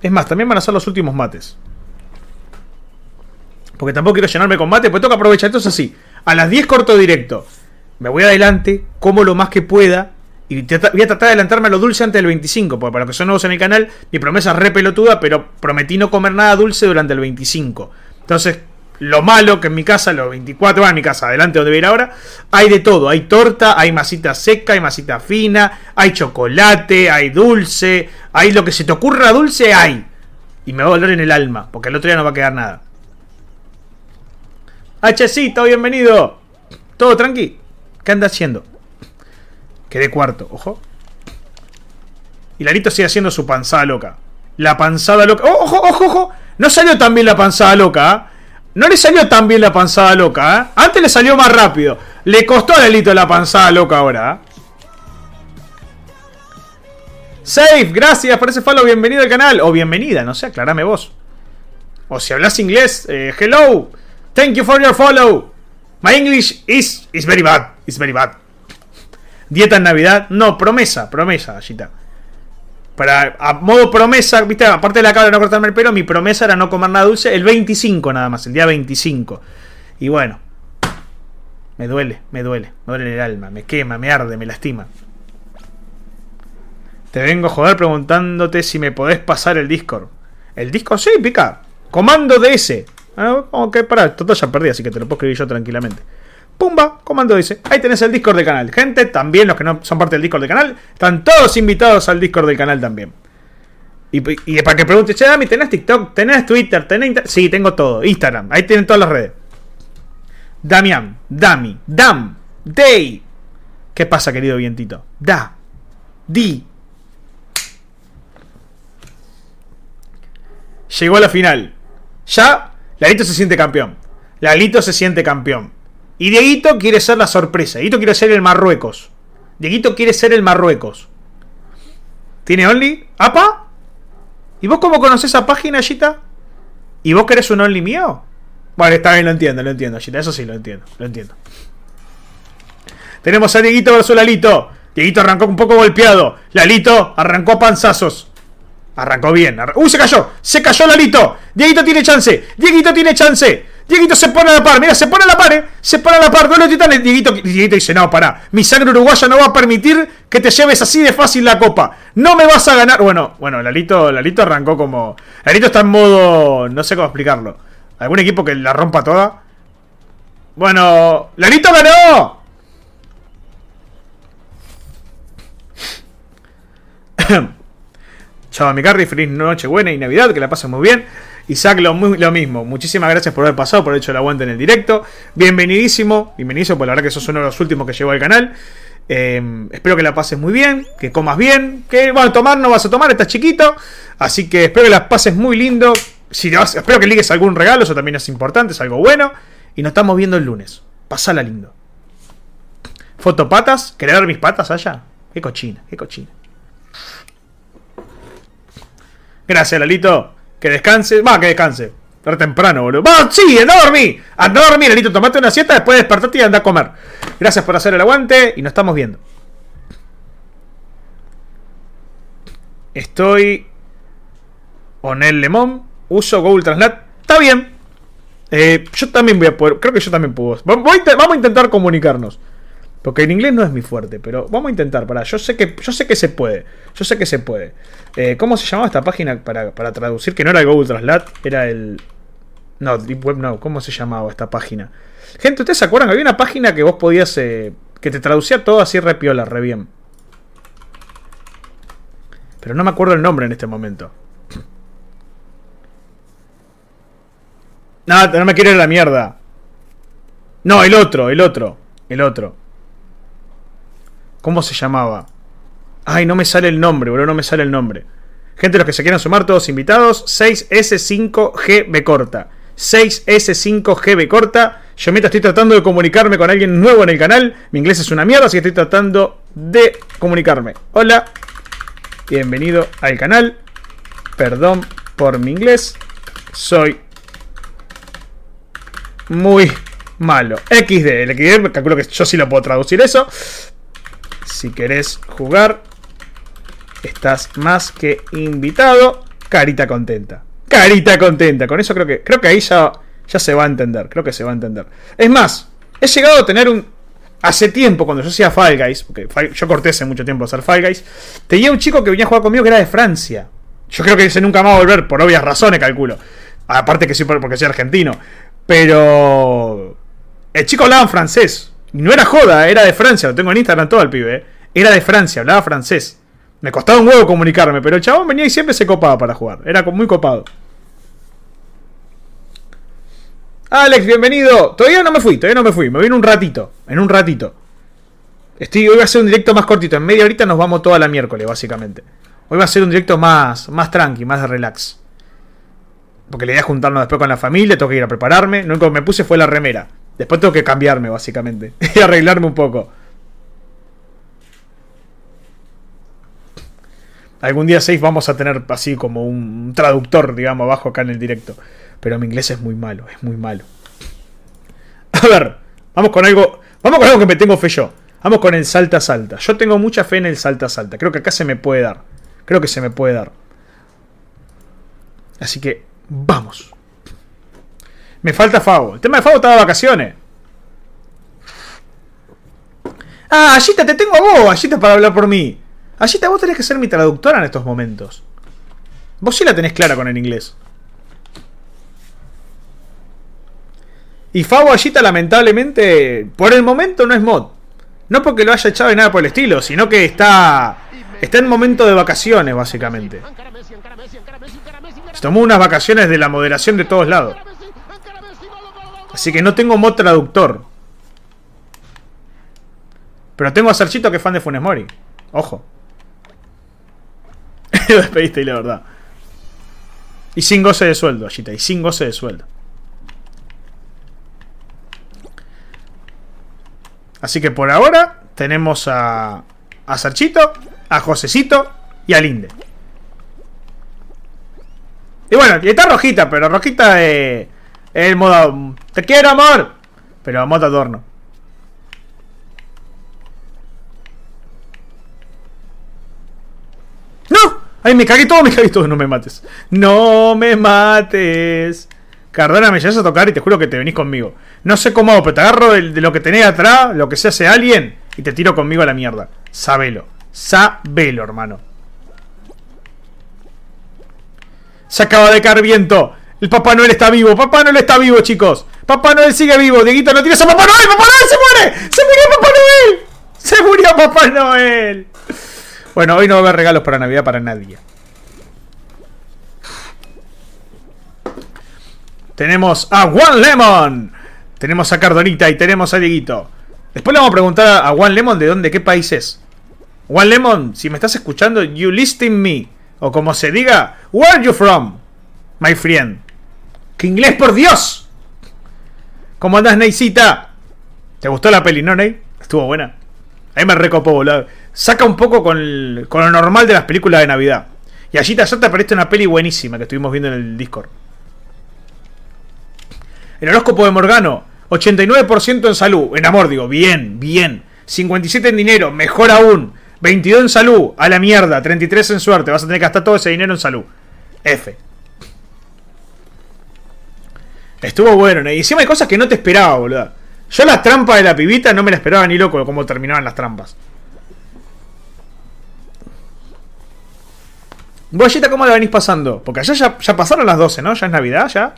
[SPEAKER 1] Es más, también van a ser los últimos mates. Porque tampoco quiero llenarme con mate, pues tengo que aprovechar. Entonces así, a las 10 corto directo. Me voy adelante, como lo más que pueda. Y voy a tratar de adelantarme a lo dulce antes del 25. Porque para los que son nuevos en el canal, mi promesa es re pelotuda, pero prometí no comer nada dulce durante el 25. Entonces, lo malo que en mi casa, los 24, bueno, en mi casa, adelante donde voy a ir ahora, hay de todo. Hay torta, hay masita seca, hay masita fina, hay chocolate, hay dulce, hay lo que se te ocurra dulce, hay. Y me va a doler en el alma, porque el otro día no va a quedar nada. Hcito, bienvenido. ¿Todo tranqui? ¿Qué anda haciendo? Quedé cuarto, ojo. Y Larito sigue haciendo su panzada loca. La panzada loca. ¡Oh, ¡Ojo, ojo, ojo! No salió tan bien la panzada loca, ¿ah? No le salió tan bien la panzada loca, ¿ah? Antes le salió más rápido. Le costó a Lalito la panzada loca ahora, ¿ah? Safe, gracias por ese follow. Bienvenido al canal. O bienvenida, no sé, aclarame vos. O si hablas inglés, eh, hello. Thank you for your follow. My English is, is very bad. Is very bad. Dieta en Navidad. No, promesa, promesa, Gallita. Para, a modo promesa, viste, aparte de la cabra de no cortarme el pelo, mi promesa era no comer nada dulce el 25 nada más, el día 25. Y bueno, me duele, me duele, me duele el alma, me quema, me arde, me lastima. Te vengo a joder preguntándote si me podés pasar el Discord. ¿El Discord? Sí, pica. Comando DS. Ah, ok, pará, total ya perdí, así que te lo puedo escribir yo tranquilamente. Pumba, comando dice. Ahí tenés el Discord del canal. Gente, también los que no son parte del Discord del canal, están todos invitados al Discord del canal también. Y, para que preguntes, che, Dami, ¿tenés TikTok? ¿Tenés Twitter? ¿Tenés Inter-?" Sí, tengo todo. Instagram. Ahí tienen todas las redes. Damián, Dami, Dam, Day. ¿Qué pasa, querido vientito? Da, Di. Llegó a la final. Ya, Lalito se siente campeón. Lalito se siente campeón. Y Dieguito quiere ser la sorpresa. Dieguito quiere ser el Marruecos. Dieguito quiere ser el Marruecos. ¿Tiene Only? ¿Apa? ¿Y vos cómo conocés esa página, Gita? ¿Y vos querés un Only mío? Vale, está bien, lo entiendo, lo entiendo, Gita. Eso sí, lo entiendo, lo entiendo. Tenemos a Dieguito versus Lalito. Dieguito arrancó un poco golpeado. Lalito arrancó a panzazos. Arrancó bien. arran- ¡Uy, se cayó! ¡Se cayó Lalito! Dieguito tiene chance. Dieguito tiene chance. Dieguito se pone a la par. Mira, se pone a la par, ¿eh? Se pone a la par. Duelo titanes. Dieguito, Dieguito dice, no, pará. Mi sangre uruguaya no va a permitir que te lleves así de fácil la copa. No me vas a ganar. Bueno, bueno, Lalito, Lalito arrancó como... Lalito está en modo... No sé cómo explicarlo. ¿Algún equipo que la rompa toda? Bueno, Lalito ganó. [COUGHS] Chao, mi Carry, feliz noche buena y Navidad, que la pasen muy bien. Isaac, lo, lo mismo. Muchísimas gracias por haber pasado, por haber hecho el aguante en el directo. Bienvenidísimo, bienvenidísimo, pues la verdad que sos uno de los últimos que llegó al canal. Eh, espero que la pases muy bien, que comas bien, que bueno, tomar no vas a tomar, estás chiquito. Así que espero que la pases muy lindo. Si vas- espero que ligues algún regalo, eso también es importante, es algo bueno. Y nos estamos viendo el lunes. Pasala lindo. Fotopatas, ¿querés ver mis patas allá? Qué cochina, qué cochina. Gracias, Lalito. Que descanse. Va, que descanse. Estar temprano, boludo. ¡Va! ¡Sí! ¡Anda a dormir! ¡Anda a dormir, Lalito! Tomate una siesta, después despertate y anda a comer. Gracias por hacer el aguante y nos estamos viendo. Estoy. Onel Lemon. Uso Google Translate. Está bien. Eh, yo también voy a poder. Creo que yo también puedo. Voy vamos a intentar comunicarnos. Porque en inglés no es mi fuerte, pero vamos a intentar. Para, yo sé que, yo sé que se puede. Yo sé que se puede. Eh, ¿Cómo se llamaba esta página para, para traducir? Que no era Google Translate, era el. No, Deep Web no. ¿Cómo se llamaba esta página? Gente, ¿ustedes se acuerdan había una página que vos podías. eh, que te traducía todo así re piola, re bien? Pero no me acuerdo el nombre en este momento. No, no me quiero ir a la mierda. No, el otro, el otro. El otro. ¿Cómo se llamaba? Ay, no me sale el nombre, bro, no me sale el nombre. Gente, los que se quieran sumar, todos invitados. 6S5GB corta. 6S5GB corta. Yo mientras estoy tratando de comunicarme con alguien nuevo en el canal. Mi inglés es una mierda, así que estoy tratando de comunicarme. Hola. Bienvenido al canal. Perdón por mi inglés. Soy muy malo. XD. El XD, calculo que yo sí lo puedo traducir eso. Si querés jugar, estás más que invitado. Carita contenta. Carita contenta. Con eso creo que creo que ahí ya, ya se va a entender. Creo que se va a entender. Es más, he llegado a tener un. Hace tiempo, cuando yo hacía Fall Guys, porque yo corté hace mucho tiempo hacer Fall Guys, tenía un chico que venía a jugar conmigo que era de Francia. Yo creo que ese nunca va a volver, por obvias razones, calculo. Aparte que sí, por- porque soy argentino. Pero. El chico hablaba en francés. No era joda, era de Francia. Lo tengo en Instagram todo el pibe. eh. Era de Francia, hablaba francés. Me costaba un huevo comunicarme, pero el chabón venía y siempre se copaba para jugar. Era muy copado. Alex, bienvenido. Todavía no me fui, todavía no me fui. Me vine un ratito. En un ratito. Estoy, hoy va a ser un directo más cortito. En media horita nos vamos toda la miércoles, básicamente. Hoy va a ser un directo más, más tranqui, más de relax. Porque le idea es juntarnos después con la familia, tengo que ir a prepararme. Lo único que me puse fue la remera. Después tengo que cambiarme, básicamente. [LAUGHS] y arreglarme un poco. Algún día 6 vamos a tener así como un traductor, digamos, abajo acá en el directo. Pero mi inglés es muy malo, es muy malo. A ver, vamos con algo. Vamos con algo que me tengo fe yo. Vamos con el salta salta. Yo tengo mucha fe en el salta salta. Creo que acá se me puede dar. Creo que se me puede dar. Así que vamos. Me falta Favo. El tema de Favo está de vacaciones. Ah, Ayita, te tengo a vos, Ayita, para hablar por mí. Ayita, vos tenés que ser mi traductora en estos momentos. Vos sí la tenés clara con el inglés. Y Favo Ayita, lamentablemente, por el momento no es mod. No porque lo haya echado y nada por el estilo, sino que está. Está en momento de vacaciones, básicamente. Se tomó unas vacaciones de la moderación de todos lados. Así que no tengo mod traductor. Pero tengo a Sarchito que es fan de Funes Mori. Ojo. [LAUGHS] Lo despediste y la verdad. Y sin goce de sueldo, Ashita. Y sin goce de sueldo. Así que por ahora tenemos a, a Sarchito, a Josecito y a Linde. Y bueno, está Rojita, pero Rojita es el modo... Te quiero, amor. Pero modo adorno. ¡No! ¡Ay, me cagué todo, me cagué todo! No me mates. ¡No me mates! Cardona, me llegas a tocar y te juro que te venís conmigo. No sé cómo hago, pero te agarro de, lo que tenés atrás, lo que se hace alguien, y te tiro conmigo a la mierda. Sabelo. Sabelo, hermano. Se acaba de caer viento. El Papá Noel está vivo. Papá Noel está vivo, chicos. Papá Noel sigue vivo. Dieguito, no tires a Papá Noel. Papá Noel se muere. Se murió Papá Noel. Se murió Papá Noel. Bueno, hoy no va a haber regalos para Navidad para nadie. Tenemos a One Lemon. Tenemos a Cardonita y tenemos a Dieguito. Después le vamos a preguntar a One Lemon de dónde, qué país es. One Lemon, si me estás escuchando, you listen me. O como se diga, where are you from, my friend. ¡Qué inglés, por Dios! ¿Cómo andás, Neysita? ¿Te gustó la peli, no, Ney? Estuvo buena. Ahí me recopó, boludo. Saca un poco con, el- con lo normal de las películas de Navidad. Y allí te aparece una peli buenísima que estuvimos viendo en el Discord. El horóscopo de Morgano, 89% en salud, en amor, digo, bien, bien. 57 en dinero, mejor aún. 22 en salud, a la mierda. 33 en suerte, vas a tener que gastar todo ese dinero en salud. F. Estuvo bueno, ¿no? y encima hay cosas que no te esperaba, boludo. Yo las trampas de la pibita no me la esperaba ni loco cómo terminaban las trampas. Bollita, ¿cómo la venís pasando? Porque allá ya, ya pasaron las 12, ¿no? Ya es Navidad, ya.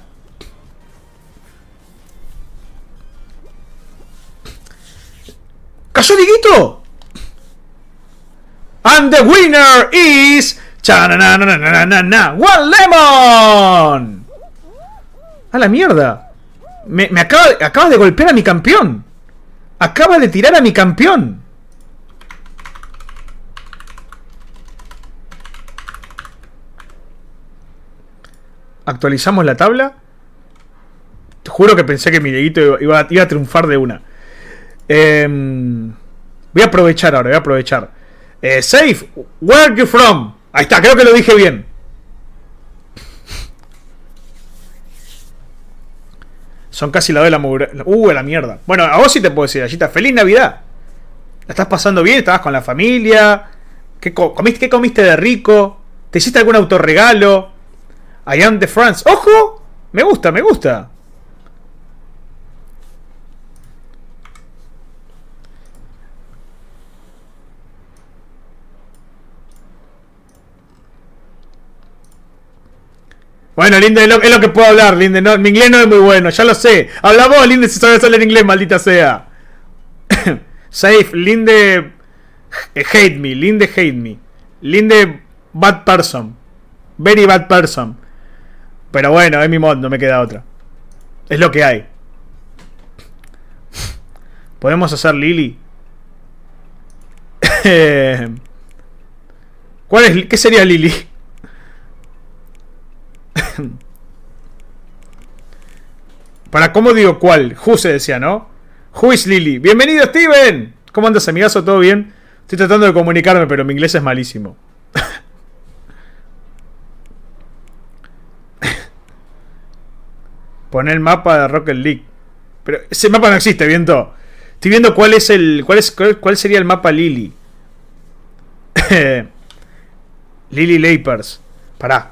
[SPEAKER 1] ¡Cayó Dieguito! And the winner is. ¡Chanananananana! ¡One Lemon! ¡A la mierda! Me, acaba, de golpear a mi campeón. Acaba de tirar a mi campeón. Actualizamos la tabla. Te juro que pensé que mi iba, iba a triunfar de una. Em, voy a aprovechar ahora, voy a aprovechar. Eh, safe, where are you from? Ahí está, creo que lo dije bien. Son casi la de la mugre- Uh, la mierda. Bueno, a vos sí te puedo decir, Allita, feliz Navidad. ¿La estás pasando bien? ¿Estabas con la familia? ¿Qué, co- comiste, ¿Qué comiste de rico? ¿Te hiciste algún autorregalo? I am the France. ¡Ojo! Me gusta, me gusta. Bueno, Linde, es lo, que puedo hablar, Linde. No, mi inglés no es muy bueno, ya lo sé. Habla vos, Linde, si sabes hablar inglés, maldita sea. [COUGHS] Safe, Linde. eh, Hate me, Linde hate me. Linde bad person. Very bad person. Pero bueno, es mi mod, no me queda otra. Es lo que hay. [COUGHS] Podemos hacer Lily. [COUGHS] ¿Cuál es? ¿Qué sería Lily? Para cómo digo cuál, Who se decía, ¿no? Who is Lily? Bienvenido, Steven. ¿Cómo andas, amigazo? ¿Todo bien? Estoy tratando de comunicarme, pero mi inglés es malísimo. [LAUGHS] Pon el mapa de Rocket League. Pero ese mapa no existe, viento. Estoy viendo cuál es el. cuál es cuál sería el mapa Lily. [LAUGHS] Lily Lapers. Pará.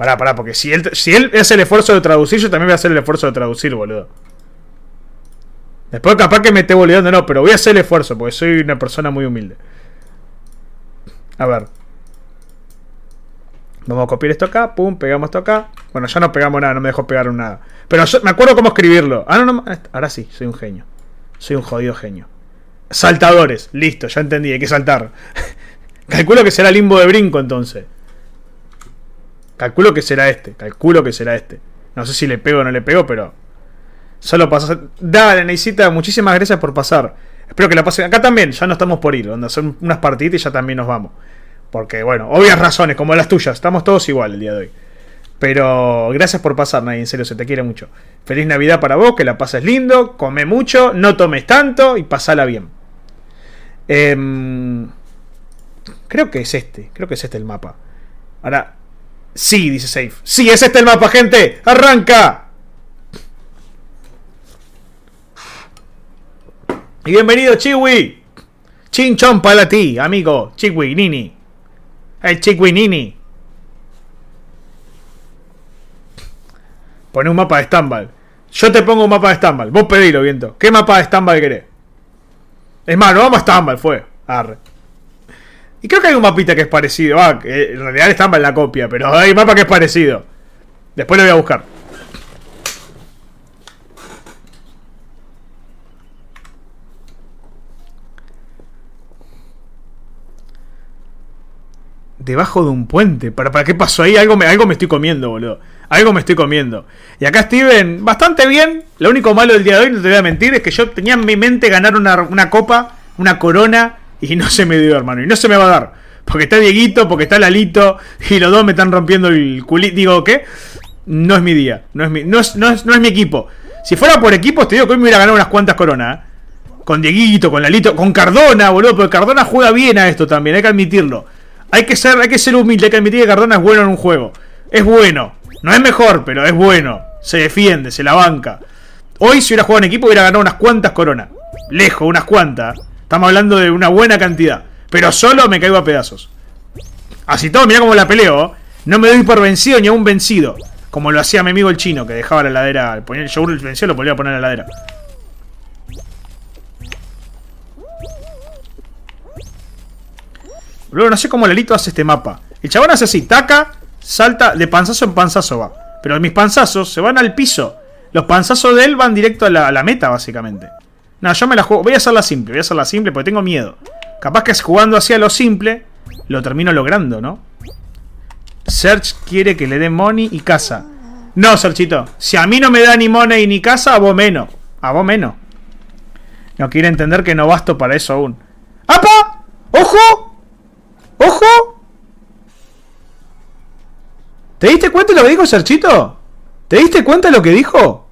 [SPEAKER 1] Pará, pará, porque si él, si él hace el esfuerzo de traducir, yo también voy a hacer el esfuerzo de traducir, boludo. Después capaz que me esté volviendo, no, pero voy a hacer el esfuerzo, porque soy una persona muy humilde. A ver. Vamos a copiar esto acá, pum, pegamos esto acá. Bueno, ya no pegamos nada, no me dejó pegar nada. Pero yo me acuerdo cómo escribirlo. Ah, no, no, ahora sí, soy un genio. Soy un jodido genio. Saltadores, listo, ya entendí, hay que saltar. [LAUGHS] Calculo que será limbo de brinco entonces. Calculo que será este, calculo que será este. No sé si le pego o no le pego, pero. Solo pasa. Dale, necesita, muchísimas gracias por pasar. Espero que la pasen. Acá también, ya no estamos por ir. Donde son unas partiditas y ya también nos vamos. Porque, bueno, obvias razones, como las tuyas. Estamos todos igual el día de hoy. Pero gracias por pasar, Nadie. En serio, se te quiere mucho. Feliz Navidad para vos, que la pases lindo. Come mucho, no tomes tanto y pasala bien. Em, creo que es este. Creo que es este el mapa. Ahora. Sí, dice Safe. Sí, es este el mapa, gente. ¡Arranca! Y bienvenido, Chiwi. Chinchón para ti, amigo. Chiwi, Nini. El Chiwi, Nini. Pone un mapa de Stambal. Yo te pongo un mapa de Stambal. Vos pedilo, viento. ¿Qué mapa de Stambal querés? Es más, no vamos a Stambal, fue. Arre. Y creo que hay un mapita que es parecido. Ah, en realidad Stambal la copia, pero hay un mapa que es parecido. Después lo voy a buscar. Debajo de un puente. ¿Para, para qué pasó ahí? Algo me, algo me estoy comiendo, boludo. Algo me estoy comiendo. Y acá Steven, bastante bien. Lo único malo del día de hoy, no te voy a mentir, es que yo tenía en mi mente ganar una, una copa, una corona, y no se me dio, hermano. Y no se me va a dar. Porque está Dieguito, porque está Lalito, y los dos me están rompiendo el culito. Digo, ¿qué? No es mi día. No es mi, no es, no es, no es mi equipo. Si fuera por equipos, te digo que hoy me hubiera ganado unas cuantas coronas. ¿eh? Con Dieguito, con Lalito, con Cardona, boludo. Porque Cardona juega bien a esto también, hay que admitirlo. Hay que ser, hay que ser humilde, hay que admitir que Cardona es bueno en un juego. Es bueno. No es mejor, pero es bueno. Se defiende, se la banca. Hoy, si hubiera jugado en equipo, hubiera ganado unas cuantas coronas. Lejos, unas cuantas. Estamos hablando de una buena cantidad. Pero solo me caigo a pedazos. Así todo, mira cómo la peleo. No me doy por vencido ni a un vencido. Como lo hacía mi amigo el chino, que dejaba la heladera. Ponía el vencido, lo volvía a poner en la heladera. Luego no sé cómo Lalito hace este mapa. El chabón hace así, taca, salta, de panzazo en panzazo va. Pero mis panzazos se van al piso. Los panzazos de él van directo a la, a la meta, básicamente. No, yo me la juego. Voy a hacerla simple, voy a hacerla simple porque tengo miedo. Capaz que jugando hacia lo simple, lo termino logrando, ¿no? Search quiere que le dé money y casa. No, Searchito. Si a mí no me da ni money ni casa, a vos menos. A vos menos. No quiere entender que no basto para eso aún. ¡Apa! ¡Ojo! ¡Ojo! ¿Te diste cuenta de lo que dijo Serchito? ¿Te diste cuenta de lo que dijo?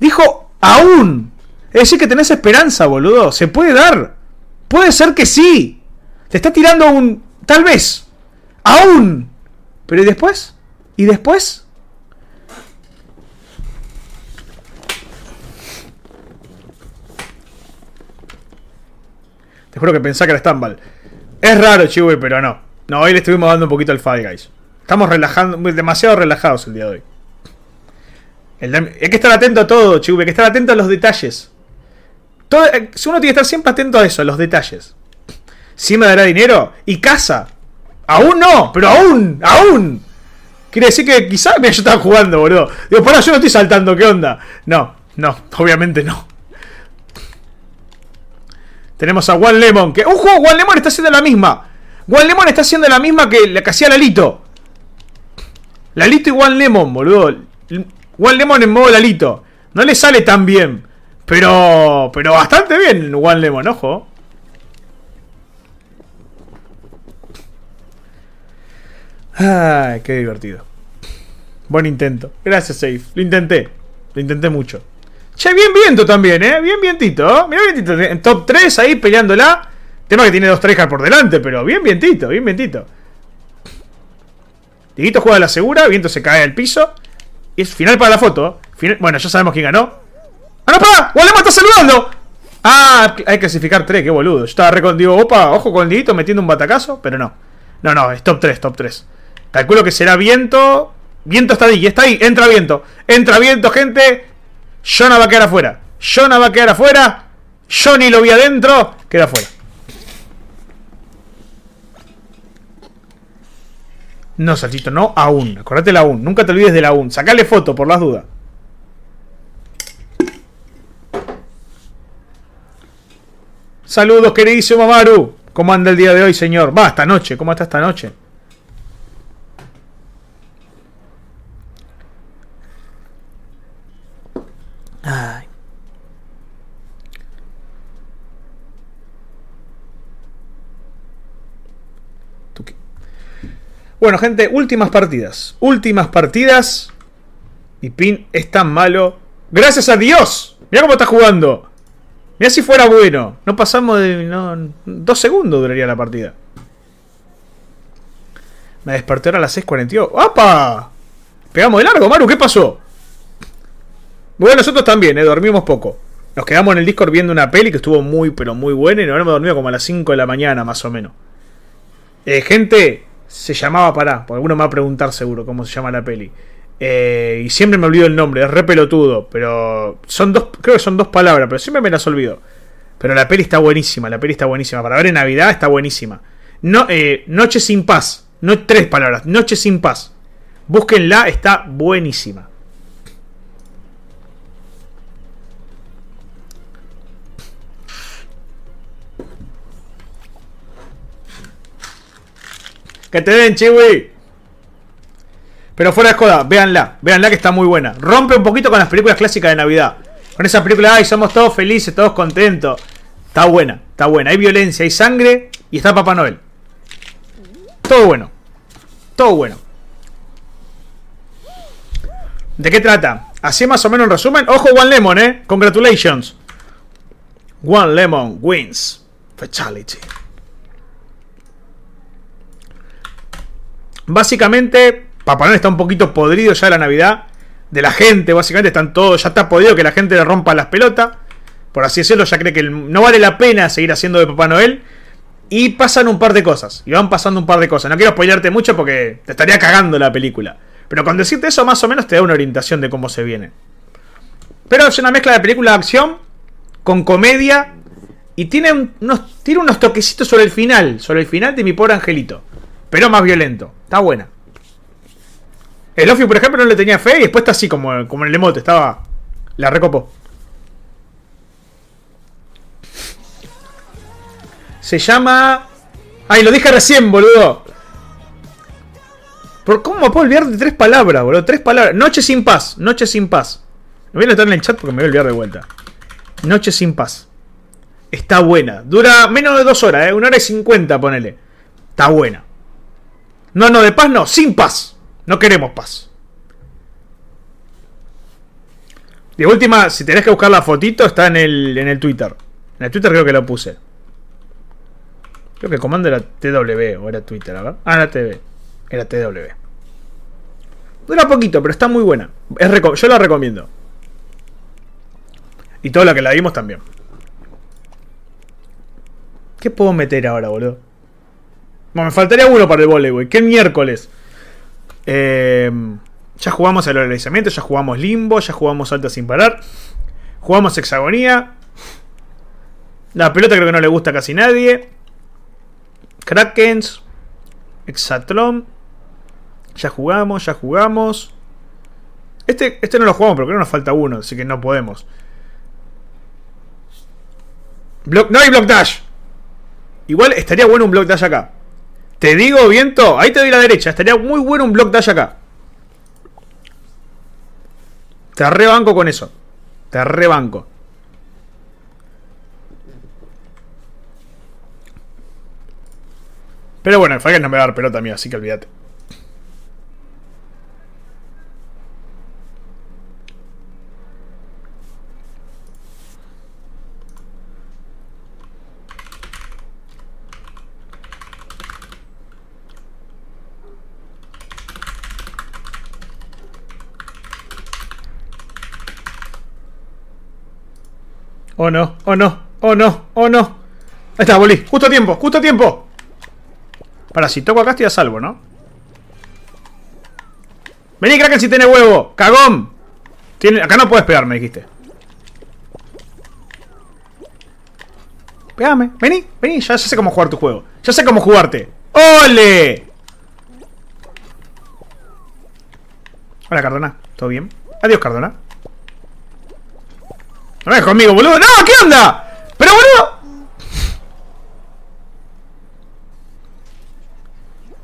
[SPEAKER 1] Dijo aún. Es decir, que tenés esperanza, boludo. Se puede dar. Puede ser que sí. Te está tirando un. Tal vez. Aún. Pero ¿y después? ¿Y después? Te juro que pensaba que era Stambal. Es raro, Chiwi, pero no. No, hoy le estuvimos dando un poquito al Fall Guys. Estamos relajando, demasiado relajados el día de hoy. Hay que estar atento a todo, Chiwi, hay que estar atento a los detalles. Todo, eh, uno tiene que estar siempre atento a eso, a los detalles. Si me dará dinero y casa. Aún no, pero aún, aún. Quiere decir que quizás me yo estaba jugando, boludo. Digo, para, yo no estoy saltando, ¿qué onda? No, no, obviamente no. Tenemos a One Lemon, que... ¡Ojo! One Lemon está haciendo la misma. One Lemon está haciendo la misma que la que hacía Lalito. Lalito y One Lemon, boludo. One Lemon en modo Lalito. No le sale tan bien. Pero... Pero bastante bien One Lemon, ojo. Ay, qué divertido. Buen intento. Gracias, Safe. Lo intenté. Lo intenté mucho. Che, bien viento también, ¿eh? Bien vientito. Mira vientito. En top 3 ahí peleándola. Tema que tiene dos tryhards por delante, pero bien vientito, bien vientito. Dieguito juega a la segura, viento se cae al piso. Y es final para la foto. Bueno, ya sabemos quién ganó. ¡Ah, no, para! ¡Walema está saludando! ¡Ah, hay que clasificar 3, qué boludo. Yo estaba re con, digo, opa, ojo con el dedito metiendo un batacazo, pero no. No, no, es top 3, top 3. Calculo que será viento. Viento está ahí, está ahí, entra viento. Entra viento, gente. Jonah va a quedar afuera. Jonah va a quedar afuera. Johnny lo vi adentro. Queda afuera. No, Salchito, no aún. Acordate la aún. Nunca te olvides de la aún. Sacale foto por las dudas. Saludos, queridísimo Maru. ¿Cómo anda el día de hoy, señor? Va, esta noche. ¿Cómo está esta noche? Ay. Bueno, gente, últimas partidas. Últimas partidas. Y Pin es tan malo. ¡Gracias a Dios! Mira cómo está jugando. Mira si fuera bueno. No pasamos de. No, dos segundos duraría la partida. Me desperté ahora a las 6.48. ¡Apa! Pegamos de largo, Maru, ¿qué pasó? Bueno, nosotros también, ¿eh? dormimos poco. Nos quedamos en el Discord viendo una peli que estuvo muy, pero muy buena y nos habíamos dormido como a las 5 de la mañana, más o menos. Eh, gente, se llamaba para, porque alguno me va a preguntar seguro cómo se llama la peli. Eh, y siempre me olvido el nombre, es re pelotudo, pero son dos, creo que son dos palabras, pero siempre me las olvido. Pero la peli está buenísima, la peli está buenísima. Para ver en Navidad está buenísima. No, eh, Noche sin paz, no tres palabras, Noche sin paz. Búsquenla, está buenísima. Que te den, chiwi. Pero fuera de joda, véanla, véanla que está muy buena. Rompe un poquito con las películas clásicas de Navidad. Con esa película, ay, somos todos felices, todos contentos. Está buena, está buena. Hay violencia, hay sangre y está Papá Noel. Todo bueno. Todo bueno. ¿De qué trata? Así más o menos en resumen. Ojo, One Lemon, eh. Congratulations. One Lemon wins. Fatality. Básicamente, Papá Noel está un poquito podrido ya de la Navidad. De la gente, básicamente están todos. Ya está podrido que la gente le rompa las pelotas. Por así decirlo, ya cree que no vale la pena seguir haciendo de Papá Noel. Y pasan un par de cosas. Y van pasando un par de cosas. No quiero spoilarte mucho porque te estaría cagando la película. Pero con decirte eso, más o menos te da una orientación de cómo se viene. Pero es una mezcla de película de acción con comedia. Y tiene unos, tiene unos toquecitos sobre el final. Sobre el final de mi pobre angelito. Pero más violento. Está buena. El Offi, por ejemplo, no le tenía fe y después está así como, como en el emote. Estaba. La recopó. Se llama. Ay, lo dije recién, boludo. ¿Por cómo me puedo olvidar de tres palabras, boludo? Tres palabras. Noche sin paz. Noche sin paz. Me voy a estar en el chat porque me voy a olvidar de vuelta. Noche sin paz. Está buena. Dura menos de dos horas, ¿eh? Una hora y cincuenta, ponele. Está buena. No, no, de paz no. Sin paz. No queremos paz. De última, si tenés que buscar la fotito, está en el, en el Twitter. En el Twitter creo que lo puse. Creo que el comando era TW o era Twitter, ¿verdad? Ah, era TV. Era TW. Dura poquito, pero está muy buena. Es yo la recomiendo. Y todo lo que la vimos también. ¿Qué puedo meter ahora, boludo? Bueno, me faltaría uno para el voleibol. ¿Qué miércoles? Eh, ya jugamos el organizamiento, ya jugamos limbo, ya jugamos alta sin parar. Jugamos hexagonía. La pelota creo que no le gusta a casi nadie. Krakens. Hexatlón. Ya jugamos, ya jugamos. Este, este no lo jugamos, pero creo nos falta uno, así que no podemos. Block, no hay block dash. Igual estaría bueno un block dash acá. Te digo, viento, ahí te doy la derecha. Estaría muy bueno un block dash acá. Te rebanco con eso. Te rebanco. Pero bueno, el Falcon no me va a dar pelota a mí, así que olvídate. Oh no, oh no, Oh no, oh no. Ahí está, volví. Justo a tiempo, justo a tiempo. Para, si toco acá estoy a salvo, ¿no? Vení, Kraken, si tiene huevo. Cagón. Tiene... Acá no puedes pegarme, dijiste. Pégame. Vení, vení. Ya sé cómo jugar tu juego. Ya sé cómo jugarte. ¡Ole! Hola, Cardona. ¿Todo bien? Adiós, Cardona. No me conmigo, boludo. ¡No! ¿Qué onda? ¡Pero, boludo!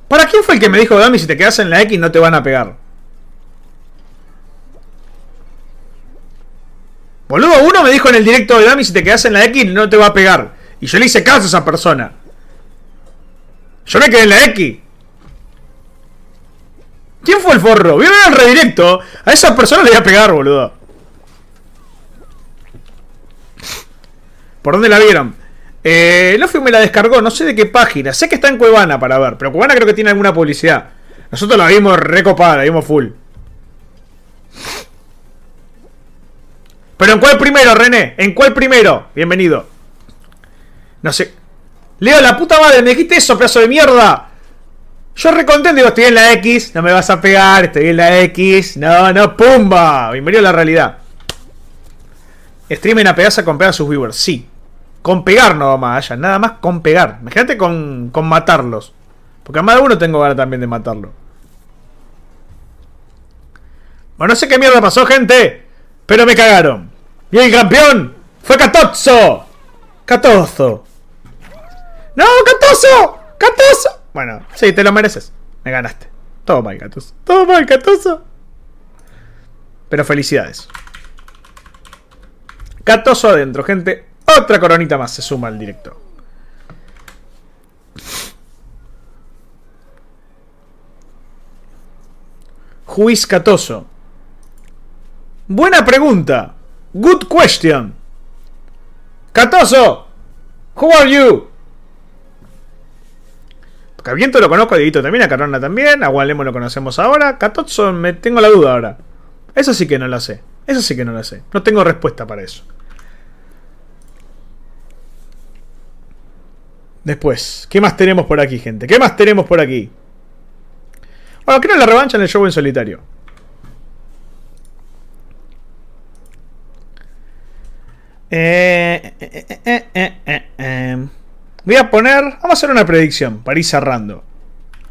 [SPEAKER 1] ¿Para quién fue el que me dijo, Dami, si te quedas en la X no te van a pegar? Boludo, uno me dijo en el directo de Dami, si te quedas en la X no te va a pegar. Y yo le hice caso a esa persona. Yo me quedé en la X. ¿Quién fue el forro? ¿Vieron el redirecto? A esa persona le voy a pegar, boludo. ¿Por dónde la vieron? Eh, Lofi me la descargó, no sé de qué página. Sé que está en Cuevana para ver, pero Cuevana creo que tiene alguna publicidad. Nosotros la vimos recopada, la vimos full. ¿Pero en cuál primero, René? ¿En cuál primero? Bienvenido. No sé. Leo, la puta madre, me dijiste eso, pedazo de mierda. Yo recontento, digo, estoy en la X, no me vas a pegar, estoy en la X. No, no, pumba. Bienvenido a la realidad. Streamen a pegarse con pegar a sus viewers, sí. Con pegar no más allá, nada más con pegar. Imagínate con, con matarlos. Porque a más de uno tengo ganas también de matarlo. Bueno, no sé qué mierda pasó, gente. Pero me cagaron. Y el campeón fue Catozzo. Catozo. ¡No, Catozo! ¡Catozo! Bueno, sí, te lo mereces. Me ganaste. Todo mal, Catozo. Todo mal, Catozo. Pero felicidades. Catoso adentro, gente. Otra coronita más se suma al directo. Juiz Catoso. Buena pregunta. Good question. Catoso. Who are you? Porque a Viento lo conozco, a Dieguito también, a Carona también, a Gualemo lo conocemos ahora. Catoso, me tengo la duda ahora. Eso sí que no lo sé. Eso sí que no lo sé. No tengo respuesta para eso. Después, ¿qué más tenemos por aquí, gente? ¿Qué más tenemos por aquí? Bueno, creo la revancha en el show en solitario. Eh, eh, eh, voy a poner. Vamos a hacer una predicción para ir cerrando.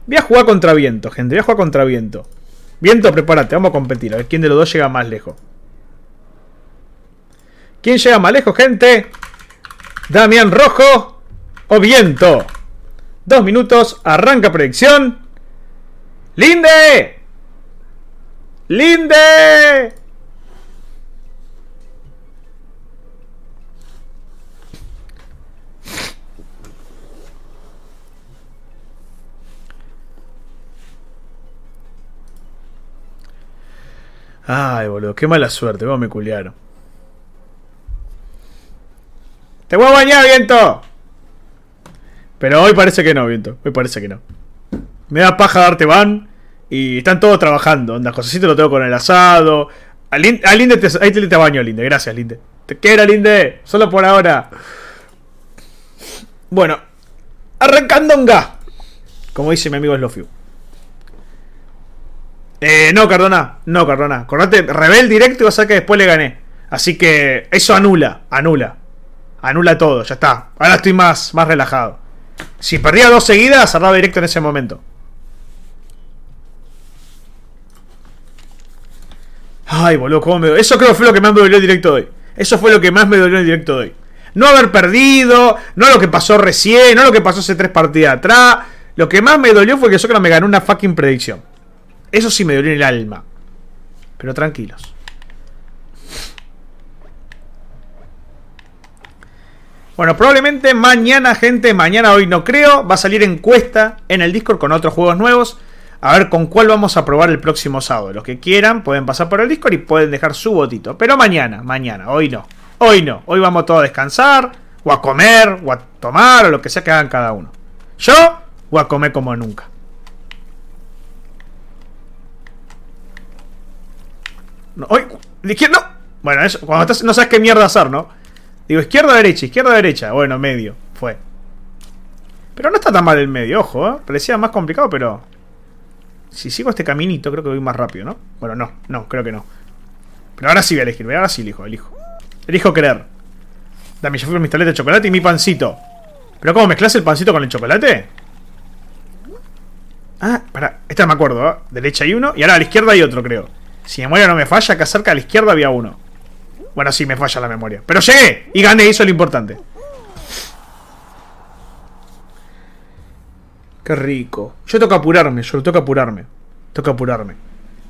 [SPEAKER 1] Voy a jugar contra viento, gente. Voy a jugar contra viento. Viento, prepárate. Vamos a competir. A ver quién de los dos llega más lejos. ¿Quién llega más lejos, gente? Damián Rojo o Viento. Dos minutos. Arranca predicción. ¡Linde! ¡Linde! Ay, boludo, qué mala suerte, vos me culiaron. ¡Te voy a bañar, viento! Pero hoy parece que no, viento. Hoy parece que no. Me da paja darte van. Y están todos trabajando. Onda, Josecito lo tengo con el asado. A, Linde, te, ahí te, te baño, Linde. Gracias, Linde. Te quiero, Linde. Solo por ahora. Bueno. Arrancando en gas. Como dice mi amigo Slofiu. Eh, no, Cardona. No, Cardona. Acordate, rebel directo y vas a que después le gané. Así que eso anula. Anula. Anula todo, ya está. Ahora estoy más, más relajado. Si perdía dos seguidas, cerraba directo en ese momento. Ay, boludo, cómo me Eso creo que fue lo que más me dolió el directo hoy. Eso fue lo que más me dolió en el directo de hoy. No haber perdido, no lo que pasó recién, no lo que pasó hace tres partidas atrás. Lo que más me dolió fue que no me ganó una fucking predicción. Eso sí me dolió en el alma. Pero tranquilos. Bueno, probablemente mañana, gente, mañana hoy no creo, va a salir encuesta en el Discord con otros juegos nuevos. A ver con cuál vamos a probar el próximo sábado. Los que quieran pueden pasar por el Discord y pueden dejar su votito. Pero mañana, mañana, hoy no. Hoy no. Hoy vamos todos a descansar, o a comer, o a tomar, o lo que sea que hagan cada uno. Yo, o a comer como nunca. Hoy, no. Bueno, eso, cuando estás, no sabes qué mierda hacer, ¿no? Digo, izquierda, derecha, izquierda, derecha. Bueno, medio. Fue. Pero no está tan mal el medio, ojo, ¿eh? Parecía más complicado, pero... Si sigo este caminito, creo que voy más rápido, ¿no? Bueno, no, no, creo que no. Pero ahora sí voy a elegir, ahora sí elijo, elijo. Elijo querer. Dame, ya fui mis tabletas de chocolate y mi pancito. ¿Pero cómo mezclas el pancito con el chocolate? Ah, para, esta me acuerdo, ¿eh? Derecha hay uno y ahora a la izquierda hay otro, creo. Si mi memoria no me falla, acá cerca a la izquierda había uno. Bueno, sí, me falla la memoria. Pero llegué y gané, eso es lo importante. Qué rico. Yo tengo que apurarme, yo tengo que apurarme. Tengo que apurarme.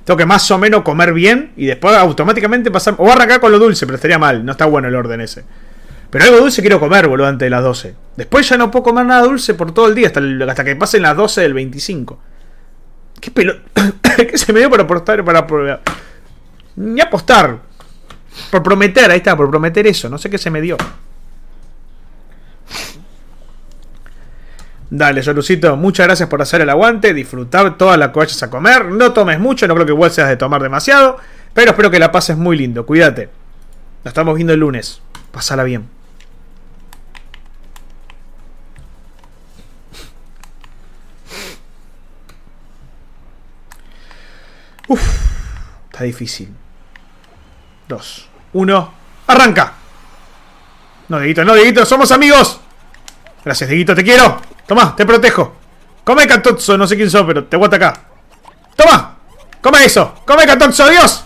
[SPEAKER 1] Tengo que más o menos comer bien y después automáticamente pasar. O arrancar con lo dulce, pero estaría mal. No está bueno el orden ese. Pero algo dulce quiero comer, boludo, antes de las 12. Después ya no puedo comer nada dulce por todo el día, hasta, hasta que pasen las 12 del 25. ¿Qué pelo? [COUGHS] ¿Qué se me dio para apostar? Para Ni apostar. Por prometer, ahí está, por prometer eso. No sé qué se me dio. Dale, Solucito, muchas gracias por hacer el aguante. Disfrutar toda la que a comer. No tomes mucho, no creo que igual seas de tomar demasiado. Pero espero que la pases muy lindo. Cuídate. Nos estamos viendo el lunes. Pásala bien. Uf, está difícil. Dos, uno, arranca. No, Dieguito, no, Dieguito, somos amigos. Gracias, Dieguito, te quiero. Toma, te protejo. Come Catozzo, no sé quién sos, pero te voy a atacar. Toma, come eso. Come Catozzo, adiós.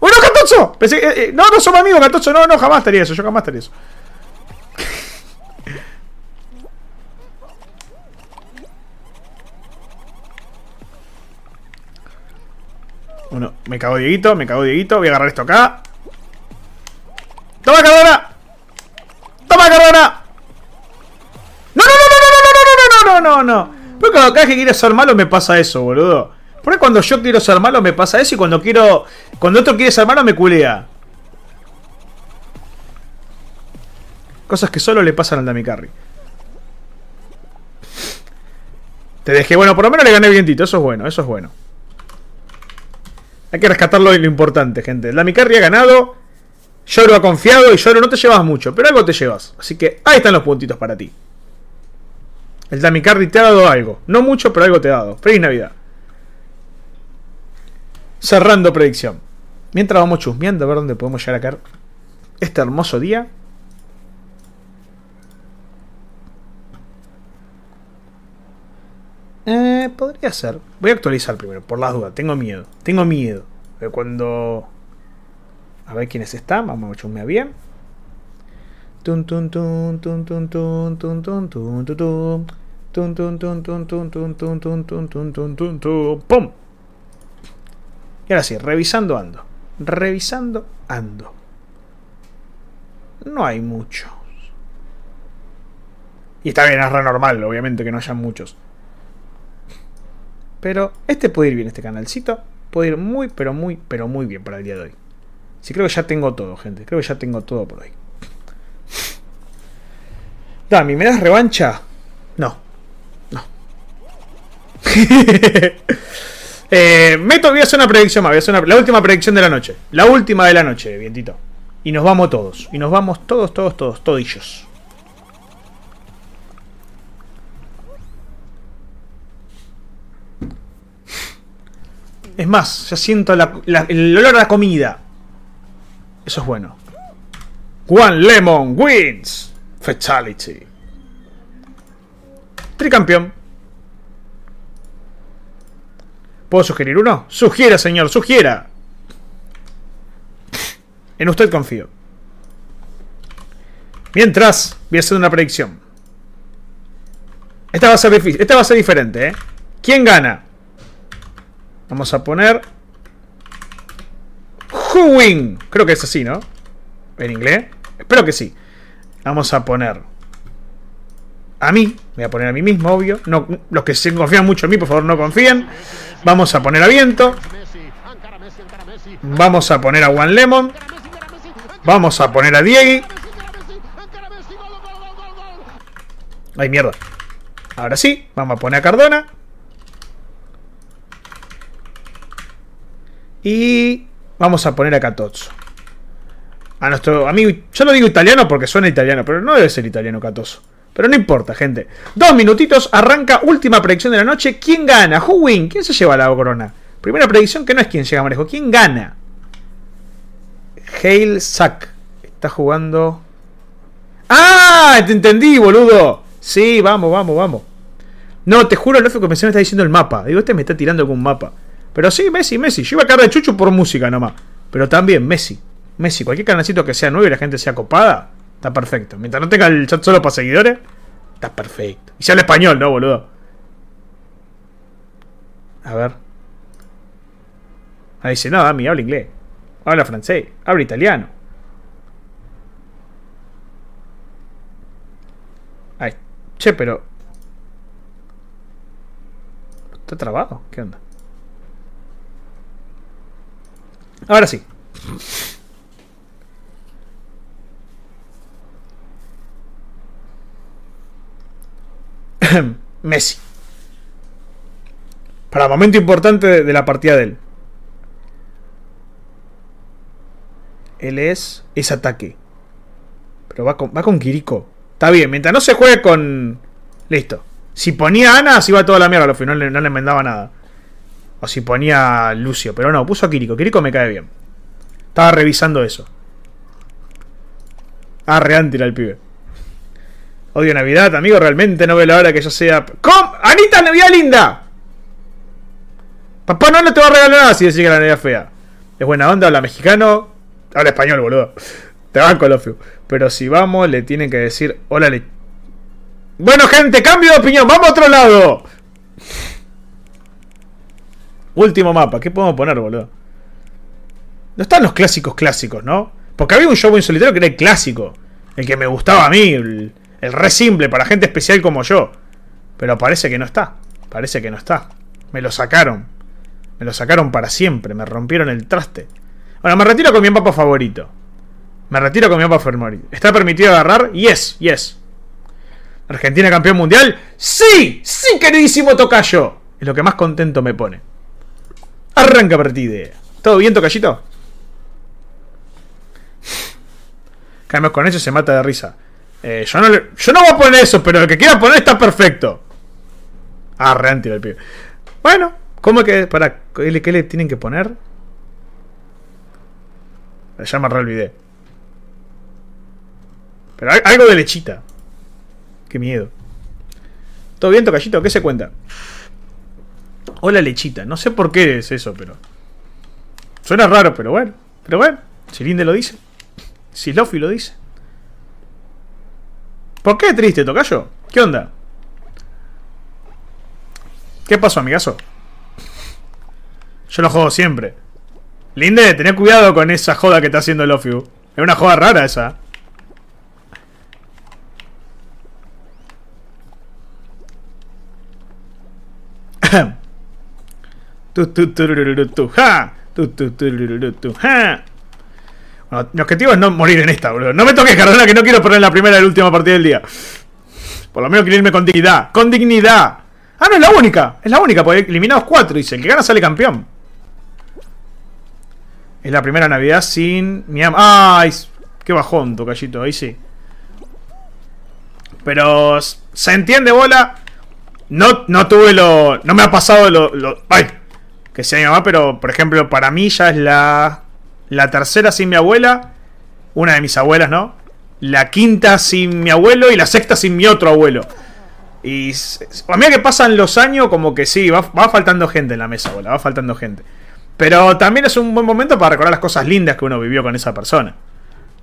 [SPEAKER 1] ¡Uy, no, Catozzo! Pensé que- eh, no, no somos amigos, Catozzo. No, no, jamás estaría eso. Yo jamás estaría eso. [LAUGHS] Uno, me cago Dieguito, me cago Dieguito. Voy a agarrar esto acá. ¡Toma, Cardona! ¡Toma, Cardona! ¡No, no, no, no, no, no, no, no, no, no, no, no! Porque cada vez que quiero ser malo me pasa eso, boludo. Porque cuando yo quiero ser malo me pasa eso y cuando quiero... Cuando otro quiere ser malo me culea. Cosas que solo le pasan al Dami Carry. Te dejé, bueno, por lo menos le gané vientito, eso es bueno, eso es bueno. Hay que rescatarlo lo importante, gente. El Dami Carry ha ganado. Lloro ha confiado y Lloro no te llevas mucho, pero algo te llevas. Así que ahí están los puntitos para ti. El Dami Carry te ha dado algo. No mucho, pero algo te ha dado. Feliz Navidad. Cerrando predicción. Mientras vamos chusmeando a ver dónde podemos llegar a caer este hermoso día. Eh, podría ser. Voy a actualizar primero, por las dudas. Tengo miedo. Tengo miedo. De cuando. A ver quiénes están. Vamos a chusmear bien. Tun tun tun tun tun tun tun tun tun tun tun. Tun tun tun tun tun tun tun tun tun tun tun. ¡Pum! Y ahora sí, revisando ando. Revisando ando. No hay muchos. Y está bien, es re normal, obviamente que no haya muchos. Pero este puede ir bien, este canalcito. Puede ir muy, pero muy, pero muy bien para el día de hoy. Sí, creo que ya tengo todo, gente. Creo que ya tengo todo por hoy. Dami, ¿me das revancha? No. No. [LAUGHS] eh, meto, voy a hacer una predicción más. Voy a hacer la última predicción de la noche. La última de la noche, vientito. Y nos vamos todos. Y nos vamos todos, todos, todos, todillos. Es más, ya siento el olor a la comida. Eso es bueno. One Lemon wins. Fatality. Tricampeón. ¿Puedo sugerir uno? Sugiera, señor, sugiera. En usted confío. Mientras, voy a hacer una predicción. Esta va a ser. Esta va a ser diferente, ¿eh? ¿Quién gana? Vamos a poner. Creo que es así, ¿no? En inglés. Espero que sí. Vamos a poner. A mí. Voy a poner a mí mismo, obvio. No, los que se confían mucho en mí, por favor, no confíen. Vamos a poner a Viento. Vamos a poner a One Lemon. Vamos a poner a Diego. Ay, mierda. Ahora sí, vamos a poner a Cardona. Y vamos a poner a Catozzo. a nuestro amigo. Yo lo digo italiano porque suena italiano, pero no debe ser italiano catoso. Pero no importa, gente. Dos minutitos, arranca última predicción de la noche. ¿Quién gana? Who win? ¿Quién se lleva la corona? Primera predicción que no es quién llega Marejo. ¿Quién gana? Hale Sack. Está jugando. ¡Ah! Te entendí, boludo. Sí, vamos, vamos, vamos. No, te juro, lo que me está diciendo el mapa. Digo, este me está tirando un mapa. Pero sí, Messi, Messi. Yo iba a caer de chucho por música nomás. Pero también, Messi. Messi, cualquier canalcito que sea nuevo y la gente sea copada, está perfecto. Mientras no tenga el chat solo para seguidores, está perfecto. Y sea el español, ¿no, boludo? A ver. Ahí dice, no, Dami, habla inglés. Habla francés. Habla italiano. Ay, che, pero. ¿Está trabado? ¿Qué onda? Ahora sí. [CLEARS THROAT] Messi. Para momento importante de, la partida de él. Él es. Es ataque. Pero va con, va con Kiriko. Está bien, mientras no se juegue con. Listo. Si ponía Ana, se iba toda la mierda. Al final no, le- no le enmendaba nada. O si ponía Lucio. Pero no, puso a Kiriko. Me cae bien. Estaba revisando eso. Ah, real tira el pibe. Odio Navidad, amigo. Realmente no veo la hora que yo sea. ¡Com! ¡Anita, Navidad linda! Papá no, te va a regalar nada si decís que la Navidad fea. Es buena onda, habla mexicano. Habla español, boludo. [LAUGHS] Te van con. Pero si vamos, le tienen que decir. Hola, le. Bueno, gente, cambio de opinión. Vamos a otro lado. Último mapa. ¿Qué podemos poner, boludo? No están los clásicos clásicos, ¿no? Porque había un show en solitario que era el clásico. El que me gustaba a mí. El, el re simple para gente especial como yo. Pero parece que no está. Parece que no está. Me lo sacaron. Me lo sacaron para siempre. Me rompieron el traste. Bueno, me retiro con mi mapa favorito. Me retiro con mi mapa favorito. ¿Está permitido agarrar? Yes, yes. ¿Argentina campeón mundial? ¡Sí! ¡Sí, queridísimo Tocayo! Es lo que más contento me pone. Arranca partida. ¿Todo bien, Tocayito? Caemos con eso se mata de risa. Eh, yo, no yo no voy a poner eso, pero el que quiera poner está perfecto. Ah, real tira el pibe. Bueno, ¿cómo que. Para, ¿qué le, le tienen que poner? Ya me re olvidé. Pero al- algo de lechita. Qué miedo. ¿Todo bien, Tocayito? ¿Qué se cuenta? Hola, lechita. No sé por qué es eso, pero. Suena raro, pero bueno. Pero bueno, si Linde lo dice. Si Lofi lo dice. ¿Por qué triste, Tocayo? ¿Qué onda? ¿Qué pasó, amigazo? Yo lo juego siempre. Linde, tené cuidado con esa joda que está haciendo Lofiu. Es una joda rara esa. [CLEARS THROAT] Tu, tu, tu, ja. Ja. Bueno, mi objetivo es no morir en esta, boludo. No me toques, Cardona, que no quiero perder la primera y la última partida del día. Por lo menos quiero irme con dignidad. ¡Con dignidad! Ah, no, es la única. Es la única, porque eliminados cuatro. Dice, el que gana sale campeón. Es la primera Navidad sin mi am- ¡Ay! Qué bajón, tocallito. Ahí sí. Pero se entiende, bola. No, no tuve lo. No me ha pasado lo. lo- ¡Ay! Que sea mi mamá, pero por ejemplo, para mí ya es la. La tercera sin mi abuela. Una de mis abuelas, ¿no? La quinta sin mi abuelo y la sexta sin mi otro abuelo. Y a medida que pasan los años, como que sí, va, va faltando gente en la mesa, bola, va faltando gente. Pero también es un buen momento para recordar las cosas lindas que uno vivió con esa persona.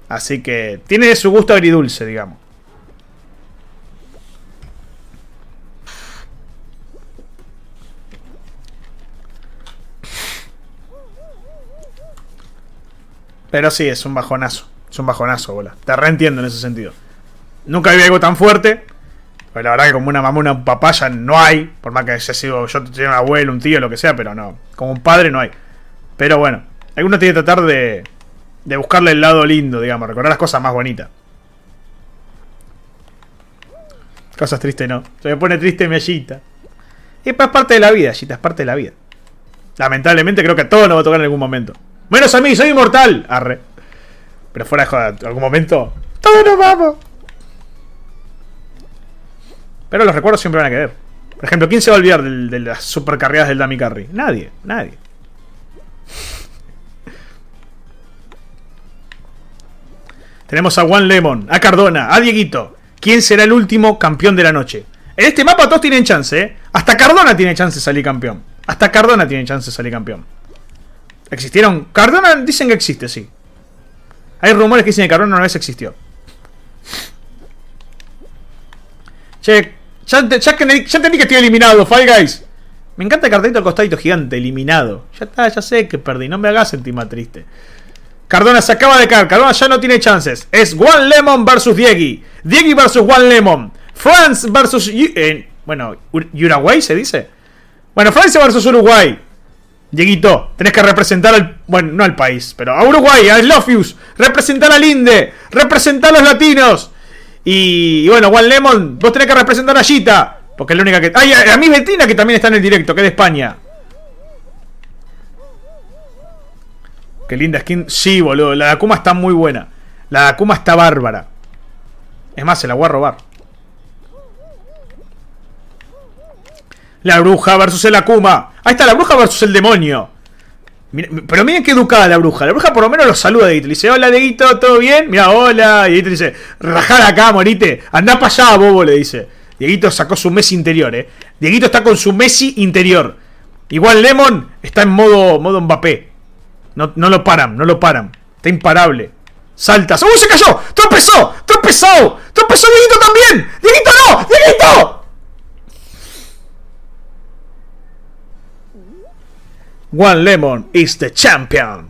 [SPEAKER 1] Así que tiene su gusto agridulce, digamos. Pero sí, es un bajonazo. Es un bajonazo, bola. Te reentiendo en ese sentido. Nunca había algo tan fuerte. Pero la verdad que como una mamá, un papá ya no hay. Por más que haya sido yo tenía un abuelo, un tío, lo que sea, pero no. Como un padre no hay. Pero bueno, alguno tiene que tratar de, de buscarle el lado lindo, digamos, recordar las cosas más bonitas. Cosas tristes no. Se me pone triste mi allita. Y es parte de la vida, allita, es parte de la vida. Lamentablemente creo que a todos nos va a tocar en algún momento. Menos a mí, soy inmortal. Arre. Pero fuera de algún momento. ¡Todos nos vamos! Pero los recuerdos siempre van a quedar. Por ejemplo, ¿quién se va a olvidar del- de las super carreras del Dami Carry? Nadie, nadie. [LAUGHS] Tenemos a Juan Lemon, a Cardona, a Dieguito. ¿Quién será el último campeón de la noche? En este mapa todos tienen chance, ¿eh? Hasta Cardona tiene chance de salir campeón. Hasta Cardona tiene chance de salir campeón. ¿Existieron? Cardona dicen que existe, sí. Hay rumores que dicen que Cardona una vez existió. Che, ya, ente- ya, que- ya entendí que estoy eliminado, Fall Guys. Me encanta el cartelito al costadito gigante, eliminado. Ya está, ya sé que perdí, no me hagas sentir más triste. Cardona se acaba de caer, Cardona ya no tiene chances. Es One Lemon versus Diegui. Diegui versus One Lemon. France versus... Eh, bueno, Ur- Uruguay se dice. Bueno, Francia versus Uruguay. Dieguito, tenés que representar al. Bueno, no al país, pero a Uruguay, a Slofius. Representar al Inde. Representar a los latinos. Y, bueno, Juan Lemon, vos tenés que representar a Gita. Porque es la única que. ¡Ay! A, mi Betina que también está en el directo, que es de España. Qué linda skin. Sí, boludo. La Dakuma está muy buena. La Dakuma está bárbara. Es más, se la voy a robar. La bruja versus el Akuma. Ahí está la bruja versus el demonio. Pero miren qué educada la bruja. La bruja por lo menos lo saluda a Dieguito. Dice, hola Dieguito, ¿todo bien? Mira, hola. Y Dieguito dice, rajá acá, morite. Andá para allá, bobo, le dice. Dieguito sacó su Messi interior, eh. Dieguito está con su Messi interior. Igual Lemon está en modo, modo Mbappé. No, no lo paran, no lo paran. Está imparable. Saltas. ¡Uh, se cayó! ¡Tropezó! ¡Tropezó! ¡Tropezó Dieguito también! ¡Dieguito no! ¡Dieguito! One Lemon is the champion.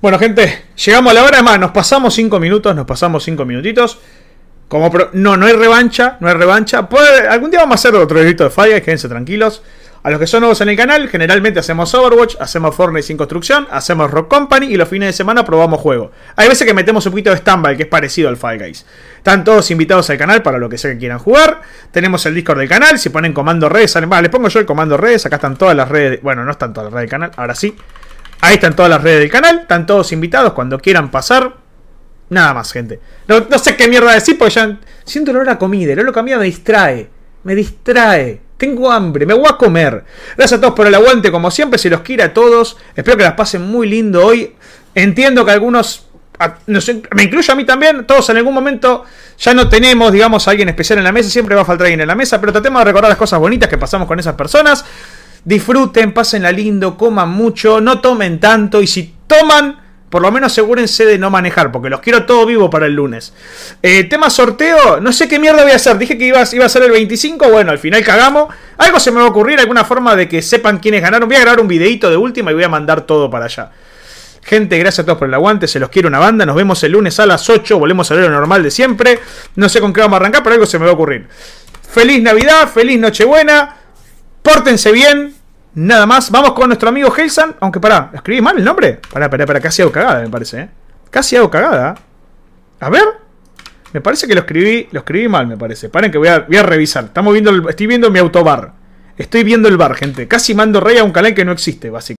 [SPEAKER 1] Bueno, gente, llegamos a la hora. Más, nos pasamos 5 minutos, nos pasamos 5 minutitos. Como pro- no, no hay revancha, no hay revancha. Algún día vamos a hacer otro videito de Guys, quédense tranquilos. A los que son nuevos en el canal, generalmente hacemos Overwatch, hacemos Fortnite sin construcción, hacemos Rock Company y los fines de semana probamos juego. Hay veces que metemos un poquito de standby, que es parecido al Fall Guys. Están todos invitados al canal para lo que sea que quieran jugar. Tenemos el Discord del canal, si ponen comando redes, salen. Les pongo yo el comando redes, acá están todas las redes. Bueno, no están todas las redes del canal, ahora sí. Ahí están todas las redes del canal, están todos invitados cuando quieran pasar. Nada más, gente. No, no sé qué mierda decir porque ya siento el olor a comida. El olor a comida me distrae. Me distrae. Tengo hambre, me voy a comer. Gracias a todos por el aguante, como siempre. Se los quiere a todos. Espero que las pasen muy lindo hoy. Entiendo que algunos, a- me incluyo a mí también, todos en algún momento ya no tenemos, digamos, a alguien especial en la mesa. Siempre va a faltar alguien en la mesa, pero tratemos de recordar las cosas bonitas que pasamos con esas personas. Disfruten, pásenla lindo, coman mucho, no tomen tanto y si toman, por lo menos asegúrense de no manejar, porque los quiero todo vivo para el lunes. Eh, tema sorteo, no sé qué mierda voy a hacer. Dije que iba, a- ser el 25, bueno, al final cagamos. Algo se me va a ocurrir, alguna forma de que sepan quiénes ganaron. Voy a grabar un videito de última y voy a mandar todo para allá. Gente, gracias a todos por el aguante, se los quiero una banda. Nos vemos el lunes a las 8, volvemos a lo normal de siempre. No sé con qué vamos a arrancar, pero algo se me va a ocurrir. Feliz Navidad, feliz Nochebuena. Pórtense bien. Nada más. Vamos con nuestro amigo Helsan. Aunque pará, ¿escribí mal el nombre? Pará, pará, pará. Casi hago cagada, me parece, ¿eh? Casi hago cagada. A ver. Me parece que lo escribí. Lo escribí mal, me parece. Paren que voy a, voy a revisar. Estamos viendo estoy viendo mi autobar. Estoy viendo el bar, gente. Casi mando rey a un canal que no existe, básicamente.